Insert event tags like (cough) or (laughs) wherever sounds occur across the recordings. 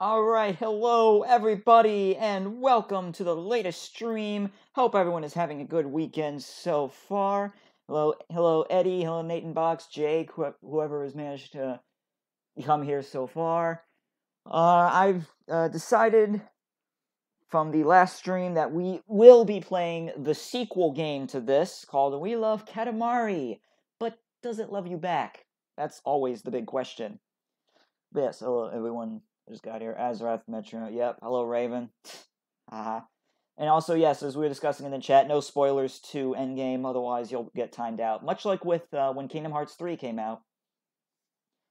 Alright, hello everybody, and welcome to the latest stream. Hope everyone is having a good weekend so far. Hello, hello Eddie, hello Nathan Box, Jake, wh- whoever has managed to come here so far. Uh, I've uh, decided from the last stream that we will be playing the sequel game to this called We Love Katamari. But does it love you back? That's always the big question. Yes, hello everyone. I just got here. Azrath Metro. Yep. Hello Raven. (sighs) Haha. and also, yes, as we were discussing in the chat, no spoilers to Endgame, otherwise you'll get timed out. Much like with uh, when Kingdom Hearts 3 came out.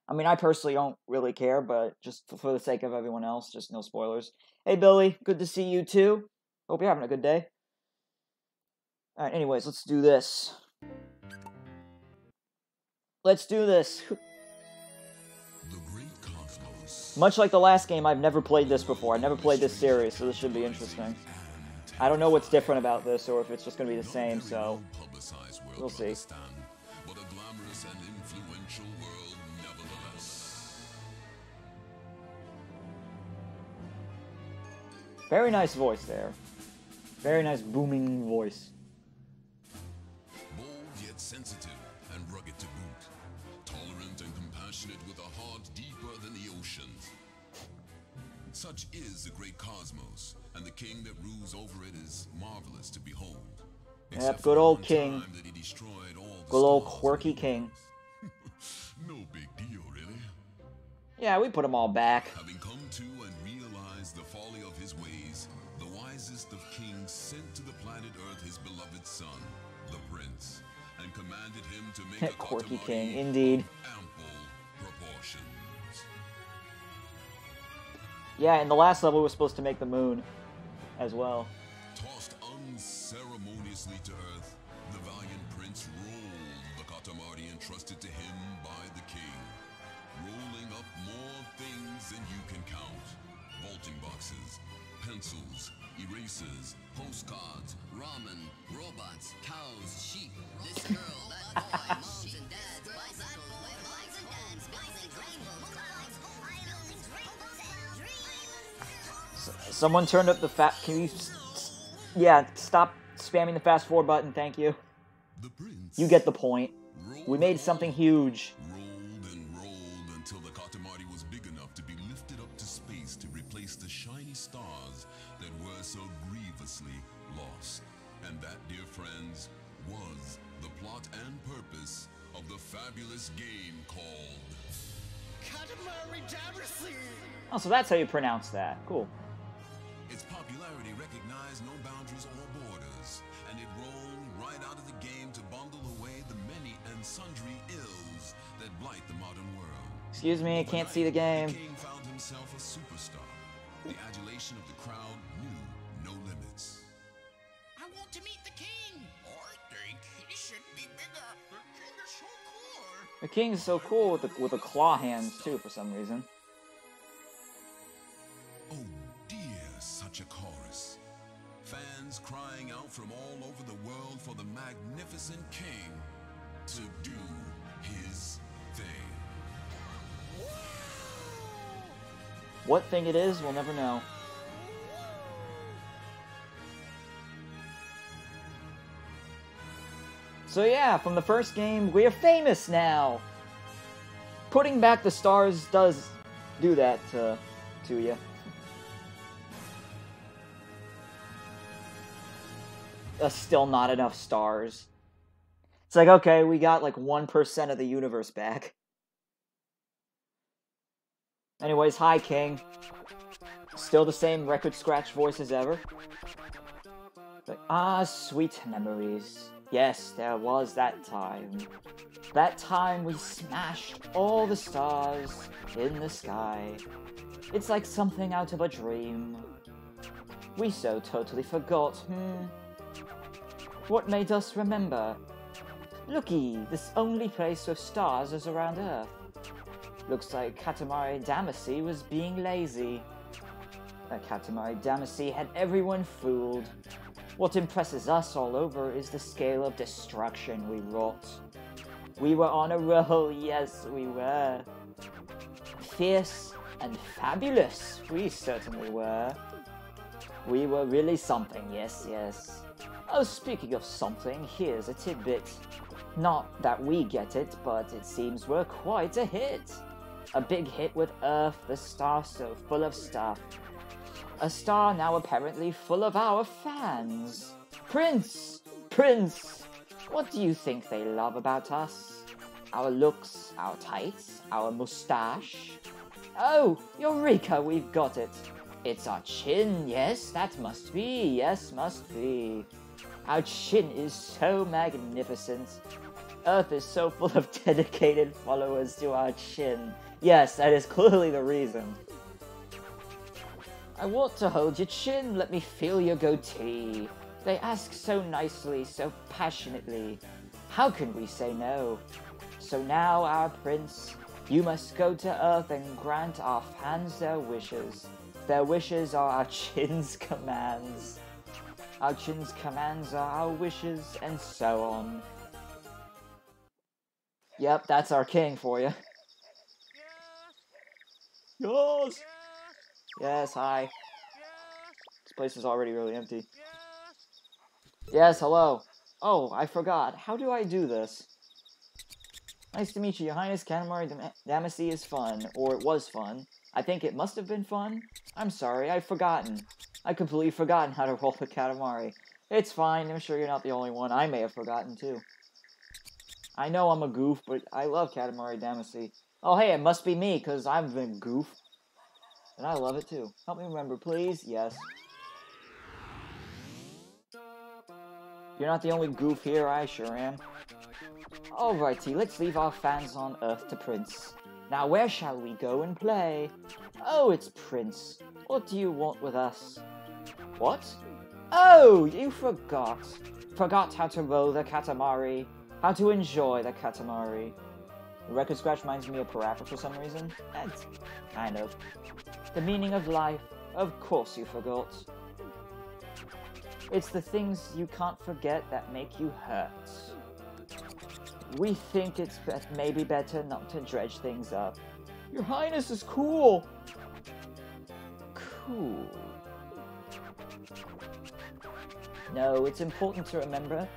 I mean, I personally don't really care, but just for the sake of everyone else, just no spoilers. Hey, Billy, good to see you too. Hope you're having a good day. Alright, anyways, let's do this. Let's do this. (laughs) Much like the last game, I've never played this before. I've never played this series, so this should be interesting. I don't know what's different about this, or if it's just going to be the same, so we'll see. Very nice voice there. Very nice booming voice. Bold yet sensitive Such is the great cosmos, and the king that rules over it is marvelous to behold. Yep, good old king. Good old quirky king. no big deal, really. Yeah, we put them all back. Having come to and realized the folly of his ways, the wisest of kings sent to the planet Earth his beloved son, the prince, and commanded him to make (laughs) a quirky king, indeed. Yeah, and the last level, was supposed to make the moon as well. Tossed unceremoniously to earth, the valiant prince the Katamari entrusted to him by the king, rolling up more things than you can count. Vaulting boxes, pencils, erasers, postcards, ramen, robots, cows, sheep, this girl, that boy, moms and dads, Someone turned up the fat. Can you? s- s- Yeah, stop spamming the fast forward button. Thank you. You get the point. We made something huge. And rolled until the Katamari was big enough to be lifted up to space to replace the shiny stars that were so grievously lost. And that, dear friends, was the plot and purpose of the fabulous game called Oh, so that's how you pronounce that. Cool. Its popularity recognized no boundaries or borders, and it rolled right out of the game to bundle away the many and sundry ills that blight the modern world. Excuse me, I can't see the game. The king found himself a superstar. The adulation of the crowd knew no limits. I want to meet the king! I think he should be bigger. The king is so cool. The king's so cool with the with the claw hands too, for some reason. Crying out from all over the world for the magnificent king to do his thing. What thing it is, we'll never know. So yeah, from the first game, we're famous now. Putting back the stars does do that uh, to, to you. Uh, still not enough stars. It's like, okay, we got like 1% of the universe back. Anyways, hi, King. Still the same record scratch voice as ever. Ah, sweet memories. Yes, there was that time. That time we smashed all the stars in the sky. It's like something out of a dream. We so totally forgot, hmm. What made us remember? Looky, this only place with stars is around Earth. Looks like Katamari Damacy was being lazy. That Katamari Damacy had everyone fooled. What impresses us all over is the scale of destruction we wrought. We were on a roll, (laughs) yes, we were. Fierce and fabulous. We certainly were. We were really something, yes, yes. Oh, speaking of something, here's a tidbit. Not that we get it, but it seems we're quite a hit. A big hit with Earth, the star so full of stuff. A star now apparently full of our fans. Prince! Prince! What do you think they love about us? Our looks, our tights, our mustache? Oh, Eureka, we've got it. It's our chin, yes, that must be, yes, must be. Our chin is so magnificent. Earth is so full of (laughs) dedicated followers to our chin. Yes, that is clearly the reason. I want to hold your chin, let me feel your goatee. They ask so nicely, so passionately. How can we say no? So now, our prince, you must go to Earth and grant our fans their wishes. Their wishes are our chin's (laughs) commands. Our chin's commands are our wishes, and so on. Yep, that's our king for you. Yes! Yes, hi. This place is already really empty. Yes, hello. Oh, I forgot. How do I do this? Nice to meet you, Your Highness. Katamari Dam- Damacy is fun. Or it was fun. I think it must have been fun. I'm sorry, I've forgotten. I completely forgotten how to roll the Katamari. It's fine, I'm sure you're not the only one. I may have forgotten too. I know I'm a goof, but I love Katamari Damacy. Oh hey, it must be me, because I'm the goof. And I love it too. Help me remember, please? Yes. You're not the only goof here, I sure am. Alrighty, let's leave our fans on Earth to Prince. Now where shall we go and play? Oh, it's Prince. What do you want with us? What? Oh, you forgot. Forgot how to row the Katamari. How to enjoy the Katamari. Record scratch reminds me of Parappa for some reason. That's kind of. The meaning of life. Of course you forgot. It's the things you can't forget that make you hurt. We think it's maybe better not to dredge things up. Your Highness is cool! Cool. No, it's important to remember.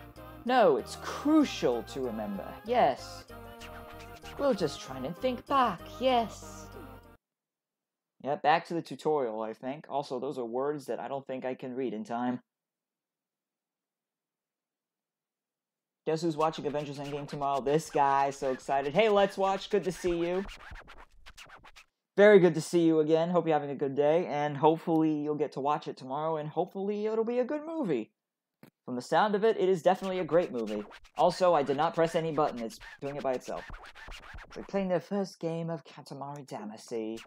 No, it's crucial to remember. Yes. We'll just try and think back. Yes. Yeah, back to the tutorial, I think. Also, those are words that I don't think I can read in time. Guess who's watching Avengers Endgame tomorrow? This guy, so excited. Hey, let's watch. Good to see you. Very good to see you again. Hope you're having a good day, and hopefully you'll get to watch it tomorrow, and hopefully it'll be a good movie. From the sound of it, it is definitely a great movie. Also, I did not press any button, it's doing it by itself. It's like playing the first game of Katamari Damacy.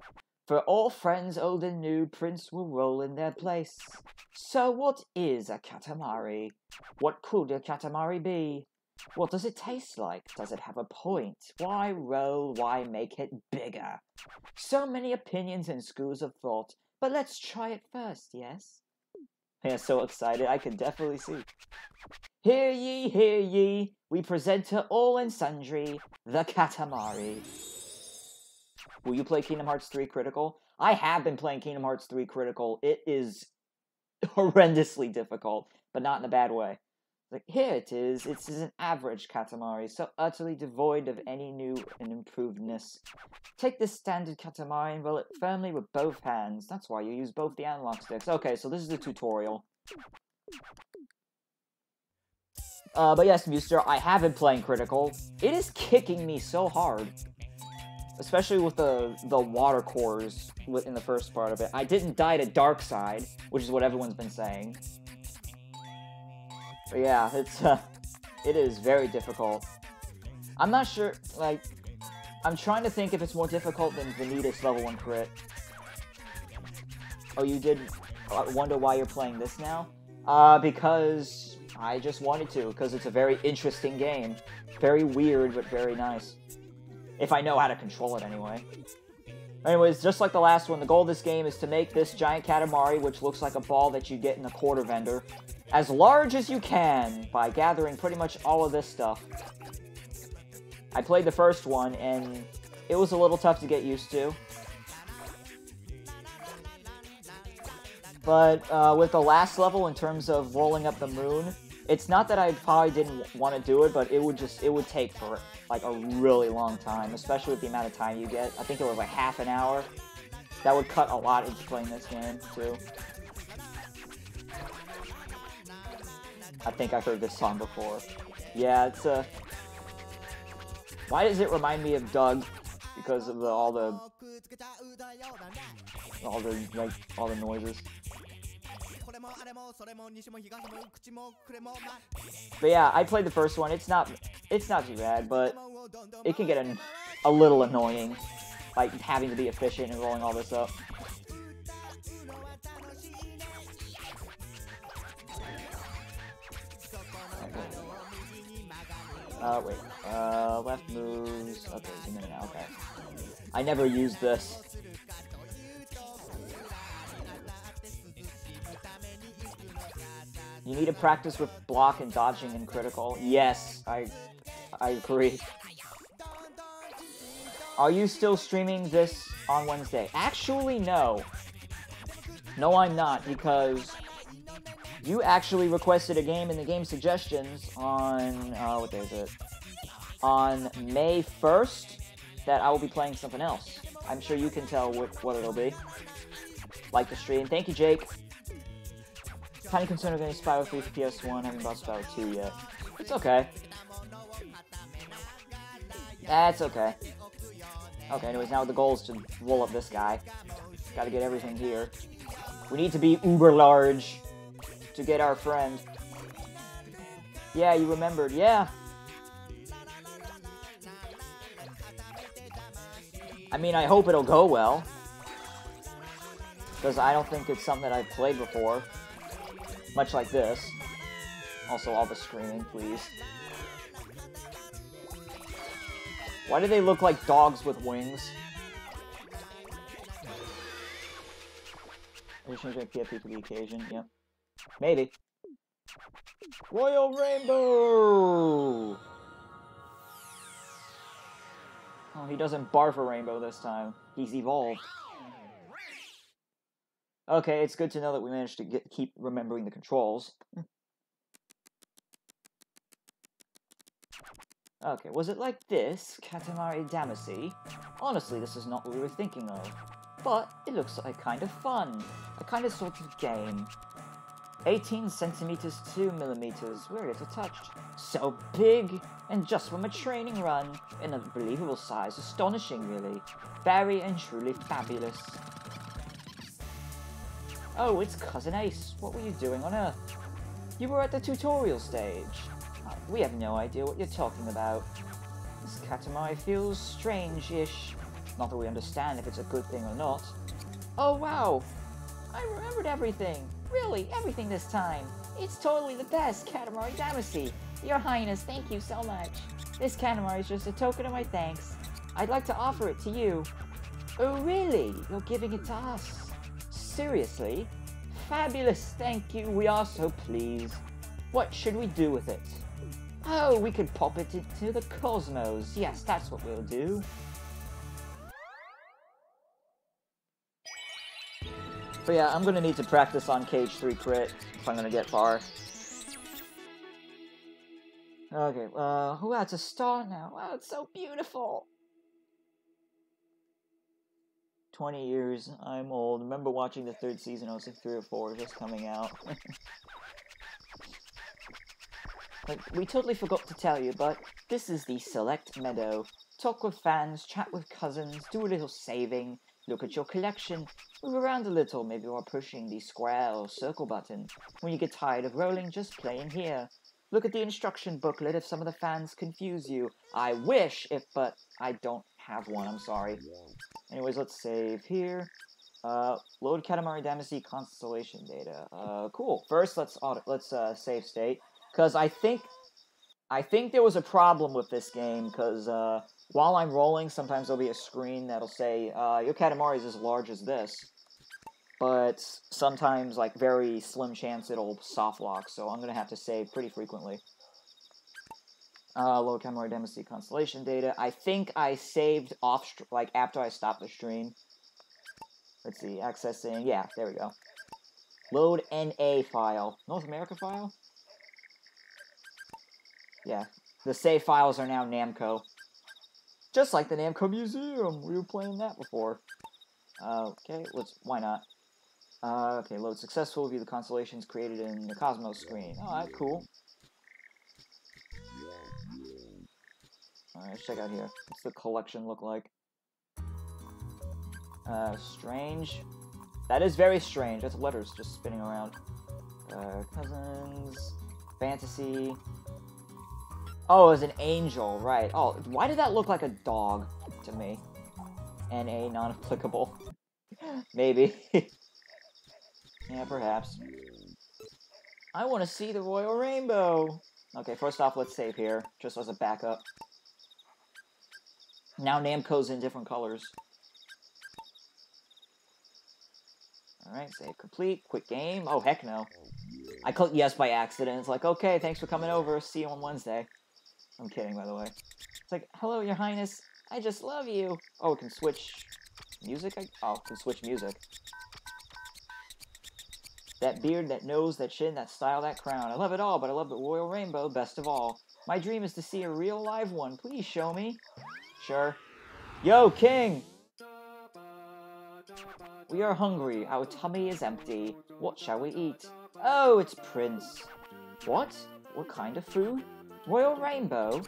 For all friends old and new, Prince will roll in their place. So what is a Katamari? What could a Katamari be? What does it taste like? Does it have a point? Why roll? Why make it bigger? So many opinions and schools of thought, but let's try it first, yes? Yeah, so excited, I can definitely see. Hear ye, hear ye, we present to all and sundry the Katamari. Will you play Kingdom Hearts 3 Critical? I have been playing Kingdom Hearts 3 Critical. It is (laughs) horrendously difficult, but not in a bad way. Like, here it is. It's an average Katamari, so utterly devoid of any new and improvedness. Take this standard Katamari and roll it firmly with both hands. That's why you use both the analog sticks. Okay, so this is the tutorial. Uh, but yes, Muster, I have been playing Critical. It is kicking me so hard. Especially with the, the water cores in the first part of it. I didn't die to Dark Side, which is what everyone's been saying. But yeah, it's uh, it is very difficult. I'm not sure, like, I'm trying to think if it's more difficult than Vanitas level 1 crit. Oh, you did uh, wonder why you're playing this now? Uh, because I just wanted to, because it's a very interesting game. Very weird, but very nice. If I know how to control it anyway. Anyways, just like the last one, the goal of this game is to make this giant Katamari, which looks like a ball that you get in a quarter vendor, as large as you can by gathering pretty much all of this stuff. I played the first one, and it was a little tough to get used to. But uh, with the last level, in terms of rolling up the moon, it's not that I probably didn't want to do it, but it would just it would take for like a really long time, especially with the amount of time you get. I think it was like half an hour. That would cut a lot into playing this game too. I think I've heard this song before. Yeah, it's a. Uh... Why does it remind me of Doug? Because of the, all the all the like all the noises. But yeah, I played the first one. It's not it's not too bad, but it can get an, a little annoying, like having to be efficient and rolling all this up. Uh, wait. Uh, left moves. Okay, zoom in now. Okay. I never used this. You need to practice with block and dodging and critical. Yes, I, I agree. Are you still streaming this on Wednesday? Actually, no. No, I'm not, because you actually requested a game in the game suggestions on, uh, what day is it? On May 1st, that I will be playing something else. I'm sure you can tell what, what it'll be. Like the stream. Thank you, Jake. Concern of getting Spyro 3 for PS1, haven't bought Spyro 2 yet. It's okay. That's okay. Okay, anyways, now the goal is to roll up this guy. Gotta get everything here. We need to be uber large to get our friend. Yeah, you remembered. Yeah. I mean, I hope it'll go well. Because I don't think it's something that I've played before. Much like this. Also, all the screaming, please. Why do they look like dogs with wings? Just my PFP for the occasion, yep. Maybe. Royal Rainbow! Oh, he doesn't barf a rainbow this time. He's evolved. Okay, it's good to know that we managed to get, keep remembering the controls. okay, was it like this, Katamari Damacy? Honestly, this is not what we were thinking of. But it looks like kind of fun. A kind of sort of game. 18 centimeters, 2 millimeters. We're little touched. So big! And just from a training run. An unbelievable size. Astonishing, really. Very and truly fabulous. Oh, it's Cousin Ace. What were you doing on Earth? You were at the tutorial stage. Uh, we have no idea what you're talking about. This Katamari feels strange-ish. Not that we understand if it's a good thing or not. Oh, wow! I remembered everything! Really, everything this time! It's totally the best, Katamari Damacy! Your Highness, thank you so much! This Katamari is just a token of my thanks. I'd like to offer it to you. Oh, really? You're giving it to us? Seriously? Fabulous, thank you, we are so pleased. What should we do with it? Oh, we could pop it into the cosmos. Yes, that's what we'll do. But yeah, I'm gonna need to practice on KH3 crit if I'm gonna get far. Okay, uh, who has a star now? Wow, it's so beautiful! 20 years. I'm old. Remember watching the third season, I was like 3 or 4, just coming out. (laughs) like, we totally forgot to tell you, but this is the Select Meadow. Talk with fans, chat with cousins, do a little saving, look at your collection, move around a little, maybe while pushing the square or circle button. When you get tired of rolling, just play in here. Look at the instruction booklet if some of the fans confuse you. I wish, if but I don't have one, I'm sorry. Anyways, let's save here. Uh, load Katamari Damacy constellation data. Uh, cool. First, let's let's uh, save state because I think I think there was a problem with this game because uh, while I'm rolling, sometimes there'll be a screen that'll say uh, your Katamari is as large as this, but sometimes like very slim chance it'll soft lock. So I'm gonna have to save pretty frequently uh, load Katamari Damacy constellation data. I think I saved off, like, after I stopped the stream. Let's see, accessing, yeah, there we go. Load NA file. North America file? Yeah. The save files are now Namco. Just like the Namco Museum. We were playing that before. Okay, let's. Why not? Uh, okay, load successful. View the constellations created in the Cosmos screen. Alright, cool. Alright, let's check out here. What's the collection look like? Uh, strange. That is very strange. That's letters just spinning around. Uh, cousins. Fantasy. Oh, as an angel, right. Oh, why did that look like a dog to me? NA non-applicable. (laughs) Maybe. (laughs) yeah, perhaps. I want to see the Royal Rainbow. Okay, first off, let's save here, just as a backup. Now Namco's in different colors. Alright, save complete. Quick game. Oh, heck no. I clicked yes by accident. It's like, okay, thanks for coming over. See you on Wednesday. I'm kidding, by the way. It's like, hello, your highness. I just love you. Oh, it can switch music? I oh, can switch music. That beard, that nose, that chin, that style, that crown. I love it all, but I love the royal rainbow best of all. My dream is to see a real live one. Please show me. Sure. Yo, King! We are hungry. Our tummy is empty. What shall we eat? Oh, it's Prince. What? What kind of food? Royal Rainbow?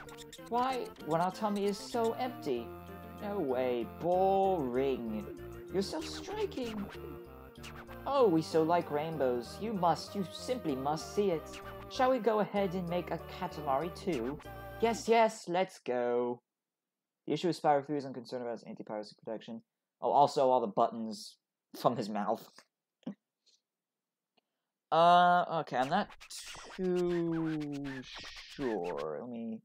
Why, when our tummy is so empty? No way. Boring. You're so striking. Oh, we so like rainbows. You must, you simply must see it. Shall we go ahead and make a Katamari too? Yes, yes, let's go. The issue with Spyro 3 is I'm concerned about its anti-piracy protection. Oh, also all the buttons from his mouth. (laughs) uh, okay, I'm not too sure. Let me...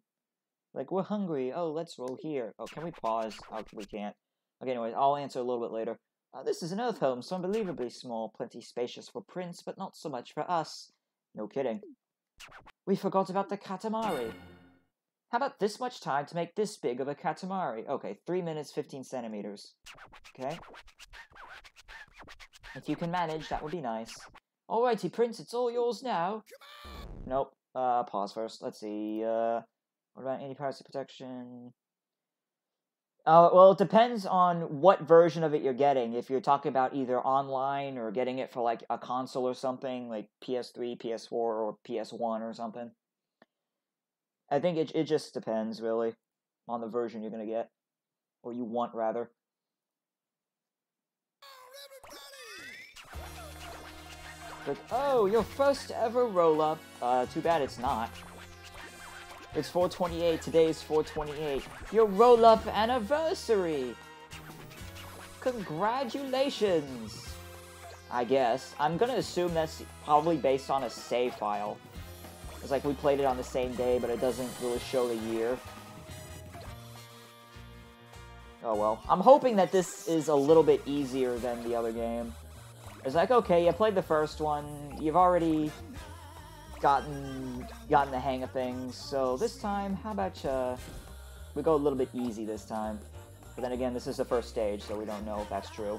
Like, we're hungry. Oh, let's roll here. Oh, can we pause? Oh, we can't. Okay, anyways, I'll answer a little bit later. Uh, this is an Earth home, so unbelievably small, plenty spacious for Prince, but not so much for us. No kidding. We forgot about the Katamari. How about this much time to make this big of a Katamari? Okay, 3 minutes, 15 centimeters. Okay. If you can manage, that would be nice. Alrighty, Prince, it's all yours now. Nope. Uh, pause first. Let's see. Uh, what about anti-piracy protection? Uh, well, it depends on what version of it you're getting. If you're talking about either online or getting it for like a console or something, like PS3, PS4, or PS1 or something. I think it it just depends really on the version you're gonna get, or you want rather. Like, oh, your first ever roll up. Uh, too bad it's not. It's 428. Today is 428. Your roll up anniversary. Congratulations. I guess. I'm gonna assume that's probably based on a save file. It's like we played it on the same day, but it doesn't really show the year. Oh well. I'm hoping that this is a little bit easier than the other game. It's like, okay, you played the first one, you've already gotten gotten the hang of things, so this time, how about uh, we go a little bit easy this time. But then again, this is the first stage, so we don't know if that's true.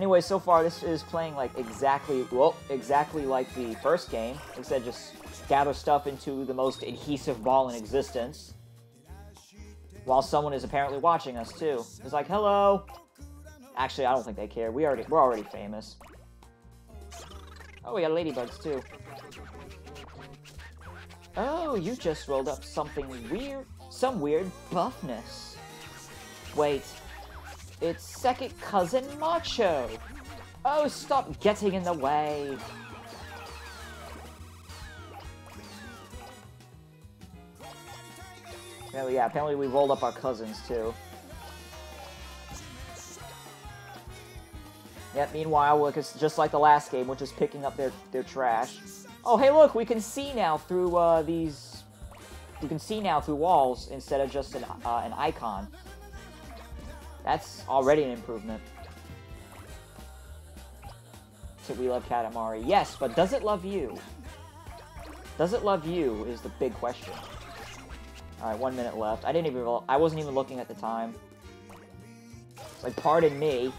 Anyway, so far this is playing like exactly, well, exactly like the first game. Instead, just gather stuff into the most adhesive ball in existence. While someone is apparently watching us too. It's like, hello. Actually, I don't think they care. We already, we're already famous. Oh, we got ladybugs too. Oh, you just rolled up something weird, some weird buffness. Wait, it's second cousin Macho. Oh, stop getting in the way. Oh yeah, apparently we rolled up our cousins too. Yep, meanwhile, look, it's just like the last game, which is picking up their, their trash. Oh, hey, look, we can see now through uh, these... You can see now through walls instead of just an, uh, an icon. That's already an improvement. So we love Katamari. Yes, but does it love you? Does it love you is the big question. Alright, one minute left. I didn't even... I wasn't even looking at the time. Like, pardon me.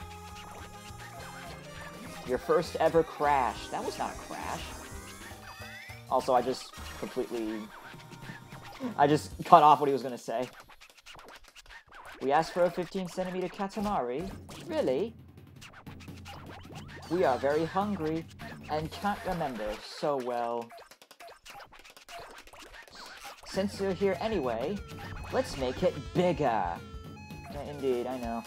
Your first ever crash. That was not a crash. Also, I just completely... I just cut off what he was gonna say. We asked for a 15 centimeter Katamari? Really? We are very hungry and can't remember so well. Since you're here anyway, let's make it bigger. Yeah, indeed, I know.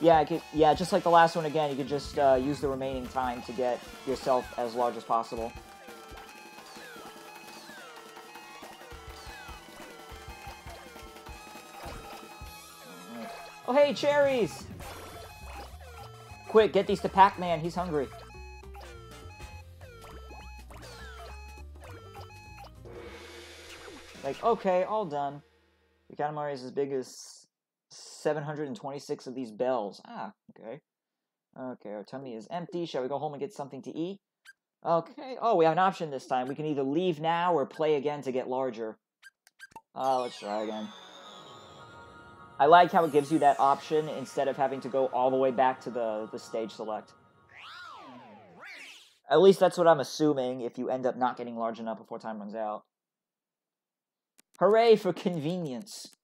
Yeah, could, yeah, just like the last one again, you could just uh, use the remaining time to get yourself as large as possible. Oh, hey, cherries! Quick, get these to Pac-Man, he's hungry. Like, okay, all done. The Katamari is as big as 726 of these bells. Ah, okay. Okay, our tummy is empty. Shall we go home and get something to eat? Okay. Oh, we have an option this time. We can either leave now or play again to get larger. Uh, let's try again. I like how it gives you that option instead of having to go all the way back to the, the stage select. At least that's what I'm assuming if you end up not getting large enough before time runs out. Hooray for convenience!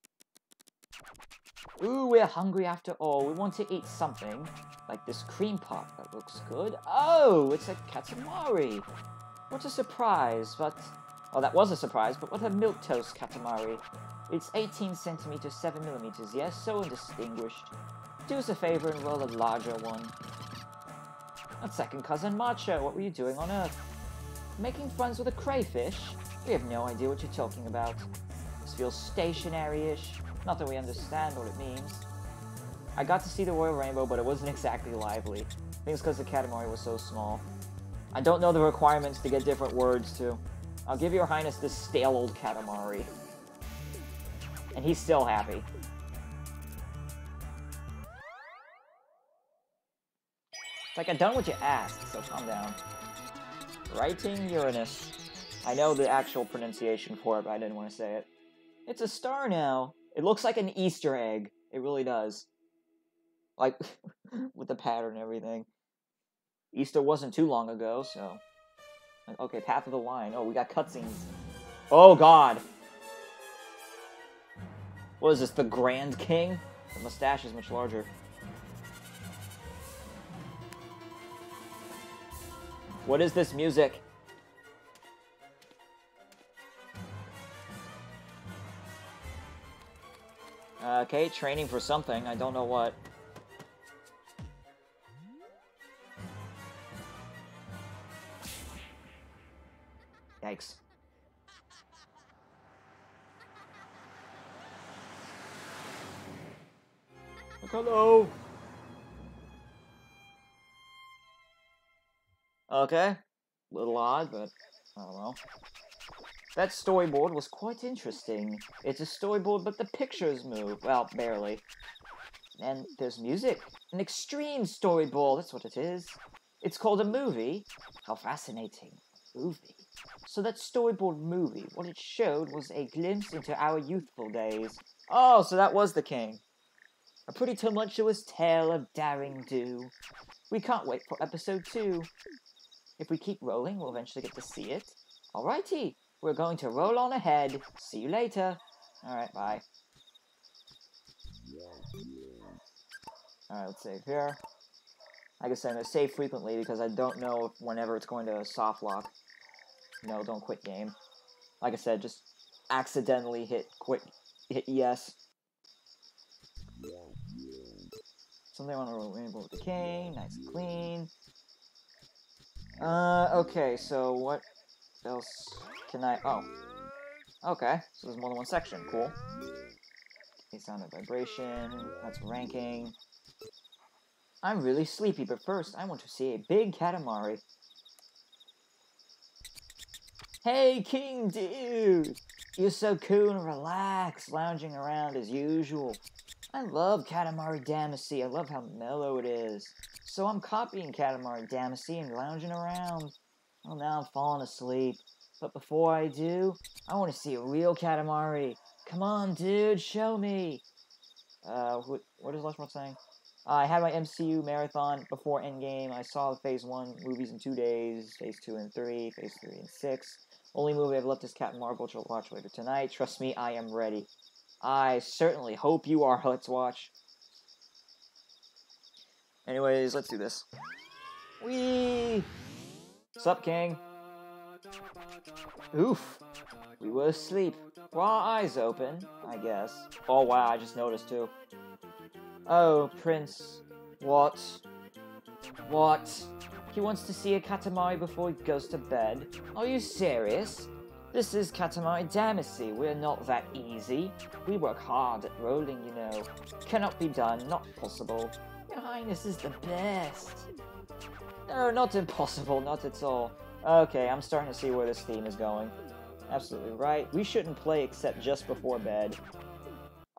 Ooh, we're hungry after all. We want to eat something. Like this cream pop that looks good. Oh, it's a Katamari! What a surprise, but... Oh, that was a surprise, but what a milk toast Katamari. It's 18 centimeters, 7 millimeters, yes, so undistinguished. Do us a favor and roll a larger one. And second cousin Macho, what were you doing on Earth? Making friends with a crayfish? We have no idea what you're talking about. This feels stationary-ish. Not that we understand what it means. I got to see the Royal Rainbow, but it wasn't exactly lively. I think it's because the Katamari was so small. I don't know the requirements to get different words to. I'll give your highness this stale old Katamari. And he's still happy. It's like, I've done what you asked, so calm down. Writing Uranus. I know the actual pronunciation for it, but I didn't want to say it. It's a star now. It looks like an Easter egg. It really does. Like, (laughs) with the pattern and everything. Easter wasn't too long ago, so... Okay, Path of the Line. Oh, we got cutscenes. Oh, God! What is this, the Grand King? The mustache is much larger. What is this music? Uh, Okay, training for something. I don't know what. Yikes. Hello. Okay. A little odd, but oh don't know. That storyboard was quite interesting. It's a storyboard, but the pictures move. Well, barely. And there's music. An extreme storyboard, that's what it is. It's called a movie. How fascinating. Movie. So that storyboard movie, what it showed was a glimpse into our youthful days. Oh, so that was the king. A pretty tumultuous tale of daring do. We can't wait for episode two. If we keep rolling, we'll eventually get to see it. Alrighty, we're going to roll on ahead. See you later. Alright, bye. Alright, let's save here. Like I said, I'm going to save frequently because I don't know whenever it's going to soft lock. No, don't quit game. Like I said, just accidentally hit quit, hit yes. Something on a rainbow with king, nice and clean. Uh, okay, so what else can I, oh. Okay, so there's more than one section, cool. Okay, sound of vibration, that's ranking. I'm really sleepy, but first I want to see a big Katamari. Hey, King Dude! You're so cool and relaxed, lounging around as usual. I love Katamari Damacy. I love how mellow it is. So I'm copying Katamari Damacy and lounging around. Well, now I'm falling asleep. But before I do, I want to see a real Katamari. Come on, dude, show me. Uh, what, is Lushmore saying? I had my MCU marathon before Endgame. I saw the Phase 1 movies in two days, Phase 2 and 3, Phase 3 and 6. Only movie I've left is Captain Marvel, which I'll watch later tonight. Trust me, I am ready. I certainly hope you are. Let's watch. Anyways, let's do this. Wee! Sup, King? Oof. We were asleep. Well, eyes open, I guess. Oh, wow, I just noticed, too. Oh, Prince. What? What? He wants to see a Katamari before he goes to bed. Are you serious? This is Katamari Damacy. We're not that easy. We work hard at rolling, you know. Cannot be done, not possible. Your Highness is the best. No, not impossible, not at all. Okay, I'm starting to see where this theme is going. Absolutely right. We shouldn't play except just before bed.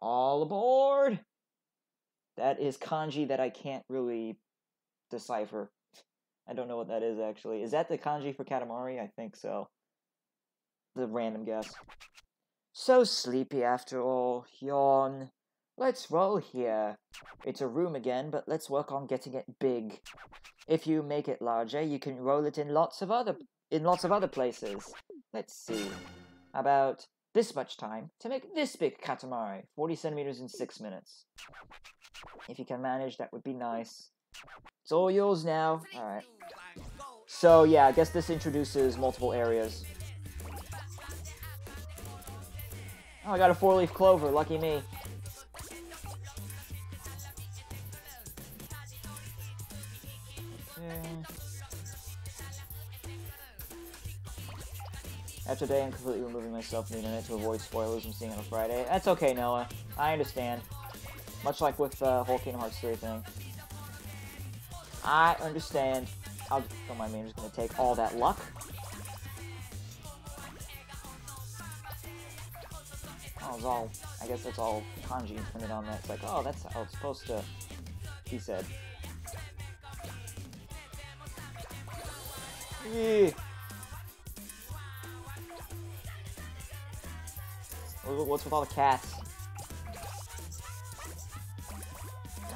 All aboard! That is kanji that I can't really decipher. I don't know what that is actually. Is that the kanji for Katamari? I think so. The random guess. So sleepy after all. Yawn. Let's roll here. It's a room again, but let's work on getting it big. If you make it larger, you can roll it in lots of other in lots of other places. Let's see. About this much time to make this big Katamari. 40 centimeters in 6 minutes. If you can manage, that would be nice. It's all yours now. Alright. So, yeah, I guess this introduces multiple areas. Oh, I got a four-leaf clover. Lucky me. After today, I'm completely removing myself from the internet to avoid spoilers I'm seeing on a Friday. That's okay, Noah. I understand. Much like with the uh, whole Kingdom Hearts 3 thing. I understand. I'll don't mind me. I'm just gonna take all that luck. Oh, it's all. I guess that's all kanji printed on that. It's like, oh, that's how it's supposed to. He said. Yeah. What's with all the cats?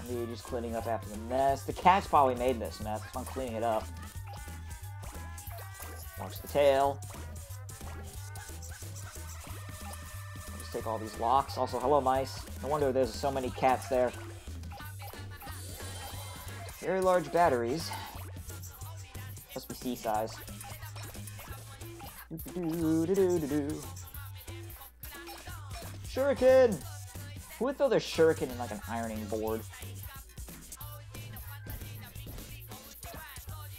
Dude, just cleaning up after the mess. The cats probably made this mess. I'm cleaning it up. Watch the tail. Take all these locks. Also, hello, mice. No wonder there's so many cats there. Very large batteries. Must be sea-size. Shuriken! Who would throw their shuriken in like an ironing board?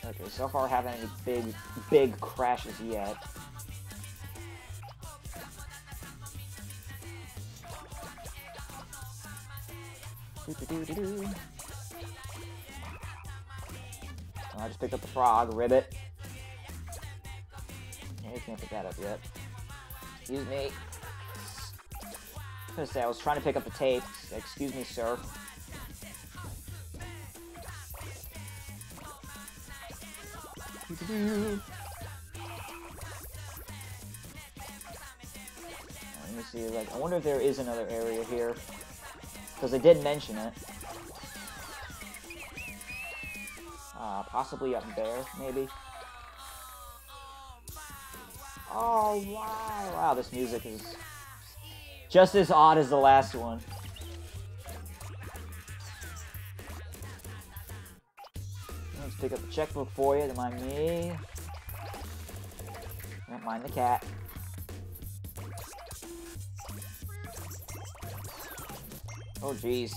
Okay, so far haven't any big, big crashes yet. I just picked up the frog, ribbit. Yeah, you can't pick that up yet. Excuse me. I was gonna say, I was trying to pick up the tape. Excuse me, sir. Let me see, like, I wonder if there is another area here. Because they did mention it. Uh, possibly up there, maybe. Oh, wow. Wow, this music is just as odd as the last one. Let's pick up the checkbook for you, don't mind me. Don't mind the cat. Oh, jeez.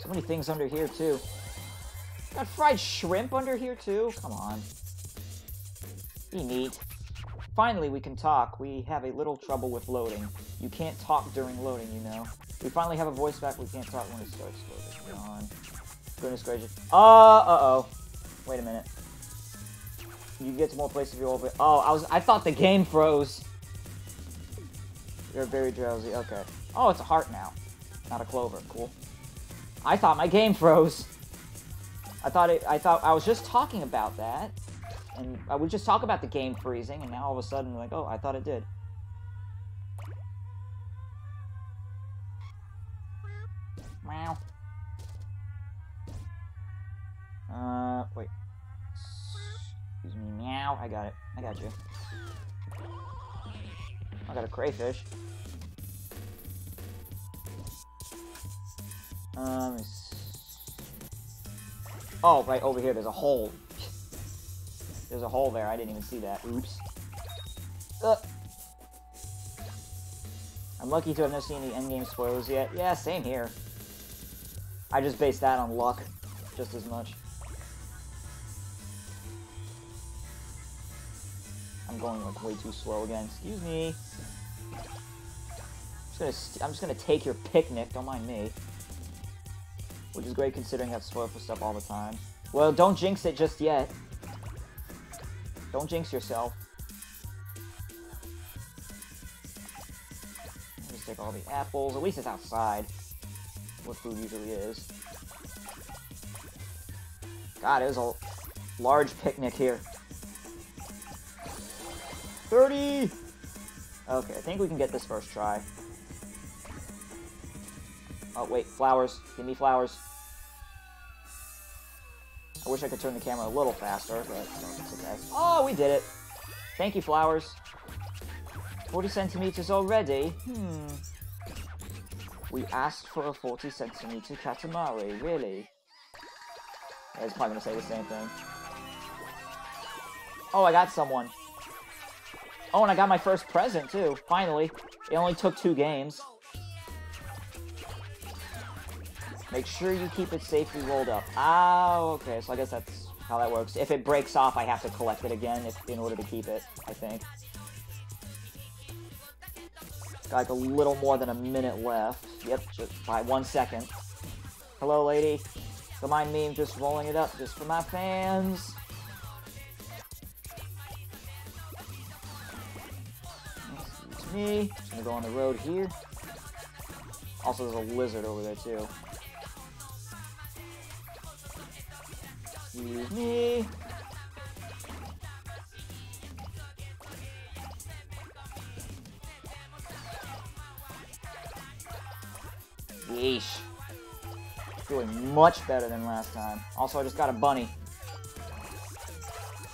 So many things under here, too. Got fried shrimp under here, too? Come on. Be neat. Finally, we can talk. We have a little trouble with loading. You can't talk during loading, you know. We finally have a voice back. We can't talk when it starts loading. Come on. Goodness gracious. Uh, uh-oh. Wait a minute. You get to more places if you over. Oh, I was. I thought the game froze. You're very drowsy. Okay. Oh, it's a heart now. Not a clover. Cool. I thought my game froze. I thought it. I thought I was just talking about that, and I would just talk about the game freezing, and now all of a sudden, like, oh, I thought it did. Meow. Uh, wait. Excuse me, meow. I got it. I got you. I got a crayfish. Um. Oh, right over here. There's a hole. There's a hole there. I didn't even see that. Oops. Uh. I'm lucky to have not seen any endgame spoilers yet. Yeah, same here. I just based that on luck, just as much. I'm going like way too slow again. Excuse me. I'm just gonna I'm just gonna take your picnic. Don't mind me. Which is great considering I've spoiled for stuff all the time. Well, don't jinx it just yet. Don't jinx yourself. Just take all the apples. At least it's outside. What food usually is. God, it was a large picnic here. 30! Okay, I think we can get this first try. Oh, wait, flowers. Give me flowers. I wish I could turn the camera a little faster, but it's okay. Oh, we did it. Thank you, flowers. 40 centimeters already? Hmm. We asked for a 40 centimeter Katamari, really? Yeah, he's probably gonna say the same thing. Oh, I got someone. Oh, and I got my first present, too. Finally. It only took two games. Make sure you keep it safely rolled up. Ah, okay, so I guess that's how that works. If it breaks off, I have to collect it again if, in order to keep it, I think. Got like a little more than a minute left. Yep, just by one second. Hello, lady. Don't mind me, just rolling it up just for my fans. Me. Just gonna go on the road here. Also, there's a lizard over there, too. Excuse me. Yeesh. Doing much better than last time. Also, I just got a bunny.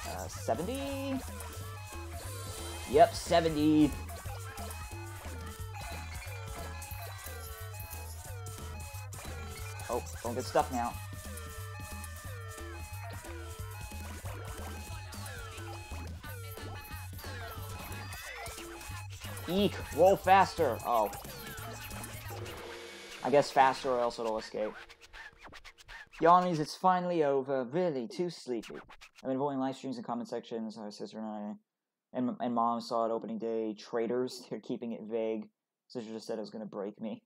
Uh, 70? Yep, 70. Oh, don't get stuck now. Eek, roll faster. Oh. I guess faster or else it'll escape. Yawnies, it's finally over. Really, too sleepy. I've been avoiding live streams and comment sections. My sister and I, and, and mom saw it opening day. Traitors, they're keeping it vague. Sister just said it was gonna break me.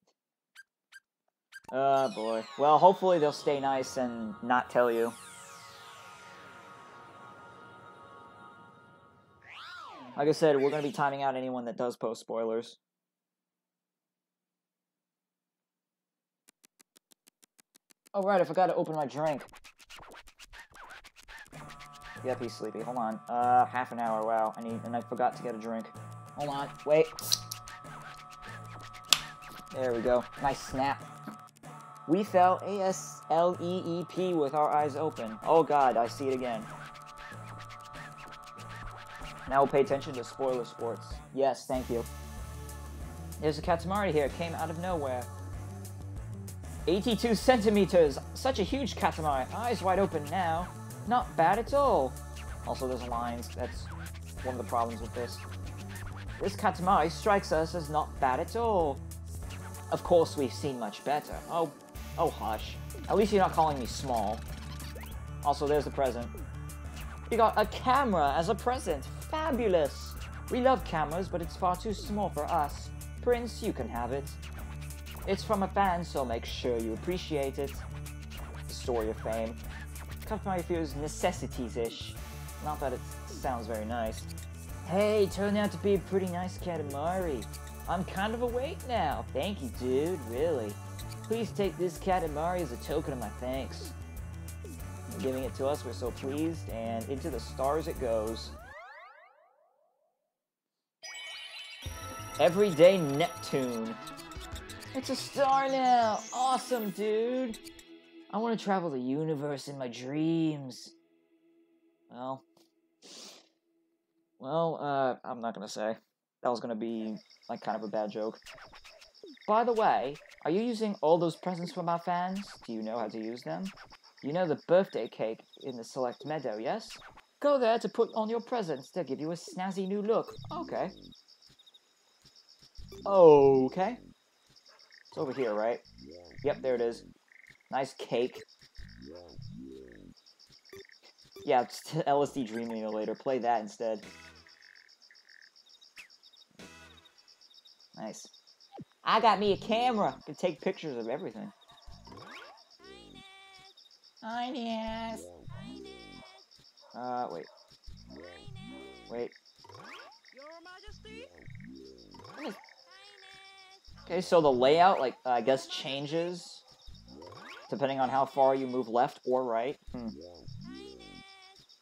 Oh boy. Well, hopefully they'll stay nice and not tell you. Like I said, we're gonna be timing out anyone that does post spoilers. Oh right, I forgot to open my drink. Yep, he's sleepy. Hold on. Uh, half an hour. Wow. I need, and I forgot to get a drink. Hold on. Wait. There we go. Nice snap. We fell A S L E E P with our eyes open. Oh god, I see it again. Now we'll pay attention to spoiler sports. Yes, thank you. There's a Katamari here. Came out of nowhere. 82 centimeters. Such a huge Katamari. Eyes wide open now. Not bad at all. Also, there's lines. That's one of the problems with this. This Katamari strikes us as not bad at all. Of course, we've seen much better. Oh, oh, hush. At least you're not calling me small. Also, there's the present. You got a camera as a present. Fabulous. We love cameras, but it's far too small for us. Prince, you can have it. It's from a fan, so make sure you appreciate it. The story of fame. Katamari feels necessities-ish. Not that it sounds very nice. Hey, turned out to be a pretty nice Katamari. I'm kind of awake now. Thank you, dude, really. Please take this Katamari as a token of my thanks. giving it to us. We're so pleased. And into the stars it goes. Everyday Neptune. It's a star now. Awesome, dude. I want to travel the universe in my dreams. Well, well, uh, I'm not gonna say. That was gonna be like kind of a bad joke. By the way, are you using all those presents from our fans? Do you know how to use them? You know the birthday cake in the select meadow, yes? Go there to put on your presents. They'll give you a snazzy new look. Okay. Okay. It's over here, right? Yep, there it is. Nice cake. Yeah, it's LSD Dream Emulator. Play that instead. Nice. I got me a camera. to take pictures of everything. Hi, Ness. Uh, wait. Wait. Okay, so the layout, like, I guess changes depending on how far you move left or right. Hmm.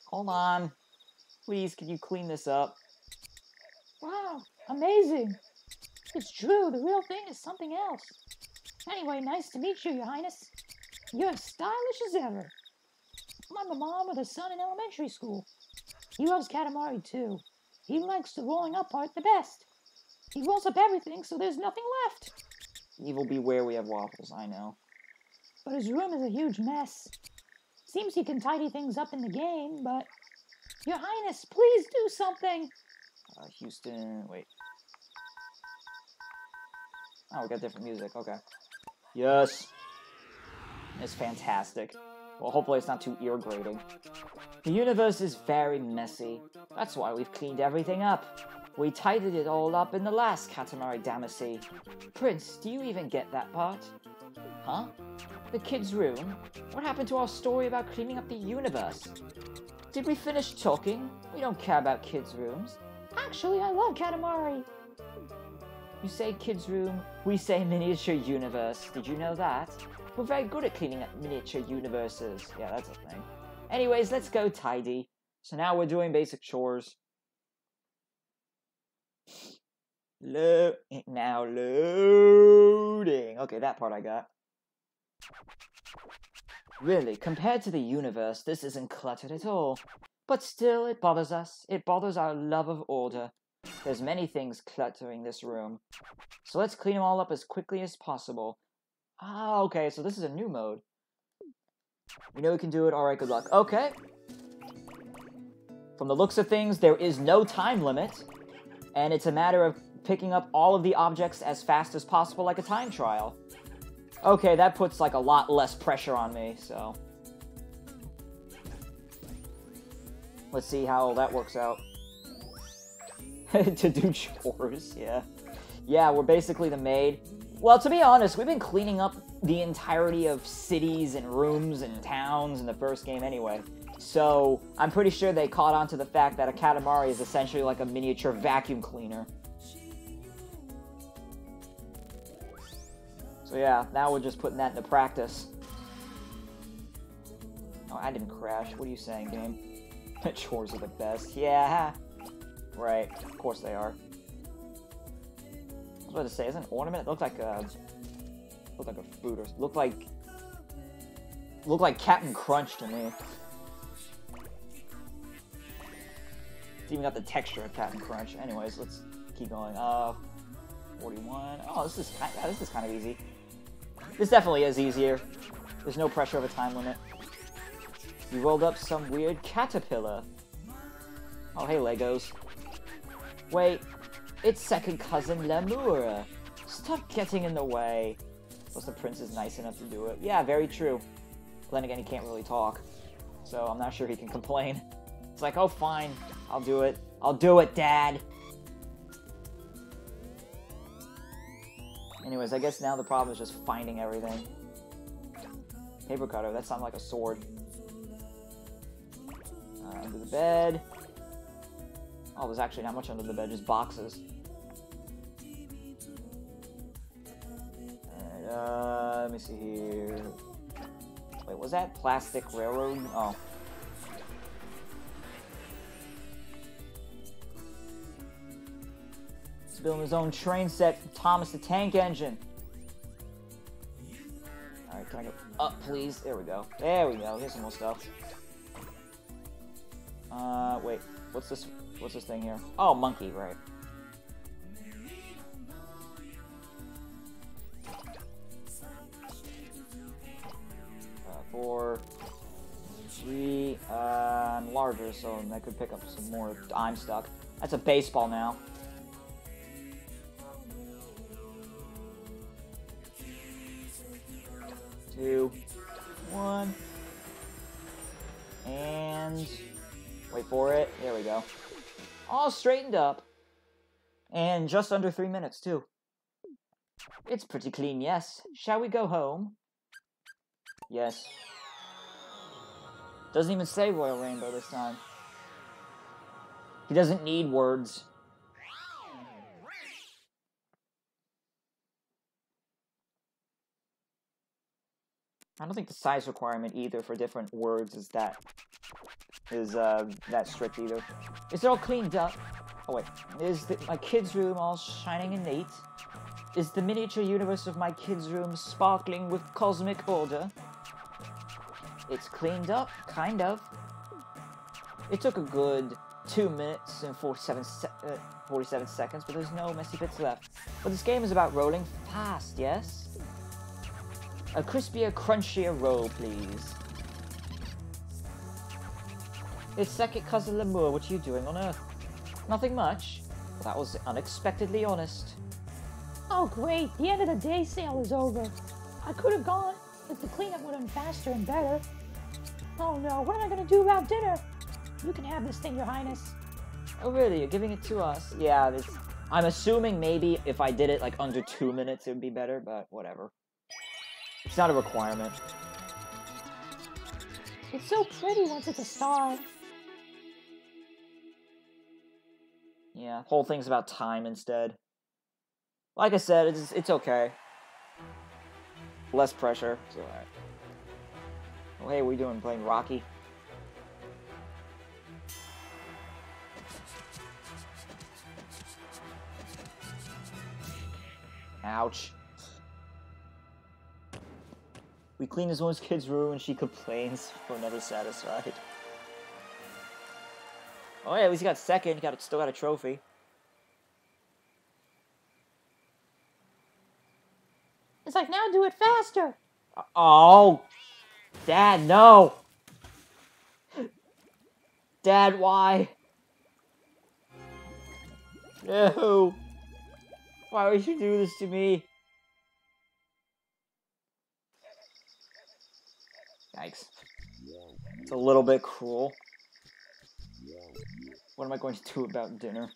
Hold on. Please, can you clean this up? Wow, amazing. It's true, the real thing is something else. Anyway, nice to meet you, Your Highness. You're as stylish as ever. I'm a mom with a son in elementary school. He loves Katamari too. He likes the rolling up part the best. He rolls up everything so there's nothing left. Evil beware, we have waffles, I know. But his room is a huge mess. Seems he can tidy things up in the game, but. Your Highness, please do something! Uh, Houston, wait. Oh, we got different music, okay. Yes! It's fantastic. Well, hopefully it's not too ear grating. The universe is very messy. That's why we've cleaned everything up. We tidied it all up in the last Katamari Damacy. Prince, do you even get that part? Huh? The kid's room? What happened to our story about cleaning up the universe? Did we finish talking? We don't care about kids' rooms. Actually, I love Katamari. You say kids' room, we say miniature universe. Did you know that? We're very good at cleaning up miniature universes. Yeah, that's a thing. Anyways, let's go tidy. So now we're doing basic chores. Lo- now loading. Okay, that part I got. Really, compared to the universe, this isn't cluttered at all. But still, it bothers us. It bothers our love of order. There's many things cluttering this room. So let's clean them all up as quickly as possible. Ah, okay, so this is a new mode. We know we can do it. Alright, good luck. Okay. From the looks of things, there is no time limit. And it's a matter of picking up all of the objects as fast as possible like a time trial. Okay, that puts like a lot less pressure on me, so. Let's see how that works out. (laughs) to do chores, yeah. Yeah, we're basically the maid. Well, to be honest, we've been cleaning up the entirety of cities and rooms and towns in the first game anyway. So, I'm pretty sure they caught on to the fact that a Katamari is essentially like a miniature vacuum cleaner. So yeah, now we're just putting that into practice. Oh, I didn't crash. What are you saying, game? (laughs) Chores are the best. Yeah. Right. Of course they are. I was about to say, is an ornament? It looked like a looked like a fruit or looked like looked like Captain Crunch to me. It's even got the texture of Captain Crunch. Anyways, let's keep going. Uh, 41. Oh, this is kind. Of, this is kind of easy. This definitely is easier. There's no pressure of a time limit. You rolled up some weird caterpillar. Oh, hey, Legos. Wait, it's second cousin Lemur. Stop getting in the way. Plus, the prince is nice enough to do it. Yeah, very true. Then again, he can't really talk. So I'm not sure he can complain. It's like, oh, fine. I'll do it. I'll do it, Dad. Anyways, I guess now the problem is just finding everything. Paper cutter, that sounds like a sword. Uh, under the bed. Oh, there's actually not much under the bed, just boxes. Alright, uh, let me see here. Wait, was that plastic railroad? Oh. He's building his own train set from Thomas the Tank Engine. Alright, can I go up, please? There we go. There we go. Here's some more stuff. Uh, wait. What's this? What's this thing here? Oh, monkey, right. Uh, four, three, uh, I'm larger, so I could pick up some more. I'm stuck. That's a baseball now. Two, one, and wait for it. There we go. All straightened up. And just under three minutes, too. It's pretty clean, yes. Shall we go home? Yes. Doesn't even say Royal Rainbow this time. He doesn't need words. I don't think the size requirement either for different words is that is uh, that strict either. Is it all cleaned up? Oh wait, is the, my kids' room all shining and neat? Is the miniature universe of my kids' room sparkling with cosmic order? It's cleaned up, kind of. It took a good two minutes and 47, se- uh, 47 seconds, but there's no messy bits left. But this game is about rolling fast, yes? A crispier, crunchier roll, please. It's second cousin Lemur. What are you doing on Earth? Nothing much. That was unexpectedly honest. Oh, great. The end of the day sale is over. I could have gone if the cleanup would have been faster and better. Oh no, what am I going to do about dinner? You can have this thing, Your Highness. Oh, really? You're giving it to us? Yeah, this. I'm assuming maybe if I did it like under two minutes, it would be better, but whatever. It's not a requirement. It's so pretty once it's a star. Yeah, whole thing's about time instead. Like I said, it's it's okay. Less pressure. It's alright. Oh, hey, what are you doing? Playing Rocky? Ouch. We clean his own kid's room and she complains we're never satisfied. Oh yeah, at least he got second. He got still got a trophy. It's like, now do it faster. Uh, oh, Dad, no. Dad, why? No. Why would you do this to me? Yikes. It's a little bit cruel. What am I going to do about dinner?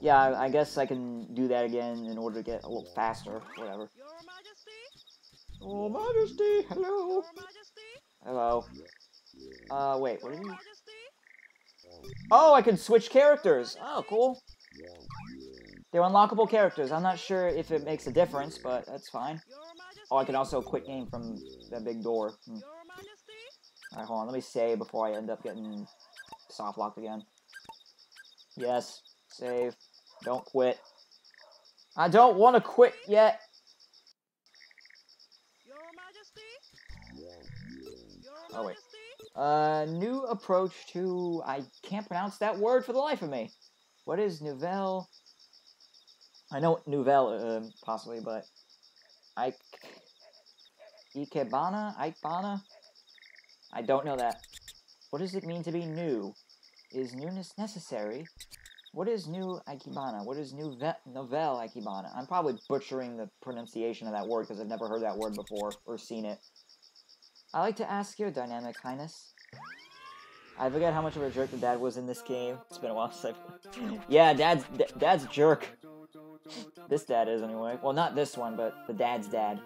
Yeah, I I guess I can do that again in order to get a little faster. Whatever. Your Majesty? Oh, Majesty, hello. Your Majesty? Hello. Uh, wait, what are you? Oh, I can switch characters. Oh, cool. They're unlockable characters. I'm not sure if it makes a difference, but that's fine. Oh, I can also quit game from that big door. Hmm. Alright, hold on. Let me save before I end up getting soft locked again. Yes. Save. Don't quit. I don't want to quit yet. Your Majesty? Oh, wait. A Uh, new approach to... I can't pronounce that word for the life of me. What is Nouvelle? I know Nouvelle, um, possibly, but... I... Ikebana? Ikebana? I don't know that. What does it mean to be new? Is newness necessary? What is new Ikebana? What is new ve- Nouvelle Ikebana? I'm probably butchering the pronunciation of that word because I've never heard that word before or seen it. I like to ask your dynamic highness. I forget how much of a jerk the dad was in this game. (laughs) It's been a while since I've... (laughs) yeah, dad's dad's jerk. This dad is anyway. Well, not this one, but the dad's dad.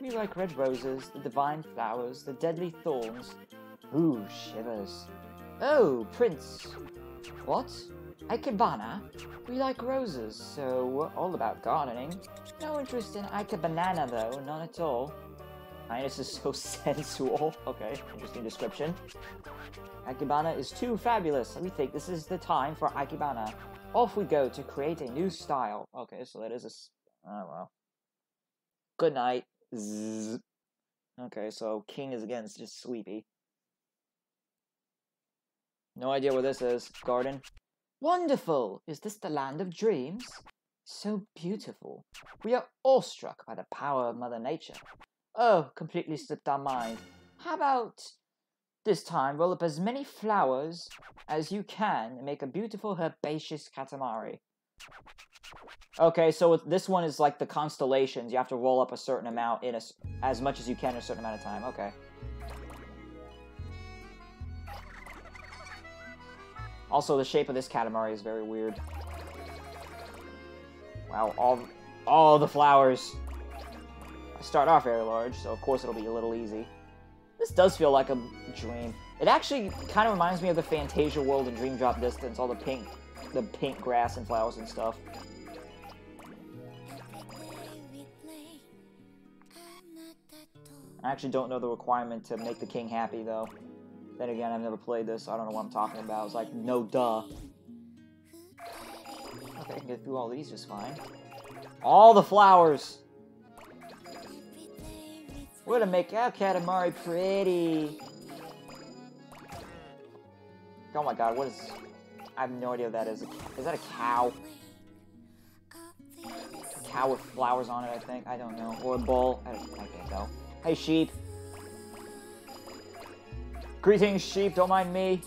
We like red roses, the divine flowers, the deadly thorns. Ooh, shivers. Oh, Prince. What? Ikebana? We like roses, so we're all about gardening. No interest in Ikebanana, though, none at all. Highness is so (laughs) sensual. Okay, interesting description. Akibana is too fabulous. We think this is the time for Akibana. Off we go to create a new style. Okay, so that is a. Oh well. Good night. Zzz. Okay, so King is again just sleepy. No idea where this is. Garden. Wonderful! Is this the land of dreams? So beautiful. We are awestruck by the power of Mother Nature. Oh, completely slipped our mind. How about this time roll up as many flowers as you can and make a beautiful herbaceous katamari? Okay, so this one is like the constellations. You have to roll up a certain amount in a, as much as you can in a certain amount of time. Okay. Also, the shape of this katamari is very weird. Wow, all all the flowers. I start off very large, so of course it'll be a little easy. This does feel like a dream. It actually kind of reminds me of the Fantasia world in Dream Drop Distance, all the pink, the pink grass and flowers and stuff. I actually don't know the requirement to make the king happy, though. Then again, I've never played this, so I don't know what I'm talking about. It's like, no duh. Okay, I can get through all these just fine. All the flowers! We're gonna make our Katamari pretty! Oh my god, what is... I have no idea what that is. Is that a cow? A cow with flowers on it, I think. I don't know. Or a bull. I, don't, I can't tell. Hey, sheep. Greetings, sheep. Don't mind me.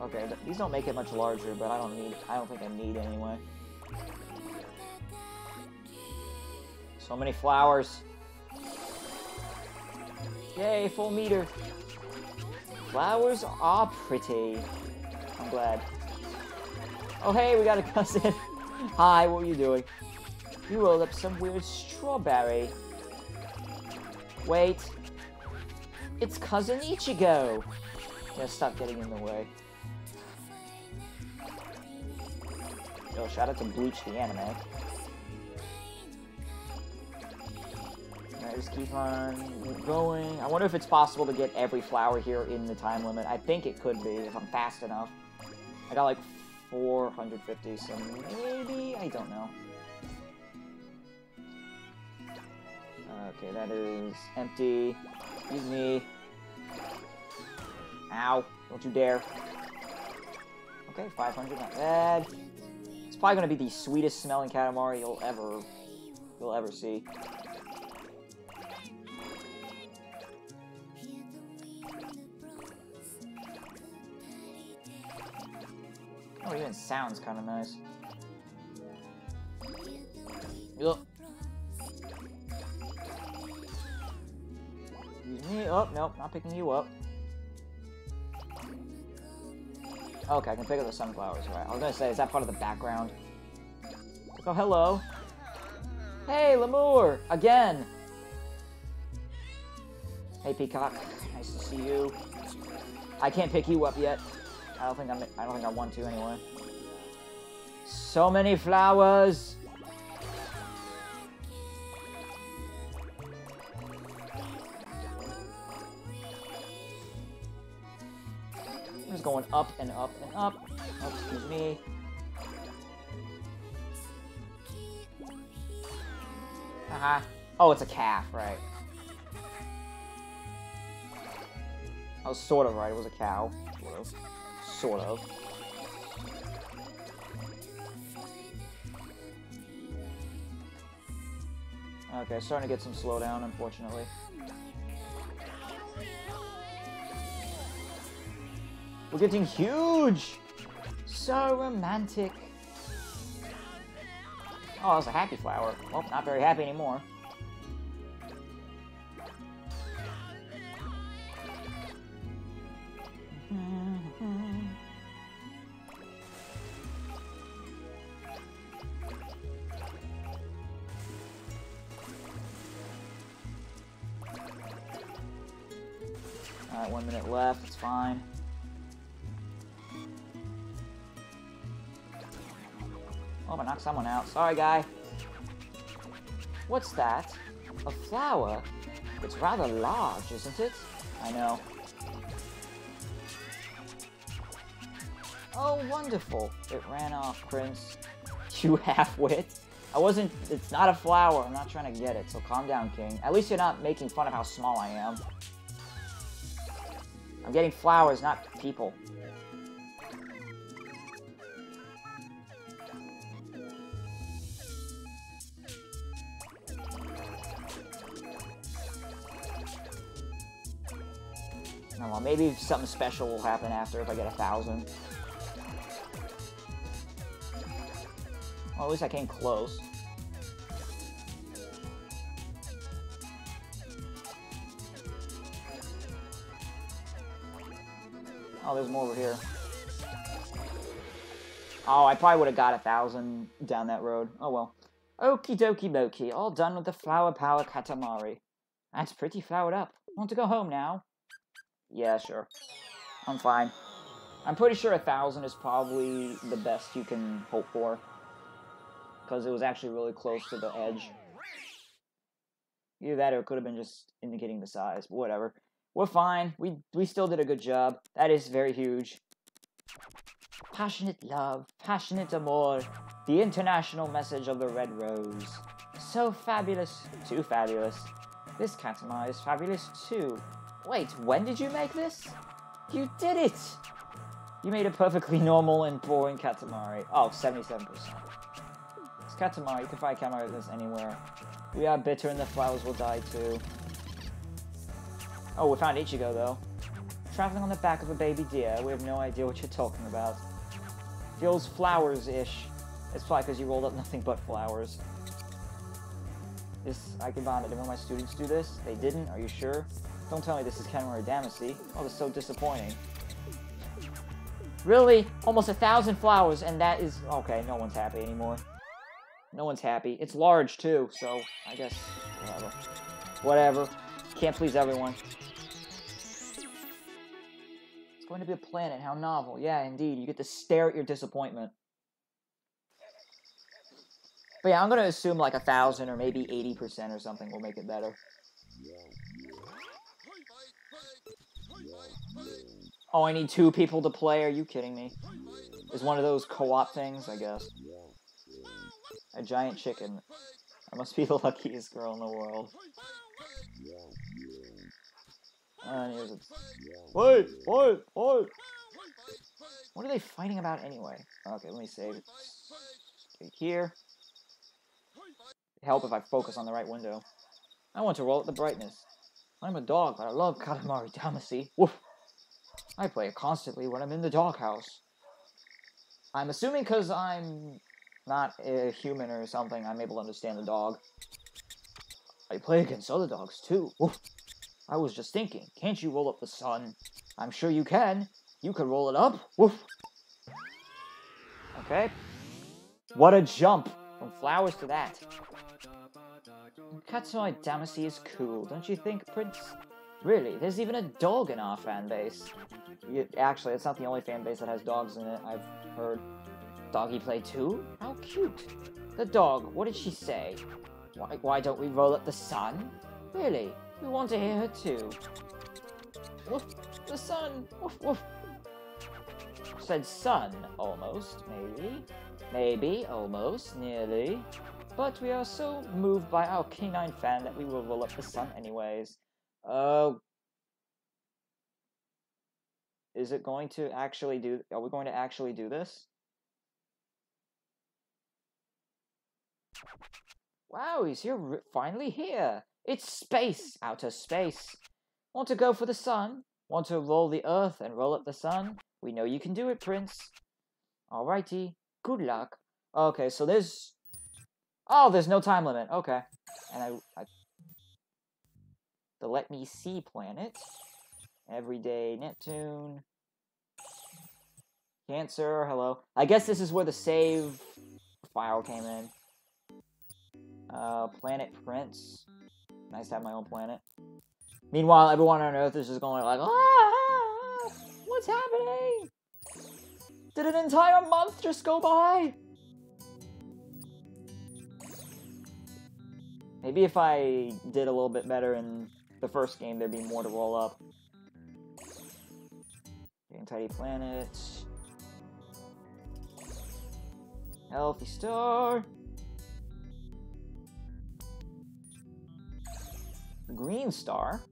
Okay, these don't make it much larger, but I don't need. I don't think I need anyway. So many flowers. Yay, full meter. Flowers are pretty. I'm glad. Oh, hey, we got a cousin. (laughs) Hi, what are you doing? You rolled up some weird strawberry. Wait. It's cousin Ichigo. Yeah, stop getting in the way. Yo, shout out to Bleach the anime. Alright, just keep on going. I wonder if it's possible to get every flower here in the time limit. I think it could be if I'm fast enough. I got like 450, so maybe? I don't know. Okay, that is empty. Excuse me. Ow. Don't you dare. Okay, 500, not bad. It's probably gonna be the sweetest smelling Katamari you'll ever, you'll ever see. Oh, it even sounds kind of nice. Yup. Excuse me. Oh, nope, not picking you up. Okay, I can pick up the sunflowers, right. I was gonna say, is that part of the background? Oh, hello. Hey, Lemur! Again! Hey, Peacock. Nice to see you. I can't pick you up yet. I don't think I'm. I don't think I want to anyway. So many flowers. I'm going up and up and up. Oh, excuse me. Haha. Oh, it's a calf, right. I was sort of right, it was a cow. Sort of. Sort of. Okay, starting to get some slowdown, unfortunately. We're getting huge! So romantic. Oh, it's a happy flower. Well, not very happy anymore. Alright, one minute left, it's fine. Oh, I knocked someone out. Sorry, guy. What's that? A flower? It's rather large, isn't it? I know. Oh, wonderful. It ran off, Prince. (laughs) You half-wit. I wasn't... It's not a flower. I'm not trying to get it, so calm down, King. At least you're not making fun of how small I am. I'm getting flowers, not people. Maybe something special will happen after if I get a thousand. Well, at least I came close. Oh, there's more over here. Oh, I probably would have got a thousand down that road. Oh well. Okie dokie dokie, all done with the flower power Katamari. That's pretty flowered up. Want to go home now? Yeah, sure. I'm fine. I'm pretty sure a thousand is probably the best you can hope for. Because it was actually really close to the edge. Either that or it could have been just indicating the size, but whatever. We're fine. We we still did a good job. That is very huge. Passionate love, passionate amour, the international message of the red rose. So fabulous, too fabulous. This Katamari is fabulous too. Wait, when did you make this? You did it! You made a perfectly normal and boring Katamari. Oh, 77%. It's Katamari, you can find Katamari this anywhere. We are bitter and the flowers will die too. Oh, we found Ichigo though. Traveling on the back of a baby deer, we have no idea what you're talking about. Feels flowers-ish. It's probably because you rolled up nothing but flowers. This, I can bond it. Did one of my students do this? They didn't? Are you sure? Don't tell me this is Katamari Damacy. Oh, that's so disappointing. Really? Almost a thousand flowers, and that is... Okay, no one's happy anymore. No one's happy. It's large, too, so I guess... Whatever. Whatever. Can't please everyone. It's going to be a planet. How novel. Yeah, indeed. You get to stare at your disappointment. But yeah, I'm going to assume like a thousand or maybe 80% or something will make it better. Oh, I need two people to play? Are you kidding me? Is one of those co-op things, I guess. A giant chicken. I must be (laughs) the luckiest girl in the world. Uh, a... Wait! Wait! Wait! What are they fighting about anyway? Okay, let me save it. Take here. Help if I focus on the right window. I want to roll up the brightness. I'm a dog, but I love Katamari Damacy. Woof! I play it constantly when I'm in the doghouse. I'm assuming because I'm not a human or something, I'm able to understand the dog. I play against other dogs too. Woof. I was just thinking, can't you roll up the sun? I'm sure you can. You can roll it up. Woof. Okay. What a jump from flowers to that. Katsui Damacy is cool, don't you think, Prince? Really, there's even a dog in our fan base. You, actually, it's not the only fan base that has dogs in it, I've heard. Doggy play too? How cute. The dog, what did she say? Why, why don't we roll up the sun? Really, we want to hear her too. Woof, the sun, woof, woof. Said sun, almost, maybe. Maybe, almost, nearly. But we are so moved by our canine fan that we will roll up the sun anyways. Uh, is it going to actually do? Are we going to actually do this? Wow, he's here, finally here. It's space, outer space. Want to go for the sun? Want to roll the earth and roll up the sun? We know you can do it, Prince. Alrighty, good luck. Okay, so there's... Oh, there's no time limit. Okay. And I, I the Let Me See planet. Everyday Neptune. Cancer, hello. I guess this is where the save file came in. Uh, Planet Prince. Nice to have my own planet. Meanwhile, everyone on Earth is just going like, ah, what's happening? Did an entire month just go by? Maybe if I did a little bit better in the first game, there'd be more to roll up. Getting tidy planet. Healthy star. Green star.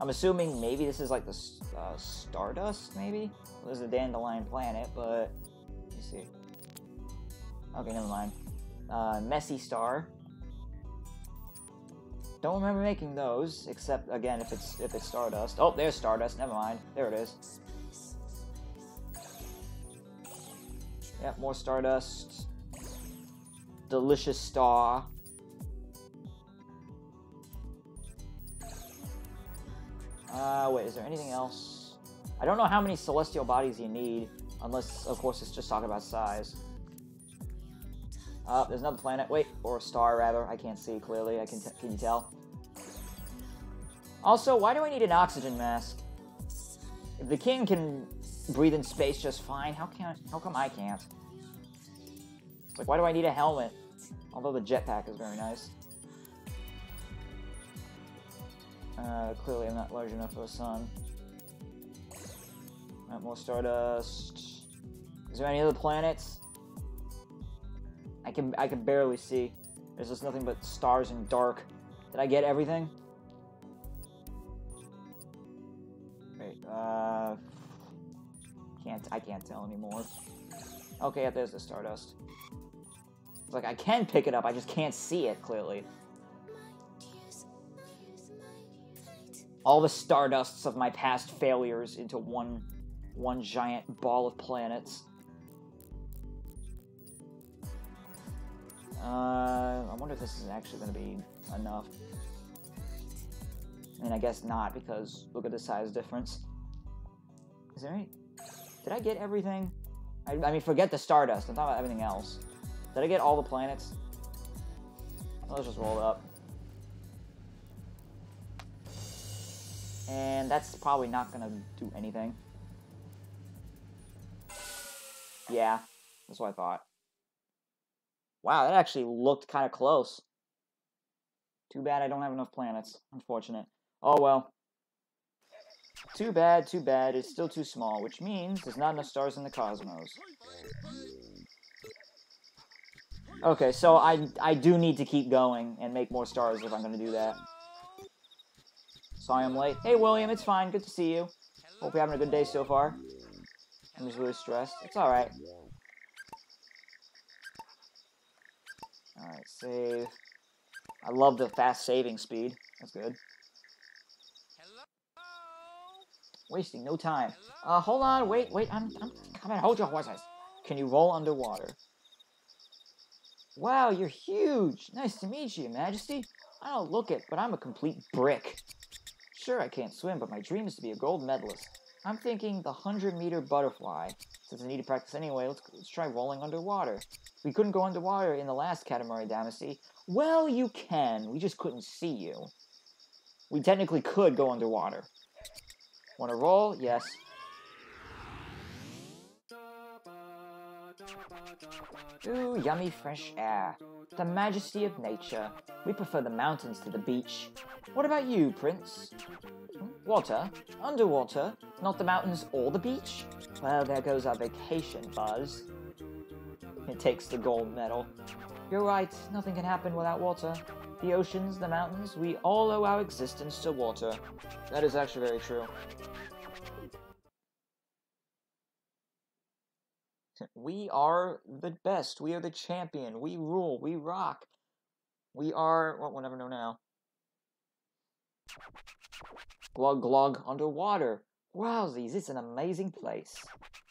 I'm assuming maybe this is like the uh, Stardust, maybe? Well, this is a dandelion planet, but let me see. Okay, never mind. Uh, messy star. Don't remember making those, except again if it's if it's Stardust. Oh, there's Stardust. Never mind. There it is. Yep, more Stardust. Delicious star. Uh, wait, is there anything else? I don't know how many celestial bodies you need, unless, of course, it's just talking about size. Uh, there's another planet. Wait, or a star, rather. I can't see clearly. I can, can you tell? Also, why do I need an oxygen mask? If the king can breathe in space just fine, how can how come I can't? It's like, why do I need a helmet? Although the jetpack is very nice. Uh, clearly I'm not large enough for the sun. More stardust. Is there any other planets? I can I can barely see. There's just nothing but stars and dark. Did I get everything? Wait, uh can't I can't tell anymore. Okay, yep, there's the stardust. It's like I can pick it up, I just can't see it clearly. All the stardusts of my past failures into one one giant ball of planets. Uh, I wonder if this is actually going to be enough. I mean, I guess not, because look at the size difference. Is there any... Did I get everything? I, I mean, forget the Stardust. I'm talking about everything else. Did I get all the planets? Let's just roll it up. And that's probably not going to do anything. Yeah, that's what I thought. Wow, that actually looked kind of close. Too bad I don't have enough planets. Unfortunate. Oh well. Too bad, too bad. It's still too small, which means there's not enough stars in the cosmos. Okay, so I I do need to keep going and make more stars if I'm going to do that. Sorry I'm late. Hey William, it's fine. Good to see you. Hope you're having a good day so far. I'm just really stressed. It's alright. Alright, save. I love the fast saving speed. That's good. Hello? Wasting no time. Uh, hold on, wait, wait, I'm, I'm coming. Hold your horses. Can you roll underwater? Wow, you're huge. Nice to meet you, Majesty. I don't look it, but I'm a complete brick. Sure, I can't swim, but my dream is to be a gold medalist. I'm thinking the 100 meter butterfly. Since I need to practice anyway, let's, let's try rolling underwater. We couldn't go underwater in the last Katamari Damacy. Well, you can. We just couldn't see you. We technically could go underwater. Want to roll? Yes. Ooh, yummy fresh air. The majesty of nature. We prefer the mountains to the beach. What about you, Prince? Water? Underwater? Not the mountains or the beach? Well, there goes our vacation, Buzz. Takes the gold medal. You're right, nothing can happen without water. The oceans, the mountains, we all owe our existence to water. That is actually very true. (laughs) We are the best. We are the champion. We rule. We rock. We are. What we'll never know now. Glug glug underwater. Wowzies, it's an amazing place.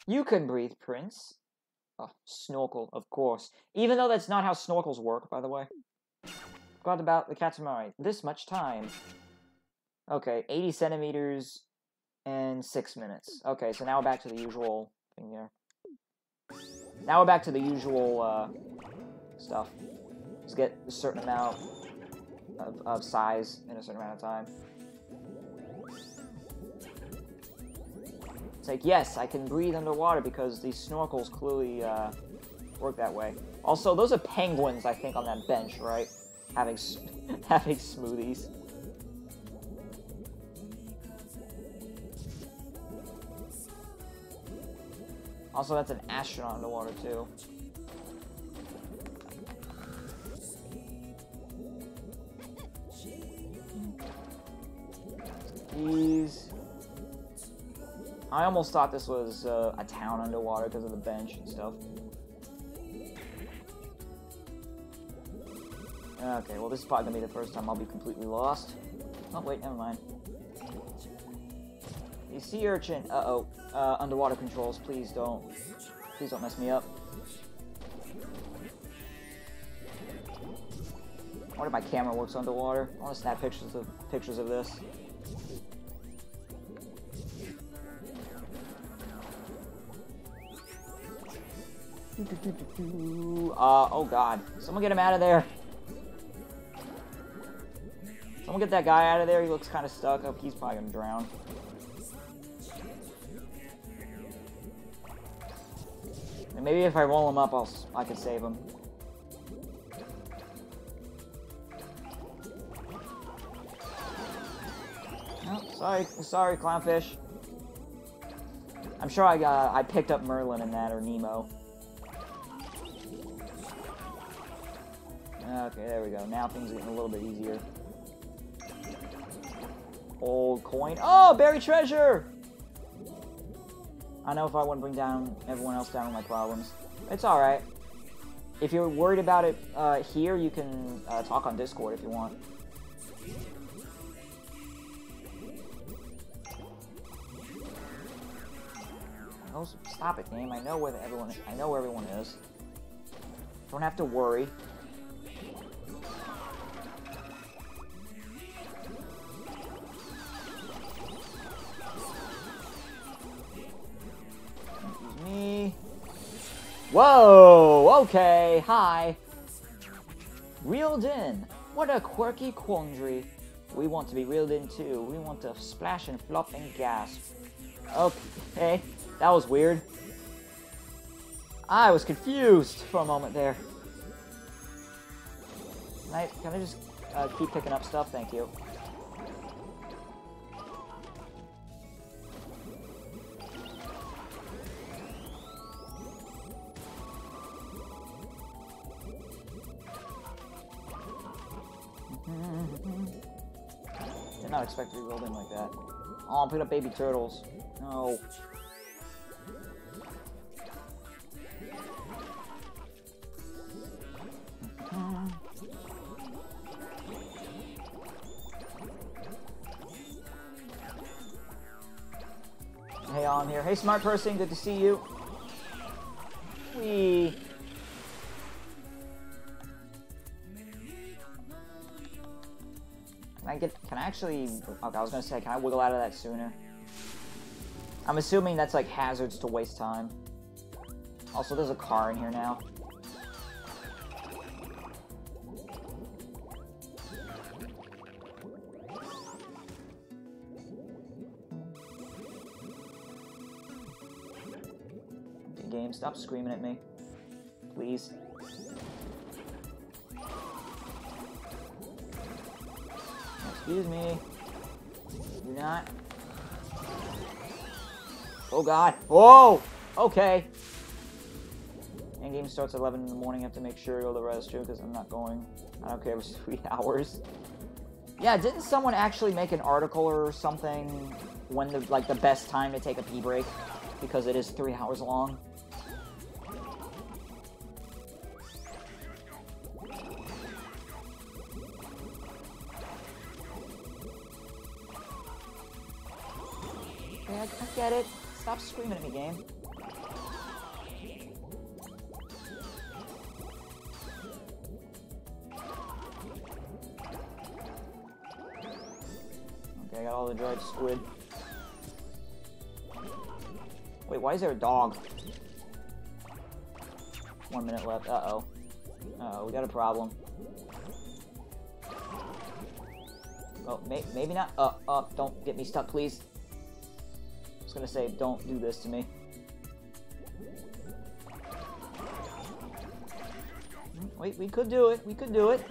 You can breathe, Prince. Oh, snorkel, of course. Even though that's not how snorkels work, by the way. Forgot about the Katamari. This much time. Okay, 80 centimeters and 6 minutes. Okay, so now we're back to the usual thing here. Now we're back to the usual uh, stuff. Just get a certain amount of, of size in a certain amount of time. It's like, yes, I can breathe underwater because these snorkels clearly uh, work that way. Also, those are penguins, I think, on that bench, right? having (laughs) having smoothies. Also, that's an astronaut underwater too. These. I almost thought this was uh, a town underwater because of the bench and stuff. Okay, well this is probably gonna be the first time I'll be completely lost. Oh wait, never mind. The sea urchin. Uh oh. Uh, underwater controls. Please don't. Please don't mess me up. I wonder if my camera works underwater. I want to snap pictures of pictures of this. Uh, oh god. Someone get him out of there. Someone get that guy out of there. He looks kind of stuck up. He's probably gonna drown. And maybe if I roll him up, I'll I can save him. Oh, sorry, sorry, clownfish. I'm sure I got I picked up Marlin in that or Nemo. Okay, there we go. Now things are getting a little bit easier. Old coin. Oh, buried treasure! I know if I wouldn't bring down everyone else down with my problems. It's alright. If you're worried about it uh, here, you can uh, talk on Discord if you want. Stop it, game. I know where everyone. I know where everyone is. Don't have to worry. Me. Whoa! Okay, hi. Reeled in. What a quirky quandary. We want to be reeled in too. We want to splash and flop and gasp. Okay, that was weird. I was confused for a moment there. Can I, can I just uh, keep picking up stuff? Thank you. Did not expect to be rolled in like that. Oh, I'm picking up baby turtles. No. Hey, I'm here. Hey, smart person, good to see you. Wee. Can I get? Can I actually? Okay, I was gonna say, can I wiggle out of that sooner? I'm assuming that's like hazards to waste time. Also, there's a car in here now. Game, stop screaming at me. Please. Excuse me. Do not. Oh god. Whoa! Okay. And game starts at 11 in the morning. I have to make sure to go to the restroom because I'm not going. I don't care if it's (laughs) three hours. Yeah, didn't someone actually make an article or something when the like the best time to take a pee break because it is three hours long? Get it. Stop screaming at me, game. Okay, I got all the dried squid. Wait, why is there a dog? One minute left. Uh-oh. Uh-oh, we got a problem. Oh, may maybe not. Uh, uh, don't get me stuck, please. Was gonna say, don't do this to me. Wait, we could do it. We could do it.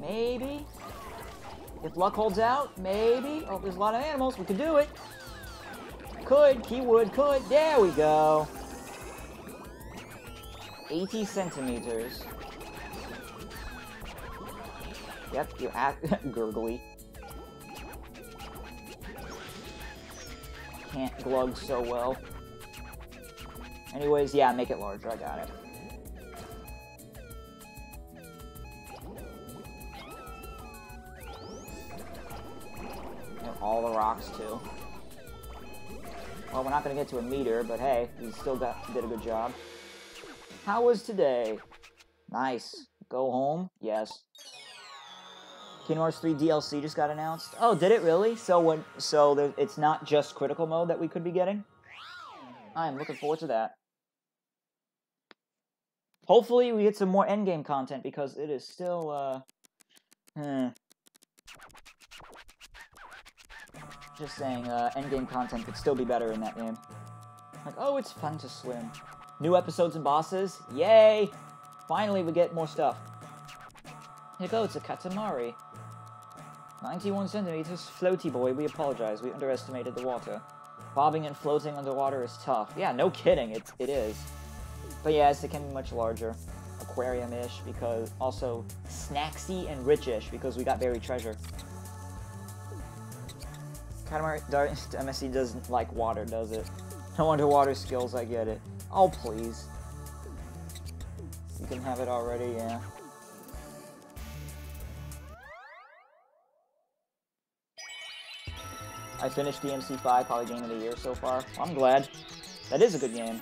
Maybe. If luck holds out, maybe. Oh, there's a lot of animals. We could do it. Could. Keywood could. There we go. 80 centimeters. Yep, you're at (laughs) gurgly. Can't glug so well. Anyways, yeah, make it larger. I got it. And all the rocks too. Well, we're not gonna get to a meter, but hey, we still got did a good job. How was today? Nice. Go home? Yes. Kingdom Hearts 3 DLC just got announced. Oh, did it really? So when so there, it's not just critical mode that we could be getting. I'm looking forward to that. Hopefully, we get some more endgame content because it is still. uh... eh. Just saying, uh, endgame content could still be better in that game. Like, oh, it's fun to swim. New episodes and bosses? Yay! Finally, we get more stuff. Here goes a Katamari. 91 centimeters, floaty boy, we apologize. We underestimated the water. Bobbing and floating underwater is tough. Yeah, no kidding, it, it is. But yes, it can be much larger. Aquarium-ish, because also snacksy and rich-ish, because we got buried treasure. Katamari Damacy doesn't like water, does it? No underwater skills, I get it. Oh, please. You can have it already, yeah. I finished DMC5, probably game of the year so far. I'm glad. That is a good game.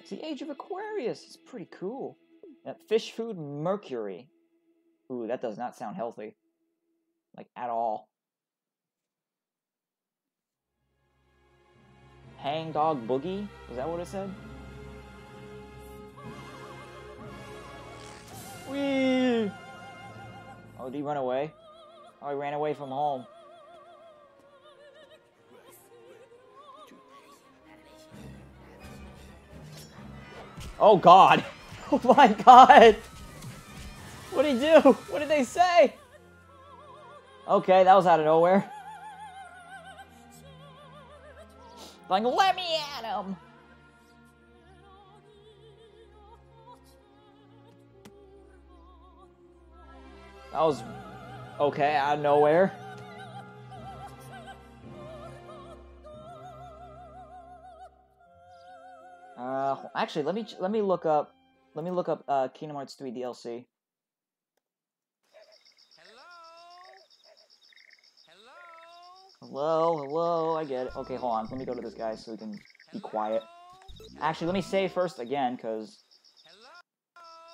It's the Age of Aquarius. It's pretty cool. Yeah, fish food mercury. Ooh, that does not sound healthy. Like, at all. Hang Dog Boogie? Was that what it said? Whee! Oh, did he run away? Oh, he ran away from home. Oh god! (laughs) Oh my god! What did he do? What did they say? Okay, that was out of nowhere. Like, let me at him! That was okay out of nowhere. Uh, actually, let me let me look up let me look up uh, Kingdom Hearts 3 DLC. Hello? Hello? Hello, hello, I get it. Okay, hold on. Let me go to this guy so we can be quiet. Actually, let me save first again, because...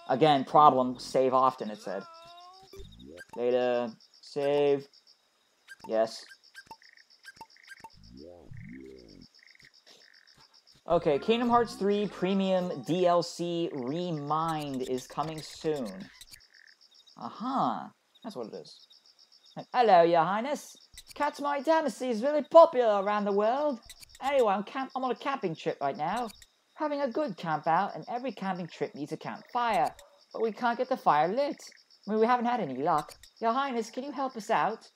Again, problem, save often, it said. Data, save. Yes. Okay, Kingdom Hearts 3 Premium DLC Re Mind is coming soon. Uh-huh. That's what it is. Hello, Your Highness. Katamari Damacy is really popular around the world. Anyway, I'm, camp- I'm on a camping trip right now. Having a good camp out, and every camping trip needs a campfire. But we can't get the fire lit. I mean, we haven't had any luck. Your Highness, can you help us out?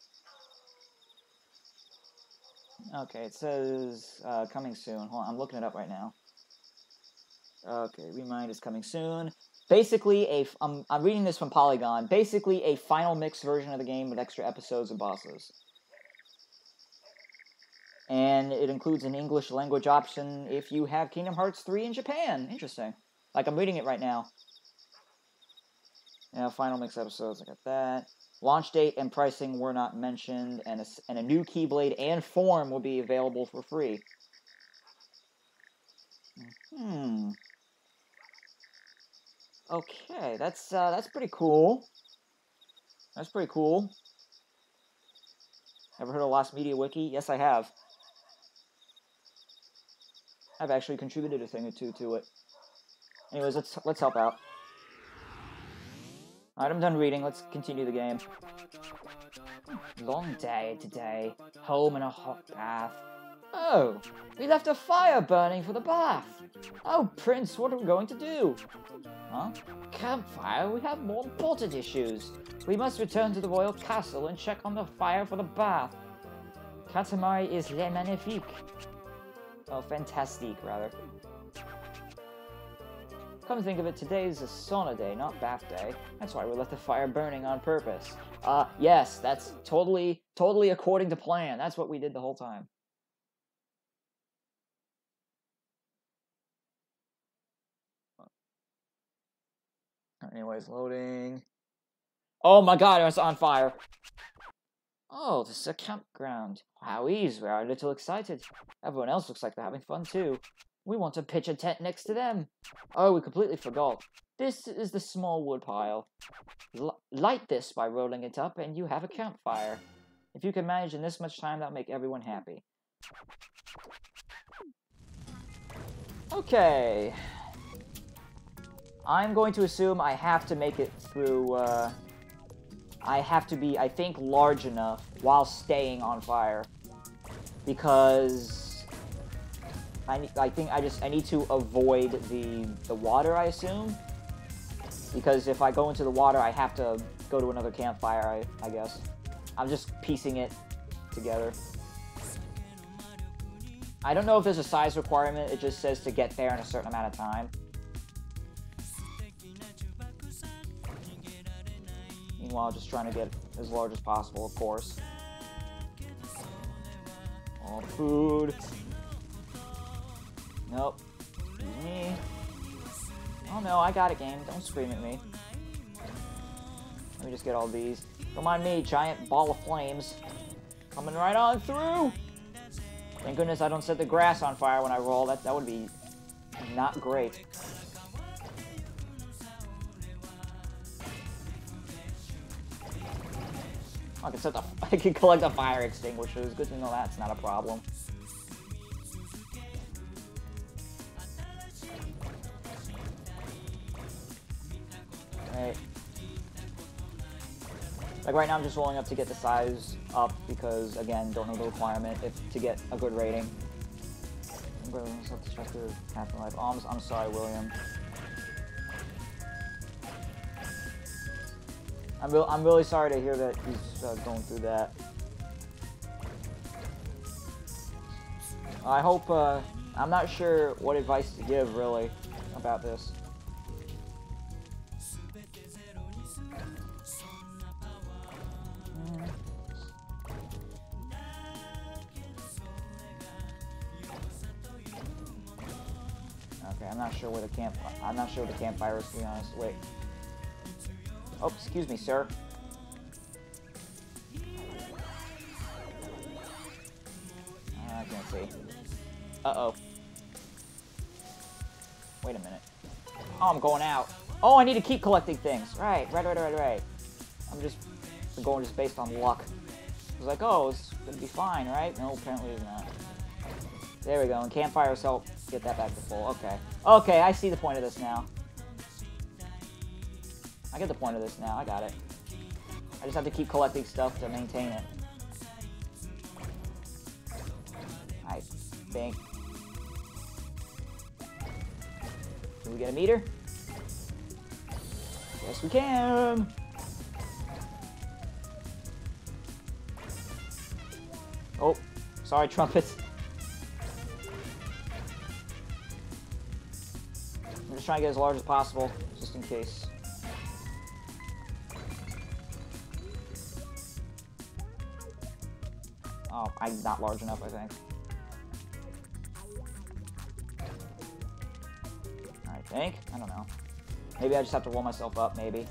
Okay, it says uh, coming soon. Hold on, I'm looking it up right now. Okay, Re Mind is coming soon. Basically, a f- I'm, I'm reading this from Polygon. Basically, a final mix version of the game with extra episodes and bosses. And it includes an English language option if you have Kingdom Hearts 3 in Japan. Interesting. Like, I'm reading it right now. Yeah, final mix episodes, I got that. Launch date and pricing were not mentioned, and a, and a new Keyblade and form will be available for free. Hmm. Okay, that's uh, that's pretty cool. That's pretty cool. Ever heard of Lost Media Wiki? Yes, I have. I've actually contributed a thing or two to it. Anyways, let's let's help out. Alright, I'm done reading. Let's continue the game. Long day today. Home in a hot bath. Oh, we left a fire burning for the bath. Oh, Prince, what are we going to do? Huh? Campfire? We have more important issues. We must return to the royal castle and check on the fire for the bath. Katamari is le magnifique. Oh, fantastique, rather. Come think of it, today is a sauna day, not bath day. That's why we left the fire burning on purpose. Uh, yes, that's totally, totally according to plan. That's what we did the whole time. Anyways, loading. Oh my god, it's on fire. Oh, this is a campground. How easy, we are a little excited. Everyone else looks like they're having fun too. We want to pitch a tent next to them. Oh, we completely forgot. This is the small wood pile. L- light this by rolling it up, and you have a campfire. If you can manage in this much time, that'll make everyone happy. Okay. I'm going to assume I have to make it through, uh... I have to be, I think, large enough while staying on fire. Because... I, I think I just, I need to avoid the, the water, I assume. Because if I go into the water, I have to go to another campfire, I, I guess. I'm just piecing it together. I don't know if there's a size requirement, it just says to get there in a certain amount of time. Meanwhile, just trying to get as large as possible, of course. All food. Nope. Me. Oh no, I got it, game. Don't scream at me. Let me just get all these. Don't mind me, giant ball of flames. Coming right on through! Thank goodness I don't set the grass on fire when I roll. That, that would be not great. I can set the (laughs) I can collect the fire extinguishers. Good to know that's not a problem. Right. Like right now, I'm just rolling up to get the size up because, again, don't know the requirement if to get a good rating. Self-destructive half-life. Oh, I'm, I'm sorry, William. I'm, I'm really sorry to hear that he's uh, going through that. I hope, uh, I'm not sure what advice to give, really, about this. Okay, I'm not sure where the camp. I'm not sure where the campfire is, to be honest. Wait. Oh, excuse me, sir. Ah, I can't see. Uh-oh. Wait a minute. Oh, I'm going out. Oh, I need to keep collecting things. Right, right, right, right, right. I'm just going just based on luck. I was like, oh, it's gonna be fine, right? No, apparently it's not. There we go, and campfires help get that back to full. Okay. Okay, I see the point of this now. I get the point of this now. I got it. I just have to keep collecting stuff to maintain it. I think. Can we get a meter? Yes, we can. Oh, sorry, trumpets. Just trying to get as large as possible, just in case. Oh, I'm not large enough, I think. I think? I don't know. Maybe I just have to roll myself up, maybe.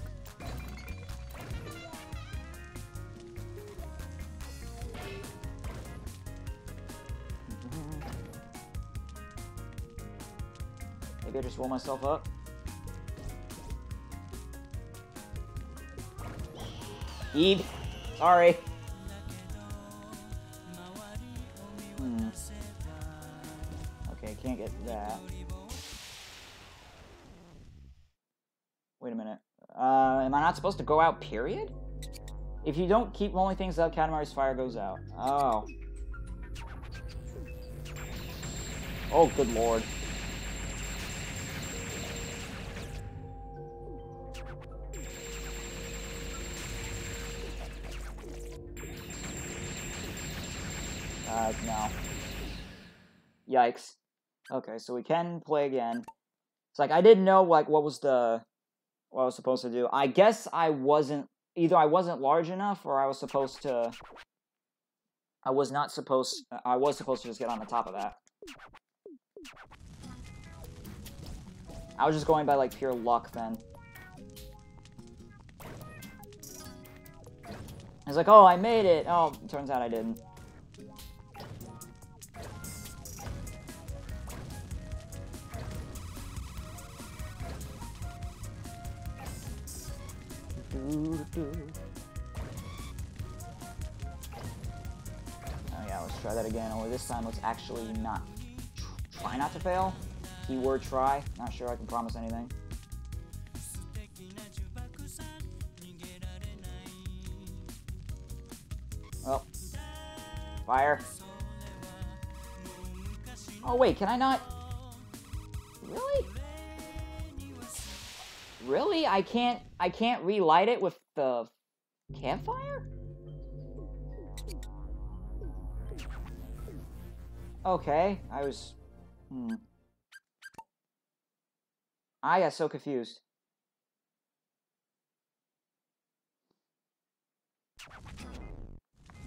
Roll myself up. Eve. Sorry. Hmm. Okay, can't get that. Wait a minute. Uh, am I not supposed to go out, period? If you don't keep rolling things up, Katamari's fire goes out. Oh. Oh, good lord. No. Yikes. Okay, so we can play again. It's like I didn't know like what was the what I was supposed to do. I guess I wasn't either I wasn't large enough or I was supposed to I was not supposed I was supposed to just get on the top of that. I was just going by like pure luck then. I was like, oh, I made it. Oh, turns out I didn't. Oh yeah, let's try that again. Only this time, let's actually not try not to fail. Keyword try. Not sure I can promise anything. Well, fire. Oh wait, can I not? Really? I can't. I can't relight it with the campfire. Okay, I was. Hmm. I got so confused.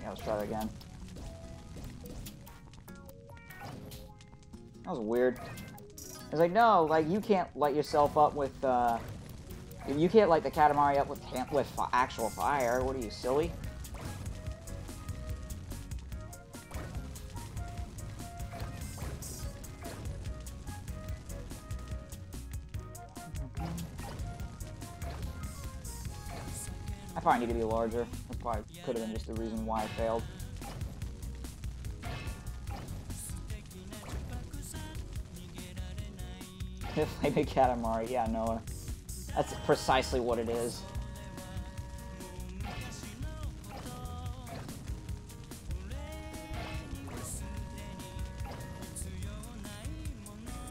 Yeah, let's try that again. That was weird. I was like, no, like you can't light yourself up with. uh... You can't light the Katamari up with camp with actual fire. What are you silly? I probably need to be larger. That probably could have been just the reason why I failed. (laughs) Flaming Katamari, yeah, Noah. That's precisely what it is.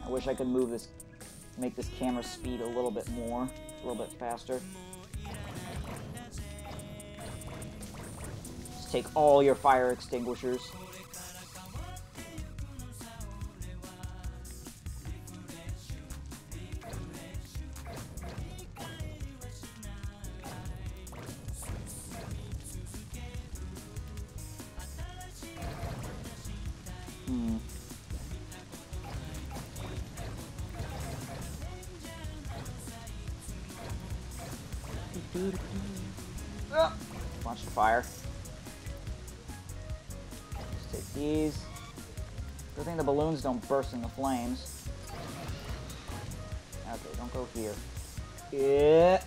I wish I could move this, make this camera speed a little bit more, a little bit faster. Just take all your fire extinguishers. Burst into flames. Okay, don't go here. Yeah.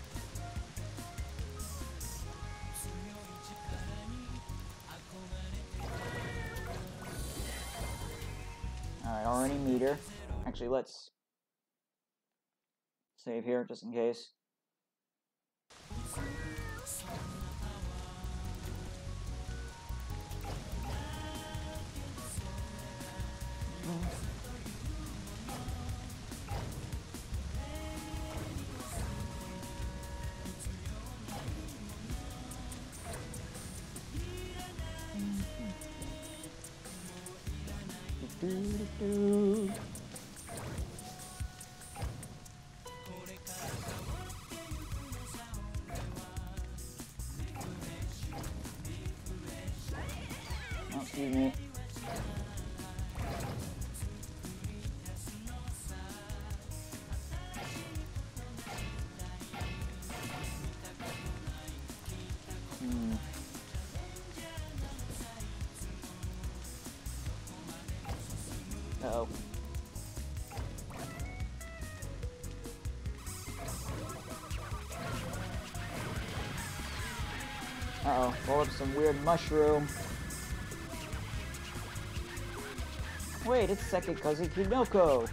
Alright, already meter. Actually, let's save here just in case. up some weird mushroom. Wait, it's second cousin Kinoko.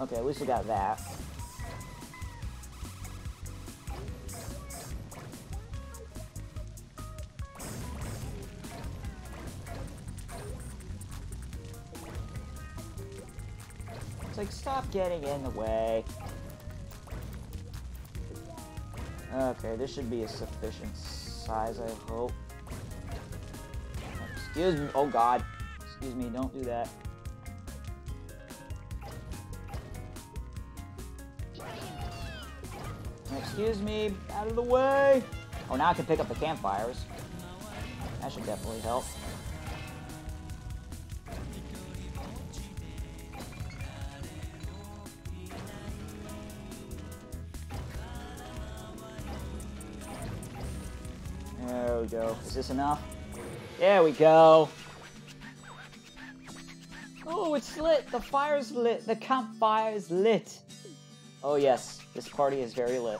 Okay, at we got that. It's like, stop getting in the way. Okay, this should be a sufficient size, I hope. Excuse me. Oh, God. Excuse me, don't do that. Excuse me, out of the way. Oh, now I can pick up the campfires. That should definitely help. Go. Is this enough? There we go. Oh, it's lit. The fire's lit. The campfire is lit. Oh yes, this party is very lit.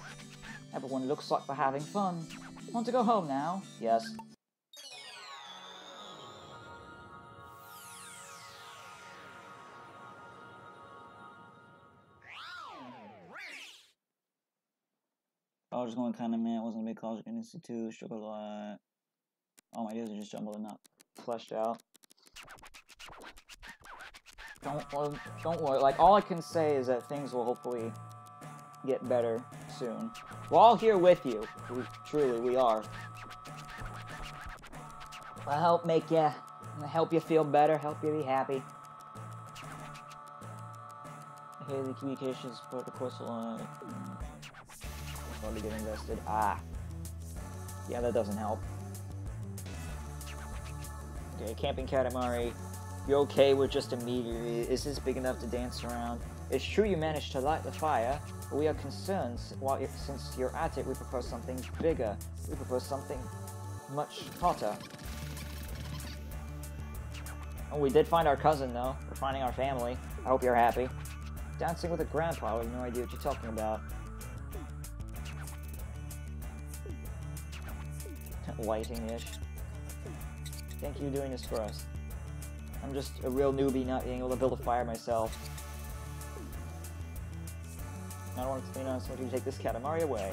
Everyone looks like they're having fun. Want to go home now? Yes. I was going kind of mad. Wasn't a big college institute. Struggled a lot. All my ideas are just jumbled and not fleshed out. Don't wor- don't worry. Like all I can say is that things will hopefully get better soon. We're all here with you. We, truly, we are. I'll help make you, help you feel better, help you be happy. The communications support the course alone. Get invested. Ah. Yeah, that doesn't help. Okay, camping Katamari. You okay with just a meteor? Is this big enough to dance around? It's true you managed to light the fire, but we are concerned while you since you're at it, we propose something bigger. We propose something much hotter. Oh, we did find our cousin, though. We're finding our family. I hope you're happy. Dancing with a grandpa, I have no idea what you're talking about. Lighting-ish. Thank you for doing this for us. I'm just a real newbie not being able to build a fire myself. I don't want to clean on so you take this Katamari away.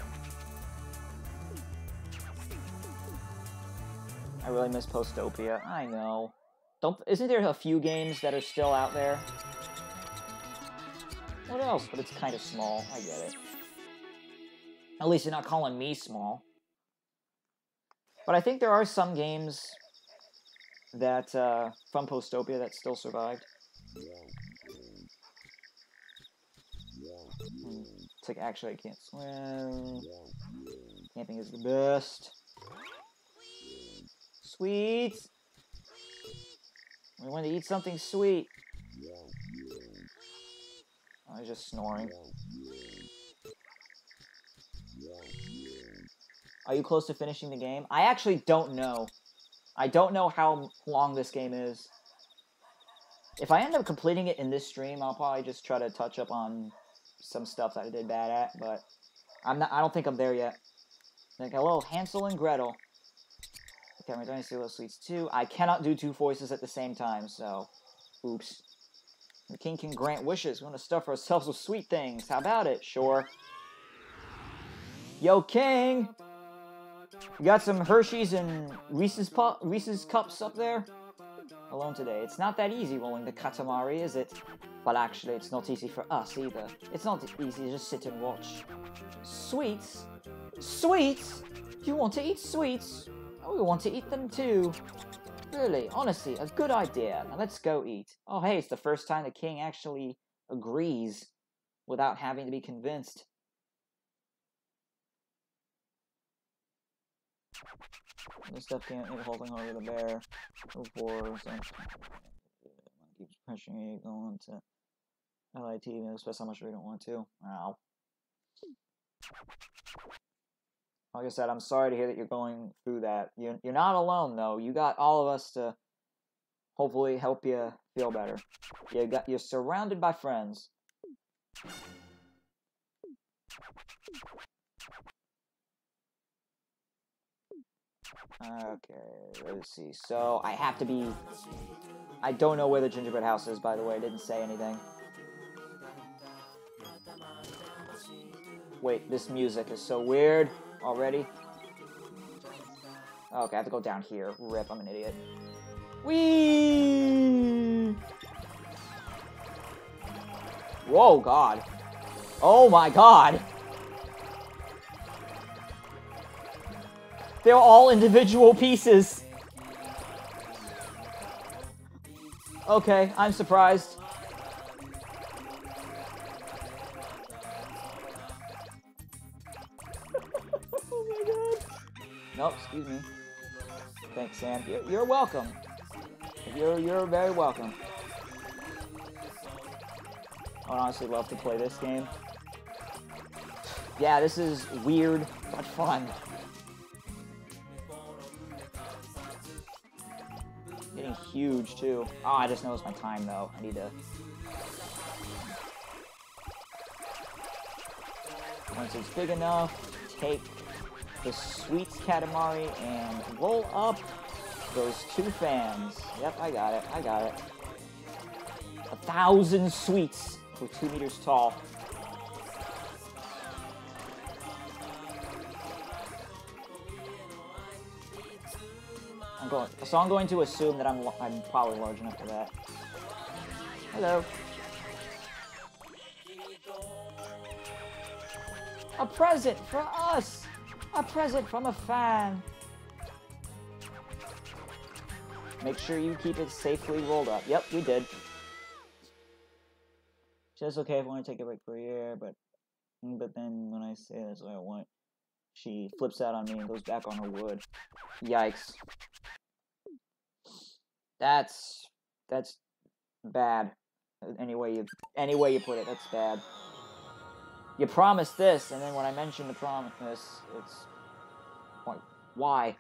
I really miss Postopia. I know. Don't isn't there a few games that are still out there? What else? But it's kind of small. I get it. At least you're not calling me small. But I think there are some games that uh, from Postopia that still survived. Hmm, It's like actually I can't swim. Camping is the best. Sweet. We want to eat something sweet. Oh, he's just snoring. Are you close to finishing the game? I actually don't know. I don't know how long this game is. If I end up completing it in this stream, I'll probably just try to touch up on some stuff that I did bad at, but I'm not. I don't think I'm there yet. Like, hello, Hansel and Gretel. Okay, we're trying to those sweets too. I cannot do two voices at the same time, so oops. The king can grant wishes. We want to stuff ourselves with sweet things. How about it? Sure. Yo, king. You got some Hershey's and Reese's pop, Reese's cups up there? Alone today. It's not that easy rolling the Katamari, is it? But actually, it's not easy for us either. It's not easy to just sit and watch. Sweets? Sweets? You want to eat sweets? Oh, we want to eat them too. Really, honestly, a good idea. Now let's go eat. Oh, hey, it's the first time the king actually agrees without having to be convinced. This stuff can't hit holding over the bear. Before so keeps pressuring me going to LIT and express how much we don't want to. Wow. Like I said, I'm sorry to hear that you're going through that. You're, you're not alone though. You got all of us to hopefully help you feel better. You got you're surrounded by friends. Okay, let's see. So I have to be. I don't know where the gingerbread house is, by the way. I didn't say anything. Wait, this music is so weird already. Okay, I have to go down here. Rip, I'm an idiot. Whee! Whoa, God. Oh my God. They're all individual pieces. Okay, I'm surprised. (laughs) oh my god. Nope, excuse me. Thanks, Sam. You're, you're welcome. You're you're very welcome. I honestly love to play this game. Yeah, this is weird but fun. Huge too. Oh, I just noticed my time though. I need to. Once it's big enough, take the sweets Katamari and roll up those two fans. Yep, I got it. I got it. A thousand sweets. We're two meters tall. Going. So I'm going to assume that I'm. I'm probably large enough for that. Hello. A present for us. A present from a fan. Make sure you keep it safely rolled up. Yep, we did. She says, okay if I want to take a break for a year, but but then when I say that's what I want, she flips out on me and goes back on her wood. Yikes. That's that's bad. Uh, any way you any way you put it, that's bad. You promised this, and then when I mention the promise, it's like, why?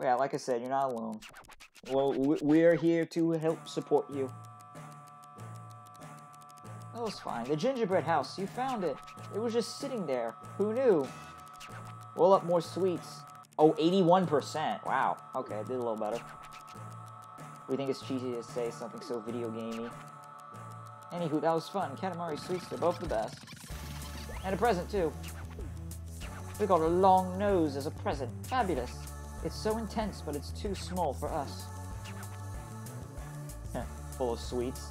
Yeah, like I said, you're not alone. Well, we- we're here to help support you. That was fine. The gingerbread house, you found it. It was just sitting there. Who knew? Roll up more sweets. Oh, 81%. Wow. Okay, I did a little better. We think it's cheesy to say something so video gamey. Anywho, that was fun. Katamari sweets, they're both the best. And a present, too. We got a long nose as a present. Fabulous. It's so intense, but it's too small for us. (laughs) Full of sweets.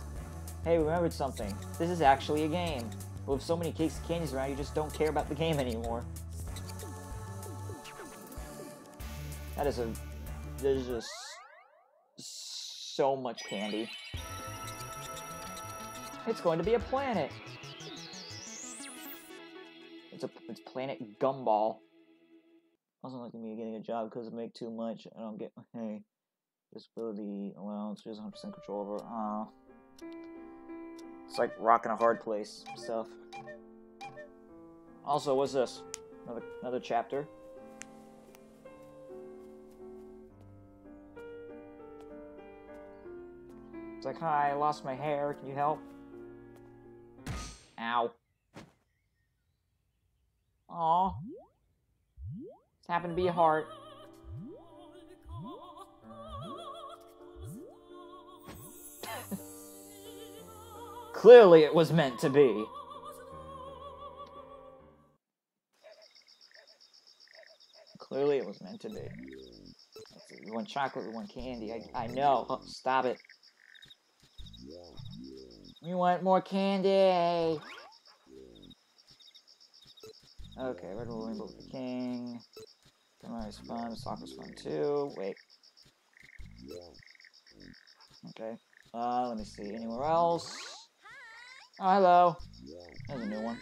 Hey, remembered something. This is actually a game. With so many cakes and candies around, you just don't care about the game anymore. That is a... There's just... So much candy. It's going to be a planet! It's a... It's Planet Gumball. Also, like me getting a job because I make too much. I don't get hey disability allowance. Just 100 percent control over. Uh, it's like rocking a hard place stuff. Also, what's this? Another another chapter. It's like, hi, I lost my hair. Can you help? Ow. Aw. This happened to be a heart. (laughs) Clearly it was meant to be. Clearly it was meant to be. We want chocolate, we want candy. I, I know. Oh, stop it. We want more candy. Okay, Red Bull Rainbow the King. Kamari's fun, Soccer's fun too. Wait. Okay. Uh, let me see. Anywhere else? Oh, hello. There's a new one.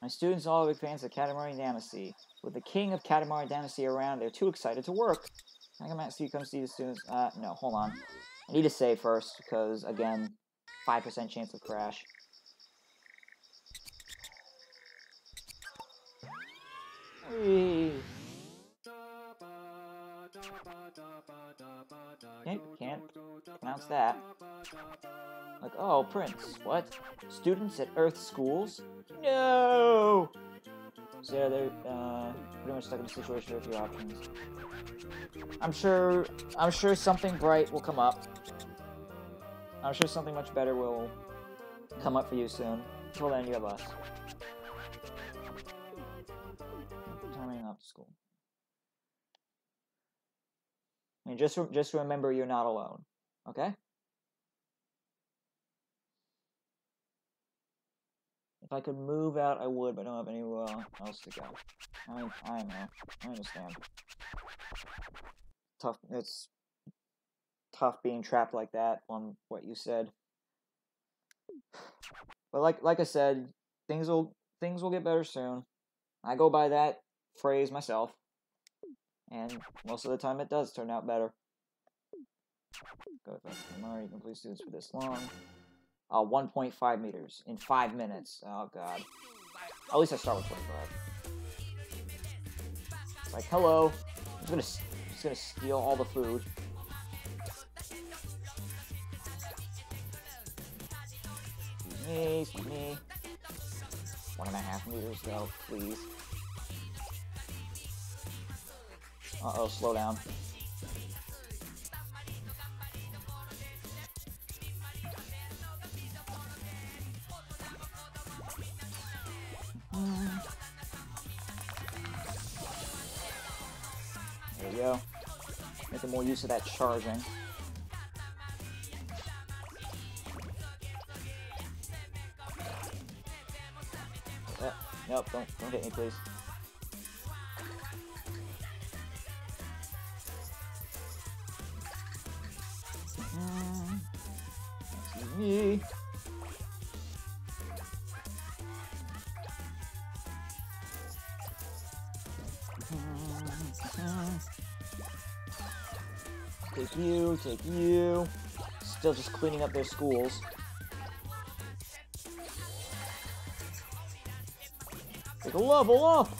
My students are all big fans of Katamari Damacy. With the king of Katamari Damacy around, they're too excited to work. I out see you come see the students. Uh, no, hold on. I need to save first, because, again, 5% chance of crash. Whee. Can't, can't pronounce that. Like, oh, Prince, what? Students at Earth schools? No! So yeah, they're uh, pretty much stuck in a situation with a few options. I'm sure, I'm sure something bright will come up. I'm sure something much better will come up for you soon. Until then, you have us. school. I mean, just re- just remember you're not alone. Okay. If I could move out, I would, but I don't have anywhere else to go. I I know. I understand. Tough. It's tough being trapped like that on what you said. But like like I said, things will things will get better soon. I go by that phrase myself, and most of the time it does turn out better. Go fast. Mario, you complete students for this long. Uh, 1.5 meters in five minutes. Oh god. At least I start with 25. It's like, hello. I'm just gonna, just gonna steal all the food. Excuse me, excuse me. One and a half meters though, please. Uh oh, slow down. There we go. Making more use of that charging. Uh, nope, don't don't hit me, please. Still just cleaning up their schools. A level up!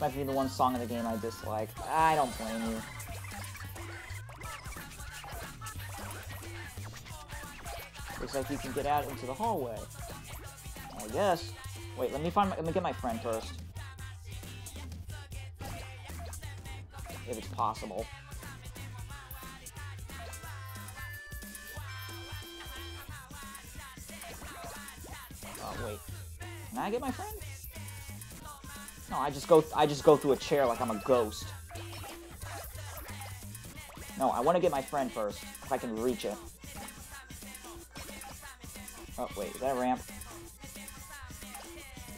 Might be the one song in the game I dislike. I don't blame you. Like you can get out into the hallway. I guess. Wait, let me find. My, let me get my friend first. If it's possible. Oh wait. Can I get my friend? No, I just go. I just go through a chair like I'm a ghost. No, I want to get my friend first, if I can reach it. Oh, wait, is that a ramp?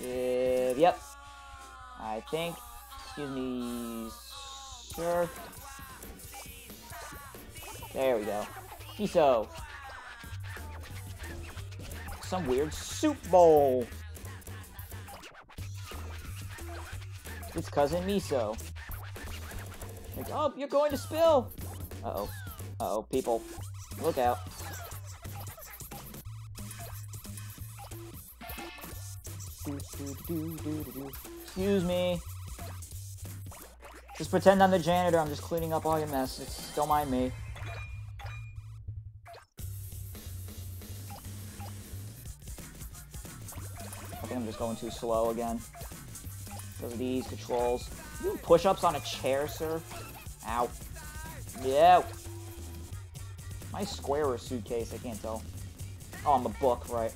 Uh, yep. I think. Excuse me, sir. There we go. Miso. Some weird soup bowl. It's cousin Miso. Like, oh, you're going to spill. Uh oh. Uh oh, people. Look out. Excuse me. Just pretend I'm the janitor. I'm just cleaning up all your mess. It's, don't mind me. I think I'm just going too slow again. Because of these controls. You push-ups on a chair, sir? Ow. Yeah. My square or suitcase? I can't tell. Oh, I'm a book, right.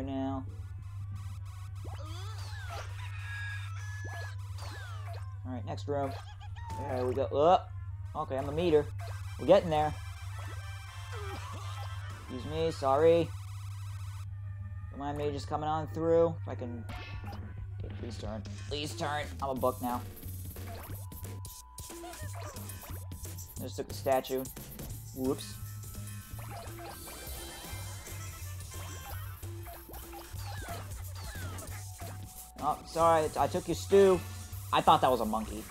Here now. Alright, next room. There we go. Up. Okay, I'm a meter. We're getting there. Excuse me, sorry. Don't mind me just coming on through. If I can. Okay, please turn. Please turn. I'm a book now. Just took the statue. Whoops. Oh, sorry, I took your stew. I thought that was a monkey.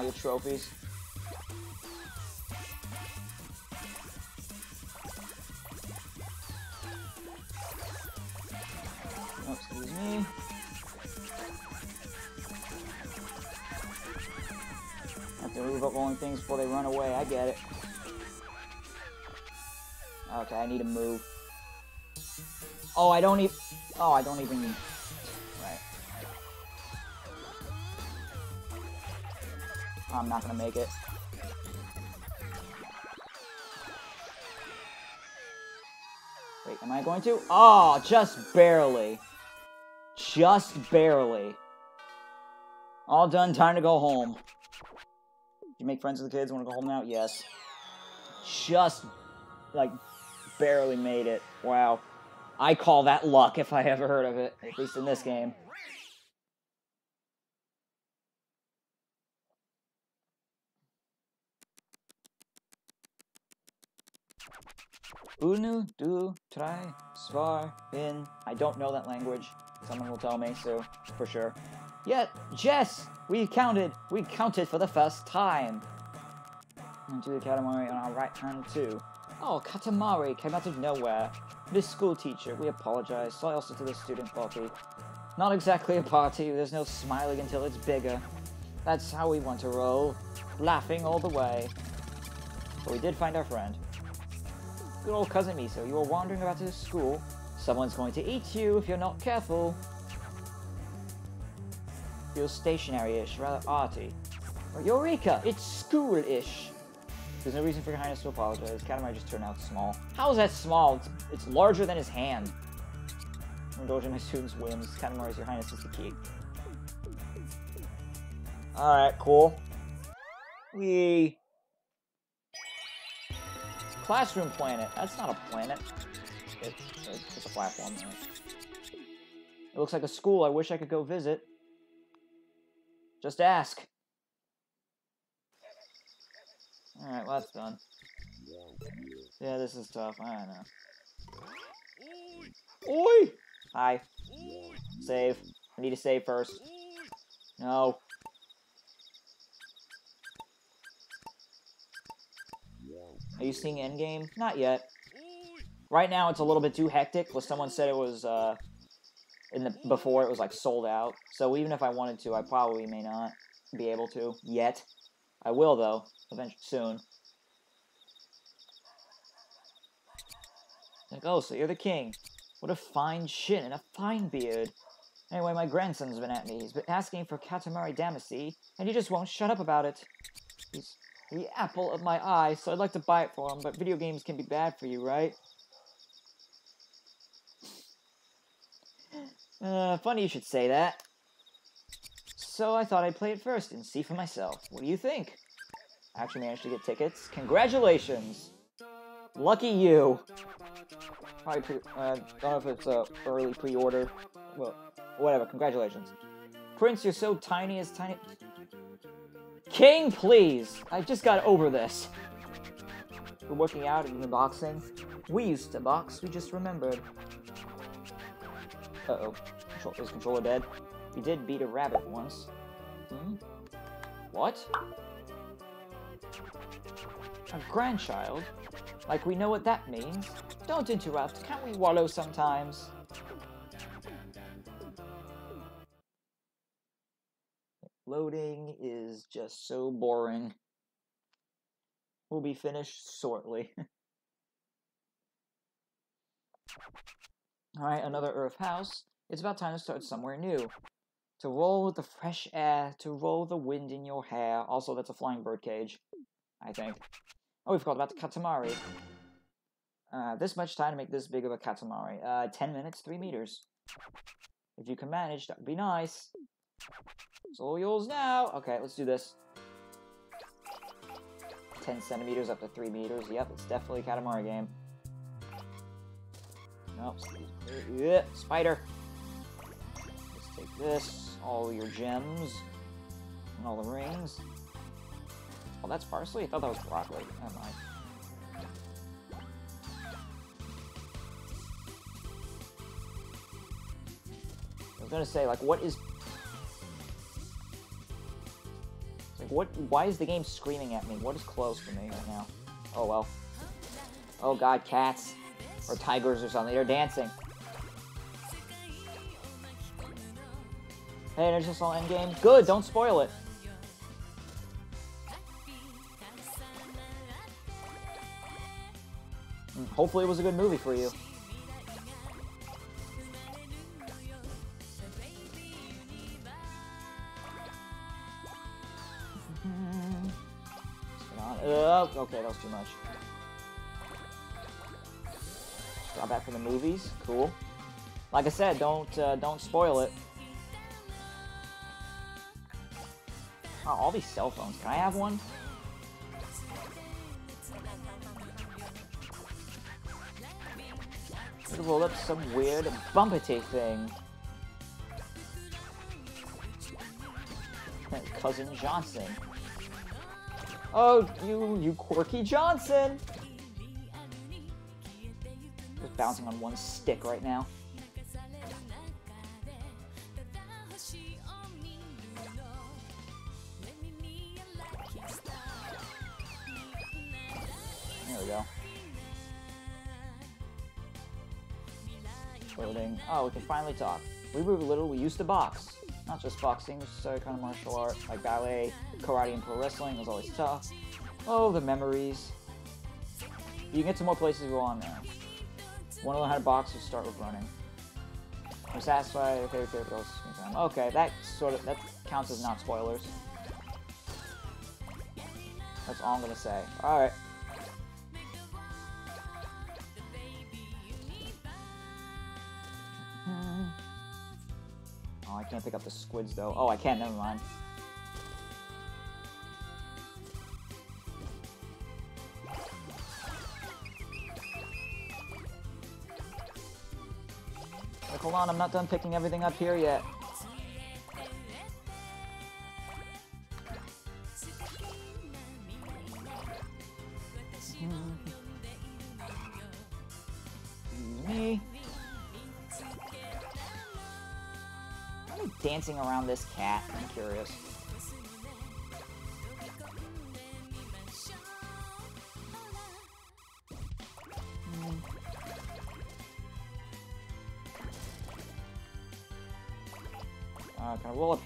All your trophies. Oh, excuse me. Have to move up rolling things before they run away. I get it. Okay, I need to move. Oh, I don't even. Oh, I don't even. I'm not gonna make it. Wait, am I going to? Oh, just barely. Just barely. All done, time to go home. You make friends with the kids, wanna go home now? Yes. Just, like, barely made it. Wow. I call that luck if I ever heard of it, at least in this game. Unu, du, try, svar, bin. I don't know that language. Someone will tell me, so for sure. Yet, Jess, we counted. We counted for the first time. Do the Katamari on our right hand too. Oh, Katamari came out of nowhere. This school teacher, we apologize. Sorry also to the student party. Not exactly a party, there's no smiling until it's bigger. That's how we want to roll. Laughing all the way. But we did find our friend. Good old cousin Miso, you were wandering about this school. Someone's going to eat you if you're not careful. Feels stationary-ish, rather arty. Eureka! It's school-ish! There's no reason for your highness to apologize. Katamari just turned out small. How is that small? It's, it's larger than his hand. I'm indulging my students' whims. Katamari's your highness is the key. Alright, cool. We Classroom planet. That's not a planet. It's, it's a platform. It looks like a school I wish I could go visit. Just ask. Alright, well that's done. Yeah, this is tough. I don't know. Oi! Hi. Save. I need to save first. No. Are you seeing Endgame? Not yet. Right now, it's a little bit too hectic. Well, someone said it was uh, in the before it was like sold out. So even if I wanted to, I probably may not be able to yet. I will though, eventually soon. Like, oh, so you're the king. What a fine chin and a fine beard. Anyway, my grandson's been at me. He's been asking for Katamari Damacy, and he just won't shut up about it. He's the apple of my eye, so I'd like to buy it for him, but video games can be bad for you, right? Uh, funny you should say that. So I thought I'd play it first and see for myself. What do you think? I actually managed to get tickets. Congratulations! Lucky you! Probably pre- uh, don't know if it's a early pre-order. Well, whatever. Congratulations. Prince, you're so tiny as tiny. King, please! I just got over this. We're working out and boxing. We used to box, we just remembered. Uh-oh. Control- is controller dead? We did beat a rabbit once. Hmm? What? A grandchild? Like we know what that means. Don't interrupt. Can't we wallow sometimes? Loading is just so boring. We'll be finished shortly. (laughs) Alright, another Earth house. It's about time to start somewhere new. To roll with the fresh air, to roll the wind in your hair. Also, that's a flying bird cage, I think. Oh, we forgot about the Katamari. Uh, this much time to make this big of a Katamari. Uh, 10 minutes, 3 meters. If you can manage, that would be nice. It's all yours now. Okay, let's do this. 10 centimeters up to 3 meters. Yep, it's definitely a Katamari game. Nope. Yeah, spider. Let's take this. All your gems. And all the rings. Oh, that's parsley? I thought that was broccoli. Never mind. I was gonna say, like, what is... what? Why is the game screaming at me? What is close to me right now? Oh well. Oh god, cats or tigers or something. They're dancing. Hey, there's just all endgame. Good. Don't spoil it. Mm, Hopefully, it was a good movie for you. Movies. Cool. Like I said, don't uh, don't spoil it. Oh, all these cell phones. Can I have one? Roll up some weird bumpety thing. Cousin Johnson. Oh, you, you quirky Johnson! Bouncing on one stick right now. There we go. Loading. Oh, we can finally talk. We were little, we used to box. Not just boxing, just kind of martial art, like ballet, karate, and pro wrestling was always tough. Oh, the memories. You can get to more places you go on there. Want to learn how to box or start with running? I'm satisfied with favorite else. Okay, that sort of that counts as not spoilers. That's all I'm gonna say. Alright. (laughs) Oh, I can't pick up the squids though. Oh, I can't. never mind. Hold on, I'm not done picking everything up here yet. Hmm. Me. Why am dancing around this cat? I'm curious.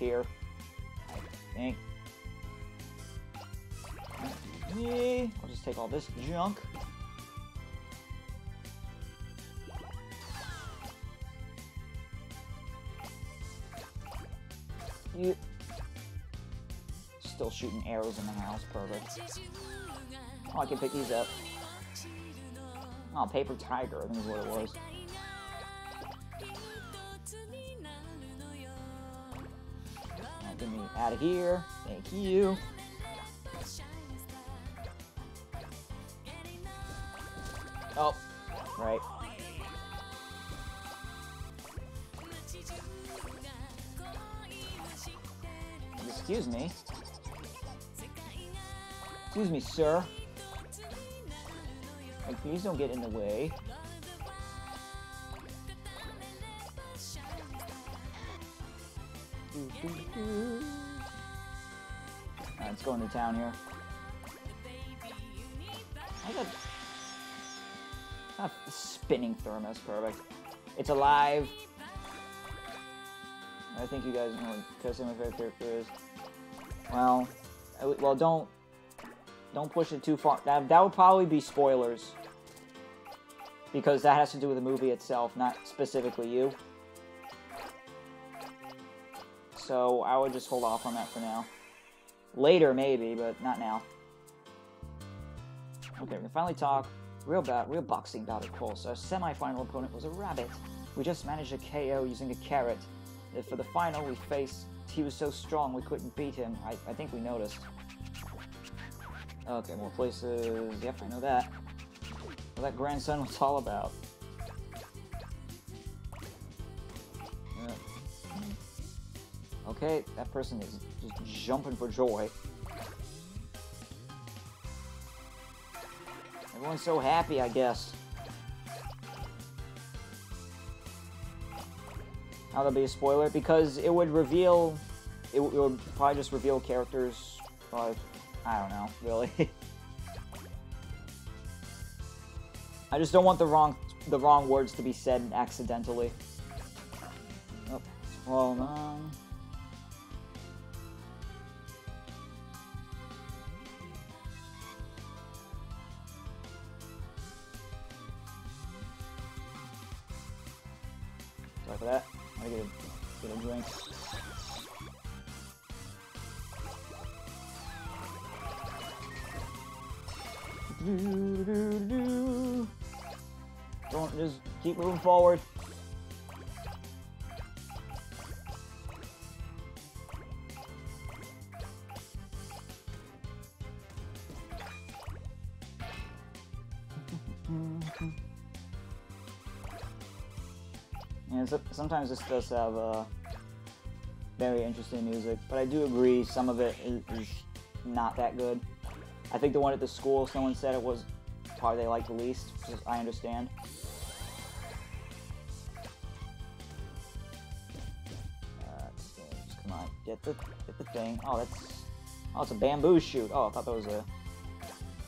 Here? I think. I'll just take all this junk. Still shooting arrows in the house, perfect. Oh, I can pick these up. Oh, paper tiger, I think is what it was. Out of here. Thank you. Oh, right. Excuse me. Excuse me, sir. Like, please don't get in the way. Let's go into town here. A spinning thermos, perfect. It's alive. I think you guys know what my favorite character is. Well, I w- well, don't don't push it too far. That that would probably be spoilers because that has to do with the movie itself, not specifically you. So I would just hold off on that for now. Later, maybe, but not now. Okay, we can finally talk. Real bat, real boxing bout at Pulse. Our semi-final opponent was a rabbit. We just managed a KO using a carrot. For the final, we faced. He was so strong we couldn't beat him. I, I think we noticed. Okay, more places. Yep, I know that. What that grandson was all about. Okay, that person is just jumping for joy. Everyone's so happy, I guess. How that'll be a spoiler? Because it would reveal, it, it would probably just reveal characters Five. I don't know, really. (laughs) I just don't want the wrong the wrong words to be said accidentally. Oh, hold on. That. I get a get a drink. Doo-doo-doo. Don't just keep moving forward. Sometimes this does have uh, very interesting music, but I do agree some of it is, is not that good. I think the one at the school, someone said it was part they liked the least, I understand. Uh, just come on, get the get the thing. Oh, that's oh, it's a bamboo shoot. Oh, I thought that was a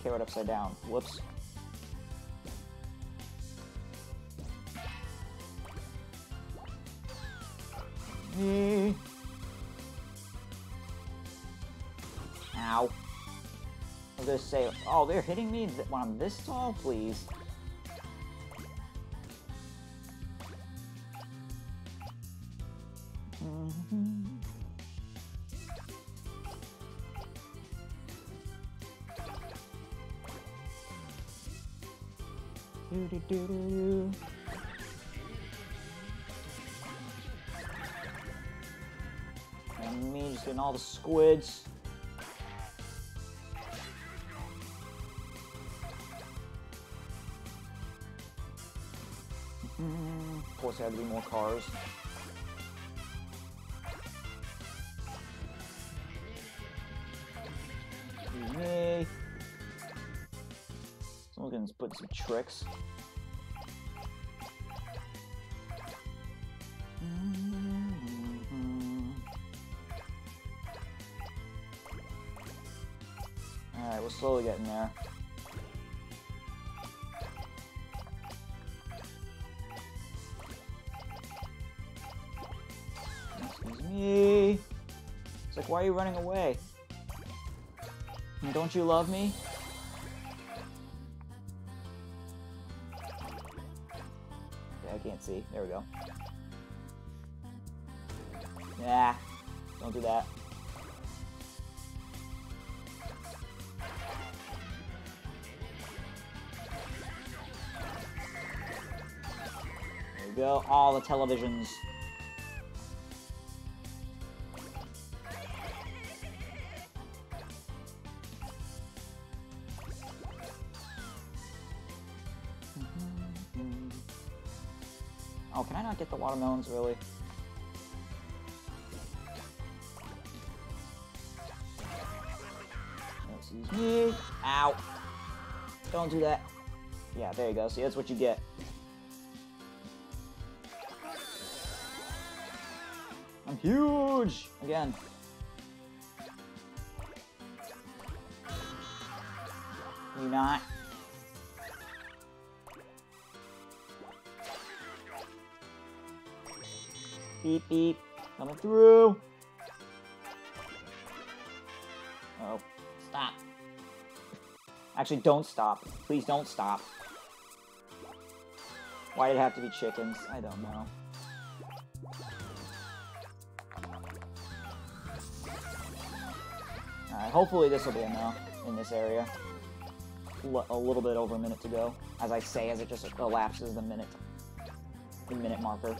carrot upside down. Whoops. Eh. Ow. I was gonna say, oh, they're hitting me when I'm this tall? Please. Mhm. Doo-doo-doo-doo. All the squids. Of course, there had to be more cars. Excuse me. Someone can put some tricks. Getting there. Excuse me. It's like, why are you running away? Don't you love me? Okay, I can't see. There we go. Nah, don't do that. All the televisions. Oh, can I not get the watermelons, really? Excuse me. Ow. Don't do that. Yeah, there you go. See, that's what you get. Huge! Again. You not? Beep beep. Coming through. Oh, stop. Actually, don't stop. Please don't stop. Why did it have to be chickens? I don't know. Hopefully this will be enough in this area. L- a little bit over a minute to go. As I say, as it just elapses the minute, the minute marker.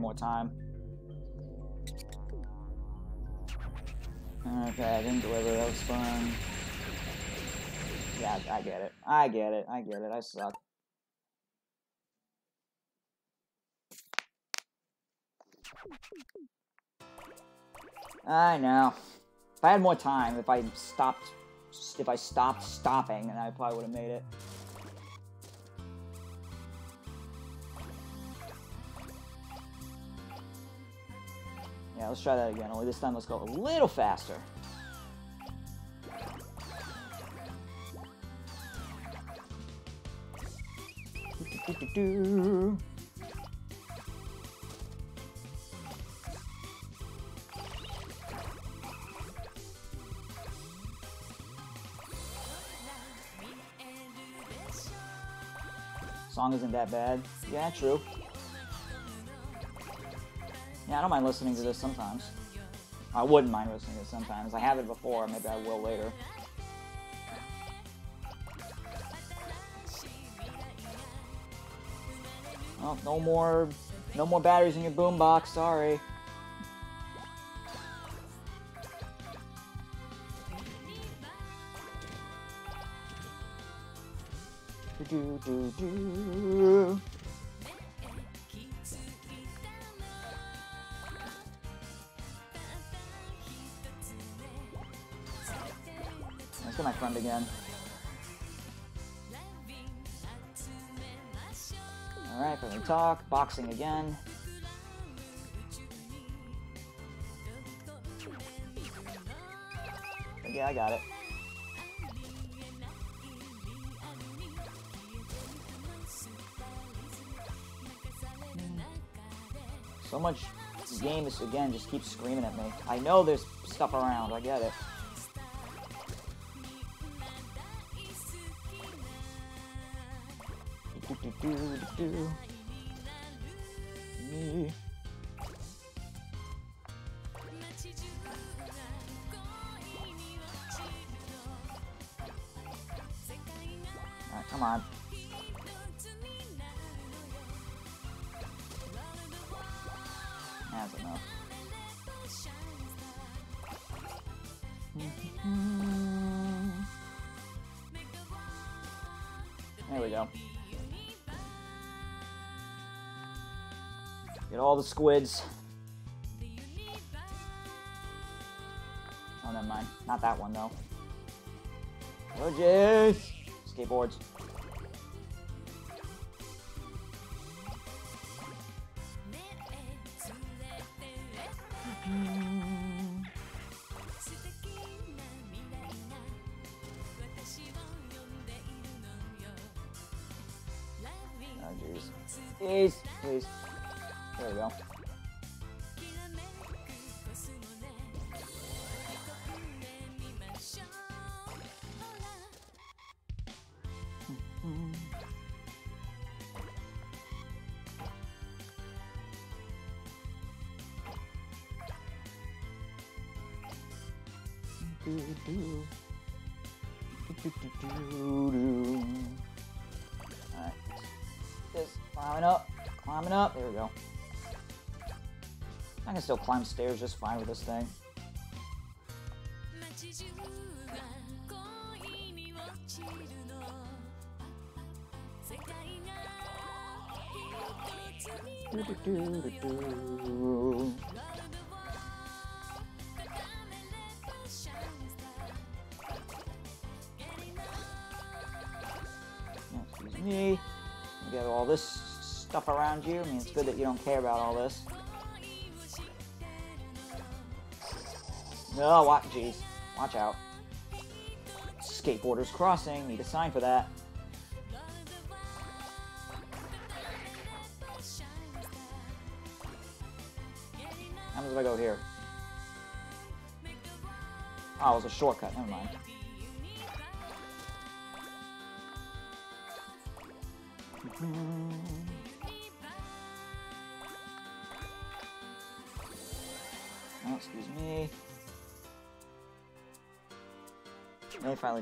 More time. Okay, I didn't deliver. That was fun. Yeah, I get it. I get it. I get it. I suck. I know. If I had more time, if I stopped, if I stopped stopping, then I probably would have made it. Let's try that again. Only this time, let's go a little faster. Song isn't that bad. Yeah, true. Yeah, I don't mind listening to this sometimes. I wouldn't mind listening to it sometimes. I have it before, maybe I will later. Oh, no more, no more batteries in your boombox. Sorry. Do do do do. Let's my friend again. Alright, friendly talk. Boxing again. Yeah, I got it. So much game is again just keeps screaming at me. I know there's stuff around, I get it. All the squids. Oh, never mind. Not that one, though. Oh, jeez. Skateboards. Up. There we go. I can still climb stairs just fine with this thing. Do, do, do, me. Got all this stuff around you. I mean, it's good that you don't care about all this. Oh, no, watch, jeez. Watch out. Skateboarders crossing. Need a sign for that. How much if I go here? Oh, it was a shortcut. Never mind.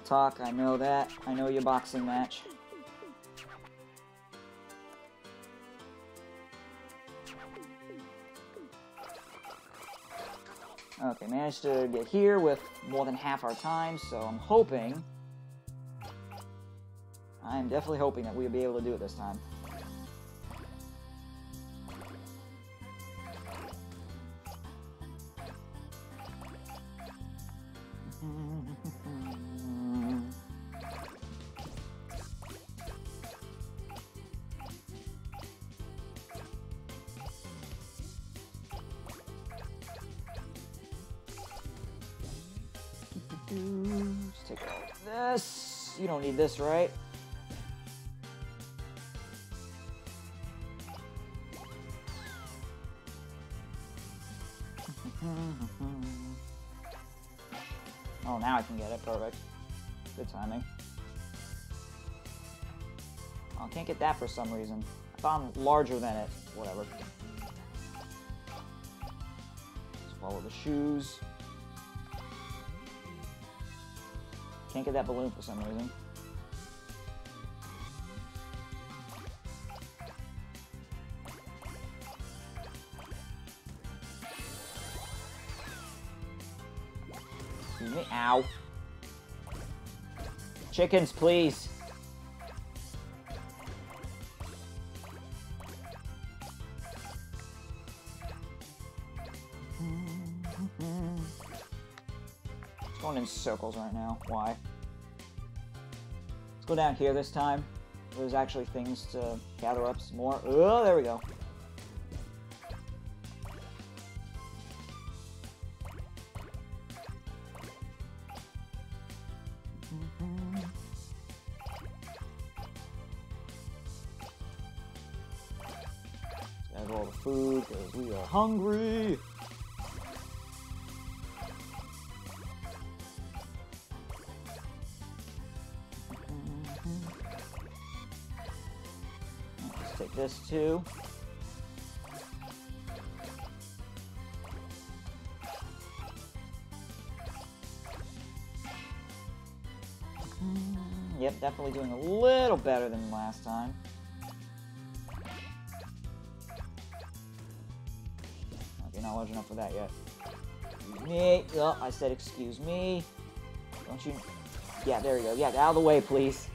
Talk. I know that. I know your boxing match. Okay, managed to get here with more than half our time, so I'm hoping. I'm definitely hoping that we'll be able to do it this time. Right? Oh, now I can get it. Perfect. Good timing. Oh, I can't get that for some reason. I I'm larger than it. Whatever. Let's follow the shoes. Can't get that balloon for some reason. Chickens, please. It's going in circles right now. Why? Let's go down here this time. There's actually things to gather up some more. Oh, there we go. Definitely doing a little better than last time. Okay, not large enough for that yet. Excuse me. Oh, I said excuse me. Don't you... Yeah, there you go. Yeah, out of the way, please.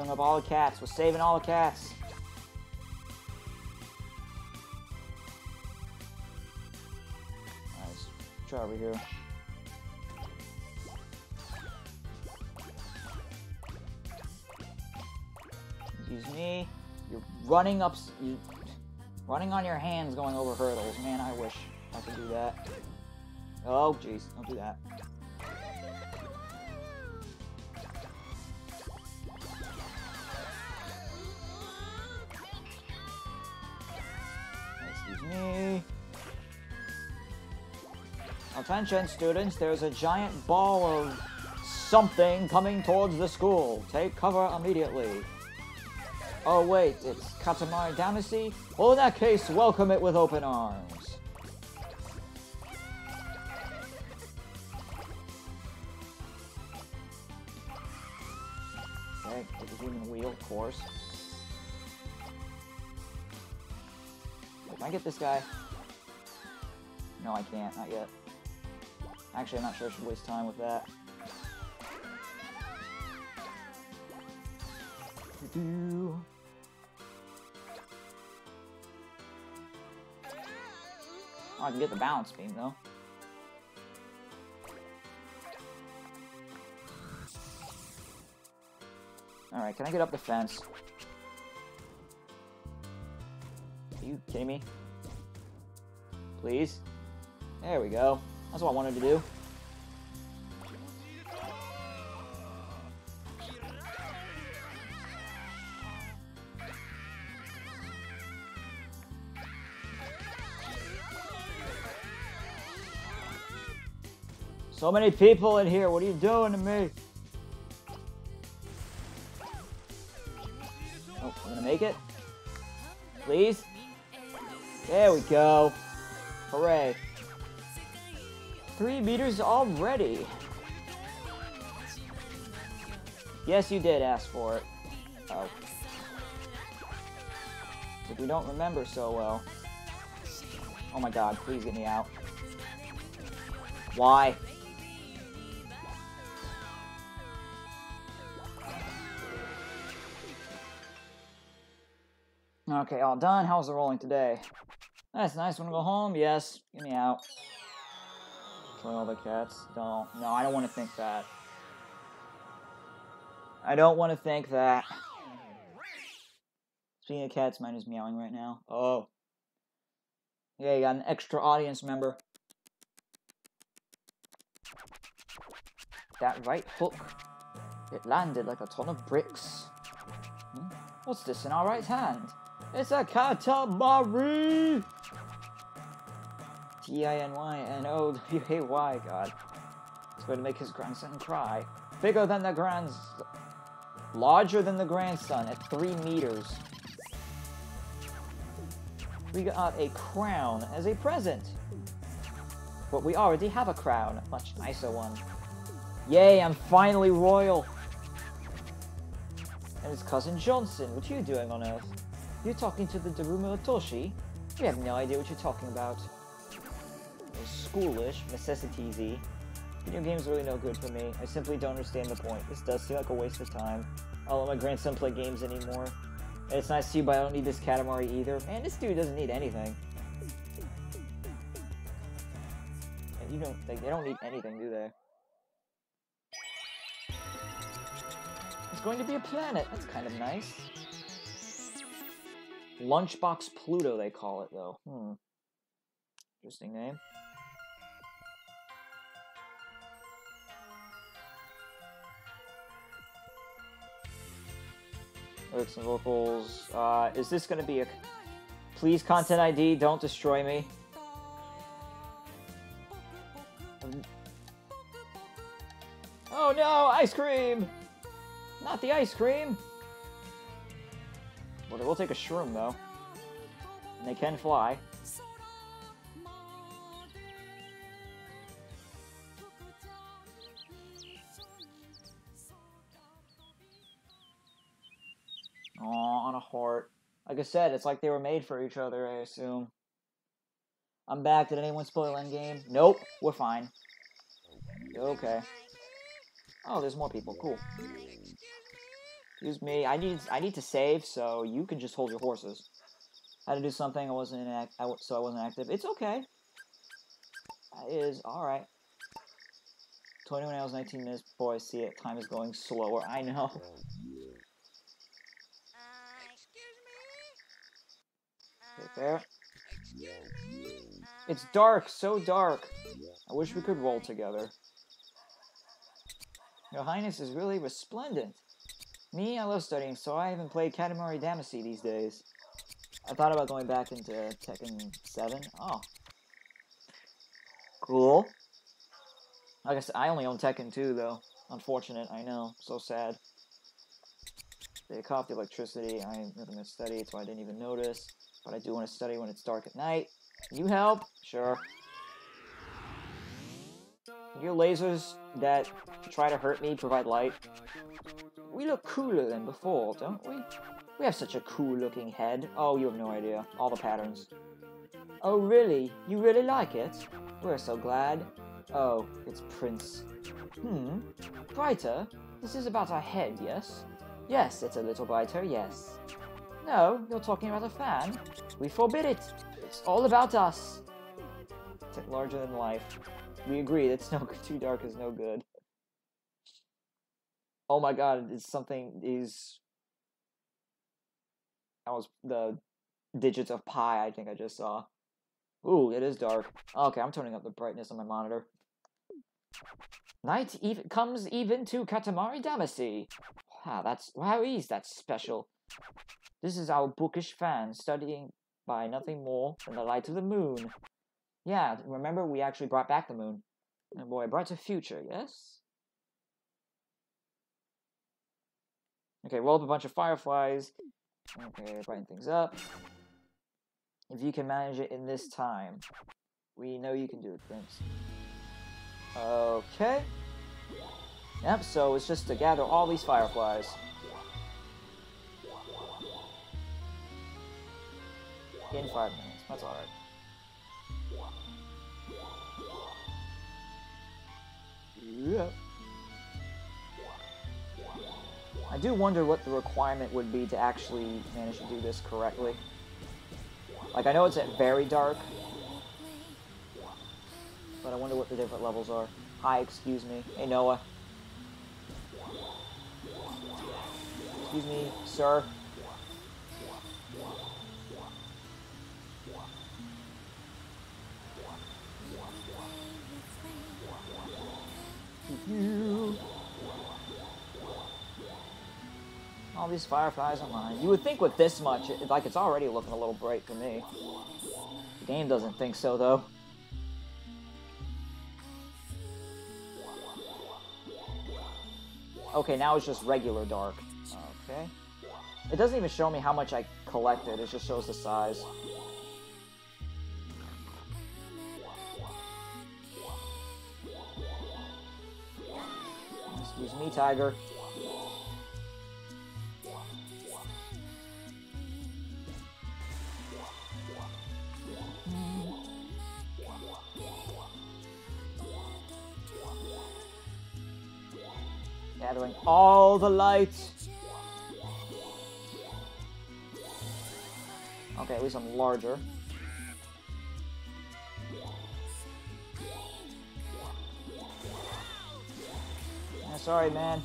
Gathering up all the cats. We're saving all the cats. Nice. Try over here. Excuse me. You're running up. You running on your hands, going over hurdles. Man, I wish I could do that. Oh, jeez, don't do that. Attention, students, there's a giant ball of something coming towards the school. Take cover immediately. Oh, wait, it's Katamari Damacy? Well, in that case, welcome it with open arms. Okay, the human wheel, of course. Can I get this guy? No, I can't, not yet. Actually, I'm not sure I should waste time with that. Oh, I can get the balance beam, though. Alright, can I get up the fence? Are you kidding me? Please? There we go. That's what I wanted to do. So many people in here. What are you doing to me? Oh, I'm gonna make it. Please. There we go. Hooray. Three meters already. Yes, you did ask for it. Oh. But we don't remember so well. Oh my god, please get me out. Why? Okay, all done. How's the rolling today? That's nice. Wanna go home? Yes. Get me out. All the cats. Don't. No, I don't want to think that. I don't want to think that. Speaking of cats, mine is meowing right now. Oh. Yeah, you got an extra audience member. That right hook. It landed like a ton of bricks. Hmm? What's this in our right hand? It's a Katamari! T-I-N-Y-N-O-W-A-Y, (laughs) God. It's going to make his grandson cry. Bigger than the grand... Larger than the grandson at three meters. We got a crown as a present. But we already have a crown, a much nicer one. Yay, I'm finally royal! And his cousin Johnson, what are you doing on Earth? You're talking to the Daruma Otoshi? We have no idea what you're talking about. Schoolish, necessities-y. Video games really no good for me. I simply don't understand the point. This does seem like a waste of time. I don't let my grandson play games anymore. And it's nice to you, but I don't need this Katamari either. Man, this dude doesn't need anything. And you don't like they don't need anything, do they? It's going to be a planet. That's kind of nice. Lunchbox Pluto, they call it, though. Hmm. Interesting name. Lyrics and vocals. Uh, is this going to be a... Please, content ID, don't destroy me. Oh no, ice cream! Not the ice cream! Well, they will take a shroom, though. And they can fly. On a heart. Like I said, it's like they were made for each other, I assume. I'm back. Did anyone spoil Endgame? Nope, we're fine. Okay. Oh, there's more people. Cool. Excuse me. I need I need to save, so you can just hold your horses. I had to do something. I wasn't act, I, so I wasn't active. It's okay. That is all right. 21 hours, 19 minutes before I see it. Time is going slower. I know. Uh, excuse me? Right there. It's dark, so dark. I wish we could roll together. Your Highness is really resplendent. Me, I love studying, so I haven't played Katamari Damacy these days. I thought about going back into Tekken 7. Oh. Cool. Like I said, I only own Tekken 2, though. Unfortunate, I know. So sad. They off the electricity. I'm not going to study, so I didn't even notice. But I do want to study when it's dark at night. You help? Sure. Your lasers that try to hurt me provide light. We look cooler than before, don't we? We have such a cool looking head. Oh, you have no idea. All the patterns. Oh, really? You really like it? We're so glad. Oh, it's Prince. Hmm. Brighter? This is about our head, yes? Yes, it's a little brighter, yes. No, you're talking about a fan? We forbid it. It's all about us. T- larger than life. We agree that no (laughs) too dark is no good. Oh my god, it's something is that was the digits of pi I think I just saw. Ooh, it is dark. Okay, I'm turning up the brightness on my monitor. Night even comes even to Katamari Damacy. Wow, that's how is that special? This is our bookish fan studying by nothing more than the light of the moon. Yeah, remember we actually brought back the moon. And boy, brought to future, yes? Okay, roll up a bunch of fireflies. Okay, brighten things up. If you can manage it in this time, we know you can do it, Prince. Okay. Yep, so it's just to gather all these fireflies. In five minutes. That's alright. Yep. I do wonder what the requirement would be to actually manage to do this correctly. Like, I know it's at very dark, but I wonder what the different levels are. Hi, excuse me. Hey, Noah. Excuse me, sir. All these fireflies mine. You would think with this much, it, like it's already looking a little bright for me. The game doesn't think so, though. Okay, now it's just regular dark. Okay. It doesn't even show me how much I collected, it just shows the size. Me, Tiger. Gathering all the lights. Okay, at least I'm larger. Sorry, man.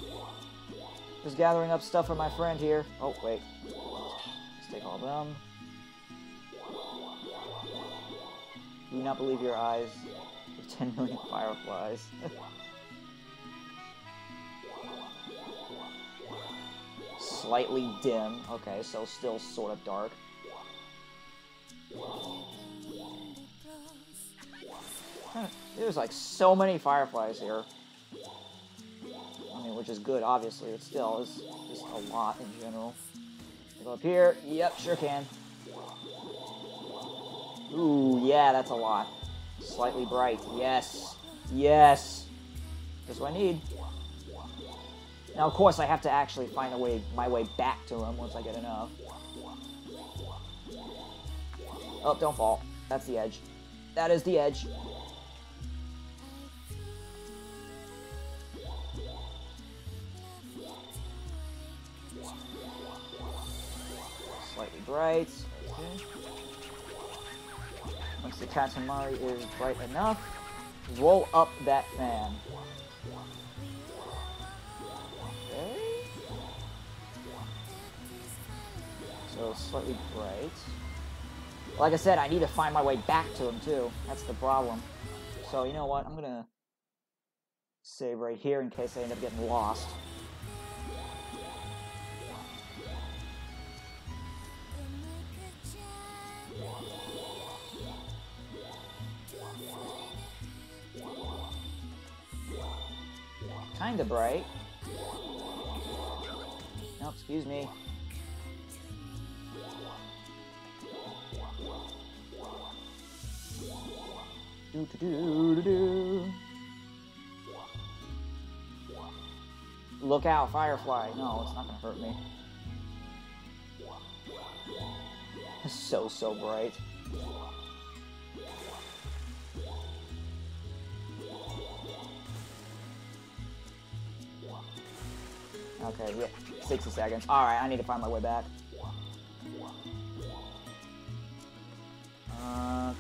Just gathering up stuff for my friend here. Oh, wait. Let's take all them. Do not believe your eyes. (laughs) 10 million fireflies. (laughs) Slightly dim. Okay, so still sort of dark. There's like so many fireflies here. Which is good, obviously. It still is just a lot in general. Go up here. Yep, sure can. Ooh, yeah, that's a lot. Slightly bright. Yes. Yes. That's what I need. Now, of course, I have to actually find a way, my way back to him once I get enough. Oh, don't fall. That's the edge. That is the edge. Bright. Okay. Once the Katamari is bright enough, roll up that fan. Okay. So slightly bright. Like I said, I need to find my way back to him too. That's the problem. So you know what? I'm gonna save right here in case I end up getting lost. Kinda bright. No, excuse me. Do do do do do. Look out, Firefly. No, it's not gonna hurt me. It's so, so bright. Okay, got 60 seconds. Alright, I need to find my way back. Uh,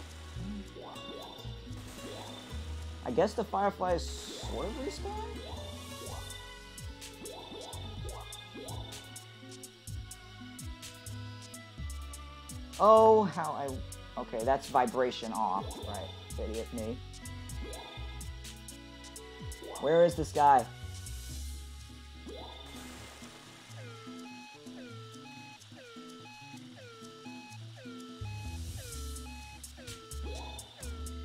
I guess the fireflies sort of respawn? Oh, how I... Okay, that's vibration off. Right, idiot me. Where is this guy?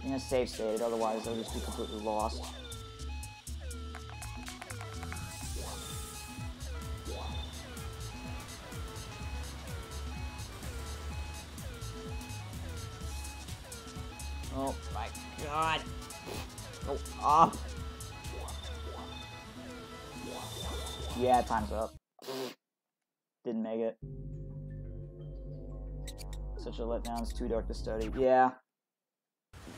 I'm gonna save state, otherwise I'll just be completely lost. Oh my god! Go up! Yeah, time's up. Didn't make it. Such a letdown, it's too dark to study. Yeah.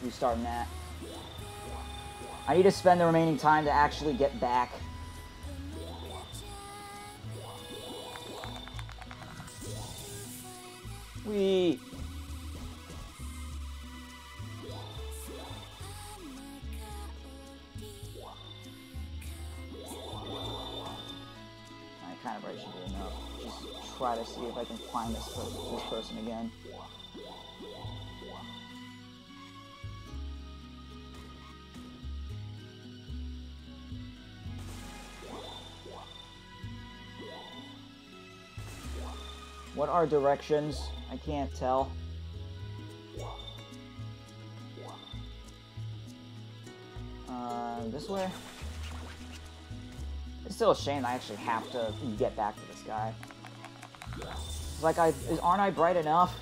Restarting that. I need to spend the remaining time to actually get back. We. I kind of should be enough. Just try to see if I can find this, this person again. What are directions? I can't tell. Uh, this way? It's still a shame I actually have to get back to this guy. It's like, I aren't I bright enough?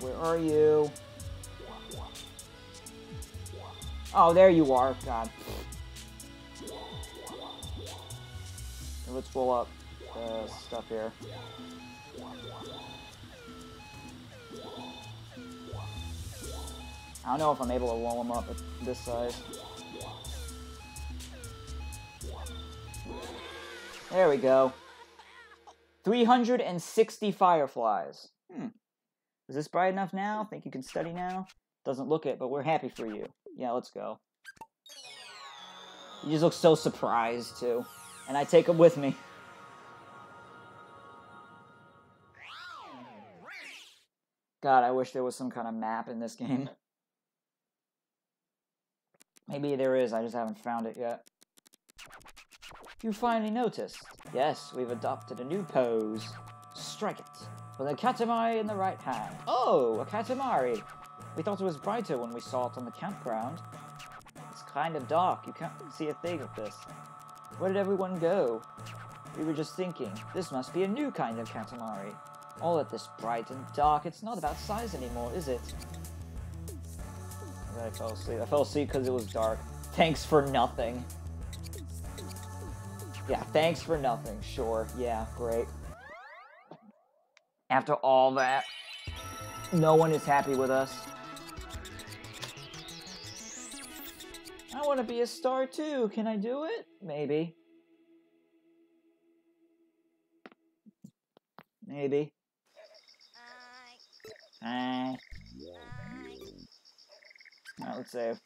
Where are you? Oh, there you are. God. Let's roll up the stuff here. I don't know if I'm able to roll them up at this size. There we go. 360 fireflies. Hmm. Is this bright enough now? Think you can study now? Doesn't look it, but we're happy for you. Yeah, let's go. You just look so surprised, too. And I take him with me. God, I wish there was some kind of map in this game. (laughs) Maybe there is, I just haven't found it yet. You finally noticed. Yes, we've adopted a new pose. Strike it. With a katamari in the right hand. Oh, a katamari. We thought it was brighter when we saw it on the campground. It's kind of dark. You can't see a thing of this. Where did everyone go? We were just thinking, this must be a new kind of katamari. All at this bright and dark. It's not about size anymore, is it? I fell asleep. I fell asleep because it was dark. Thanks for nothing. Yeah, thanks for nothing. Sure. Yeah, great. After all that, no one is happy with us. I want to be a star too. Can I do it? Maybe. Maybe. Hi. Alright, let's save.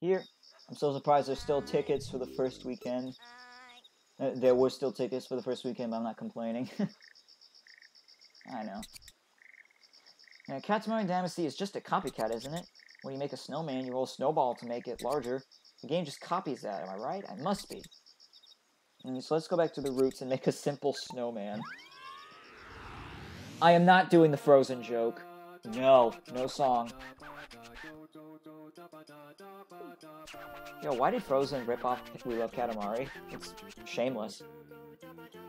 Here. I'm so surprised there's still tickets for the first weekend. Uh, there were still tickets for the first weekend, but I'm not complaining. (laughs) I know. Now, Katamari Damacy is just a copycat, isn't it? When you make a snowman, you roll a snowball to make it larger. The game just copies that, am I right? I must be. Mm, so let's go back to the roots and make a simple snowman. I am not doing the Frozen joke. No, no song. Yo, why did Frozen rip off We Love Katamari? It's shameless.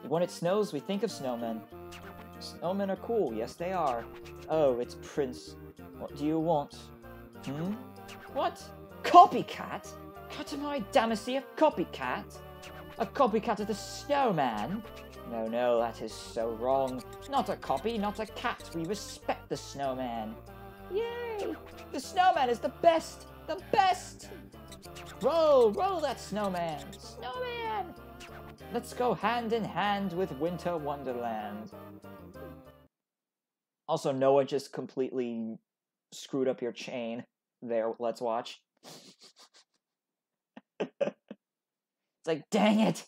When it snows, we think of snowmen. Snowmen are cool, yes they are. Oh, it's Prince. What do you want? Hmm? What? Copycat? Katamari Damacy a copycat? A copycat of the snowman? No, no, that is so wrong. Not a copy, not a cat. We respect the snowman. Yay! The snowman is the best! The best! Roll, roll that snowman! Snowman! Let's go hand in hand with Winter Wonderland. Also, Noah just completely screwed up your chain. There, let's watch. it's like, dang it!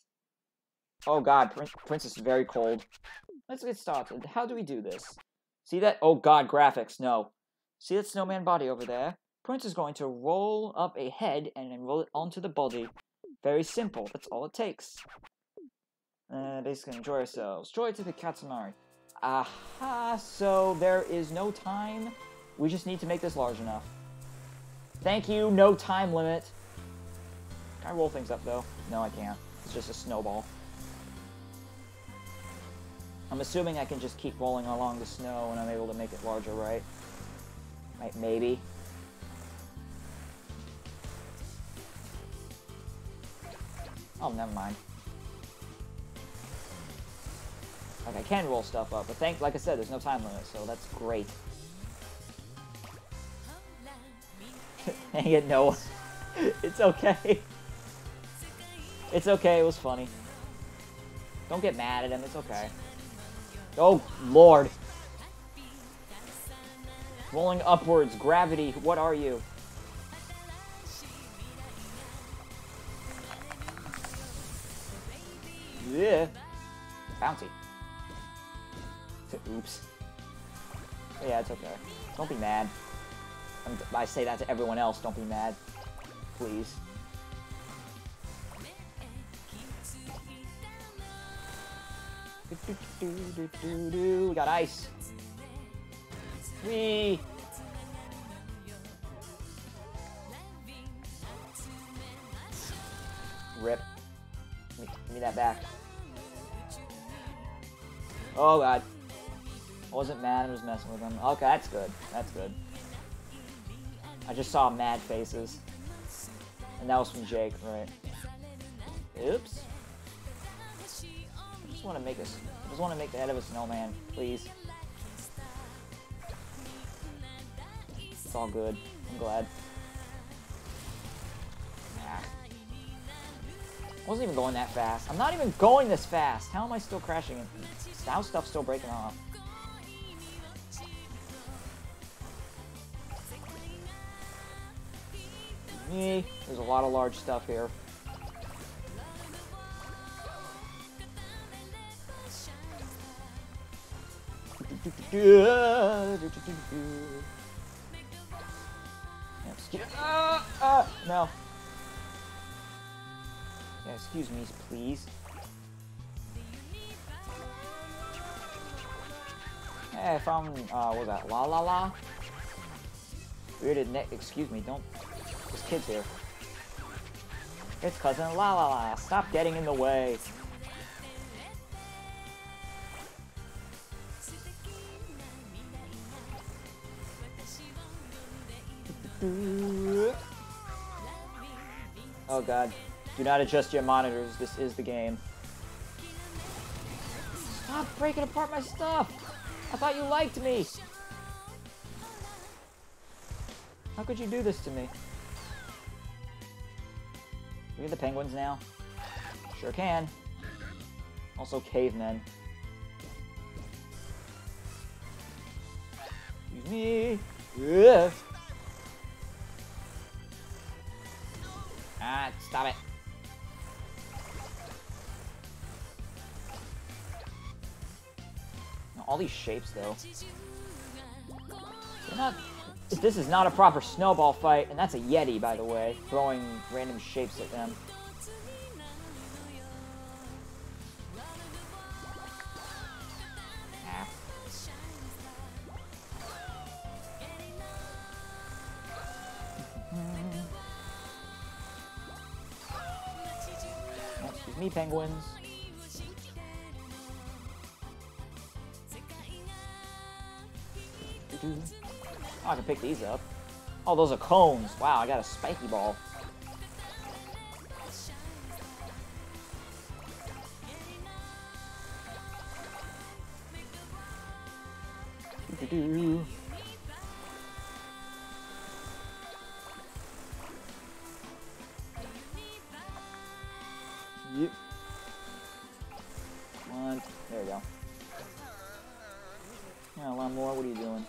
Oh god, Prin- Princess is very cold. Let's get started. How do we do this? See that? Oh god, graphics, no. See that snowman body over there? Prince is going to roll up a head and then roll it onto the body. Very simple, that's all it takes. Uh, basically, enjoy ourselves. Joy to the Katamari. Aha, so there is no time. We just need to make this large enough. Thank you, no time limit. Can I roll things up though? No, I can't. It's just a snowball. I'm assuming I can just keep rolling along the snow and I'm able to make it larger, right? Right, maybe. Oh, never mind. Like, I can roll stuff up, but thank, like I said, there's no time limit, so that's great. Dang it, Noah. it's okay. (laughs) It's okay, it was funny. Don't get mad at him, it's okay. Oh, Lord. Rolling upwards, gravity, what are you? Yeah. Bouncy. Oops. Yeah, it's okay. Don't be mad. I say that to everyone else, don't be mad. Please. We got ice. Wee. Rip. Give me, give me that back. Oh god. I wasn't mad, I was messing with him. Okay, that's good. That's good. I just saw mad faces. And that was from Jake, right? Oops. I just want to make this. I just want to make the head of a snowman, please. It's all good. I'm glad. I wasn't even going that fast. I'm not even going this fast. How am I still crashing? How stuff's still breaking off? Me. There's a lot of large stuff here. Excuse, uh, uh, no. Yeah, excuse me, please. Hey, I found, uh, what was that, La La La? Weirded neck, excuse me, don't, this kid's here. It's cousin La La La, stop getting in the way. Oh god. Do not adjust your monitors, this is the game. Stop breaking apart my stuff! I thought you liked me! How could you do this to me? We get the penguins now? Sure can. Also cavemen. Excuse me. Ugh. Ah, stop it. All these shapes, though. They're not... This is not a proper snowball fight, and that's a Yeti, by the way, throwing random shapes at them. Ah. (laughs) Oh, Excuse me, penguins. Doo-doo. Oh, I can pick these up. Oh, those are cones. Wow, I got a spiky ball. Yep. Come on. There we go. Yeah, a lot more. what are you doing?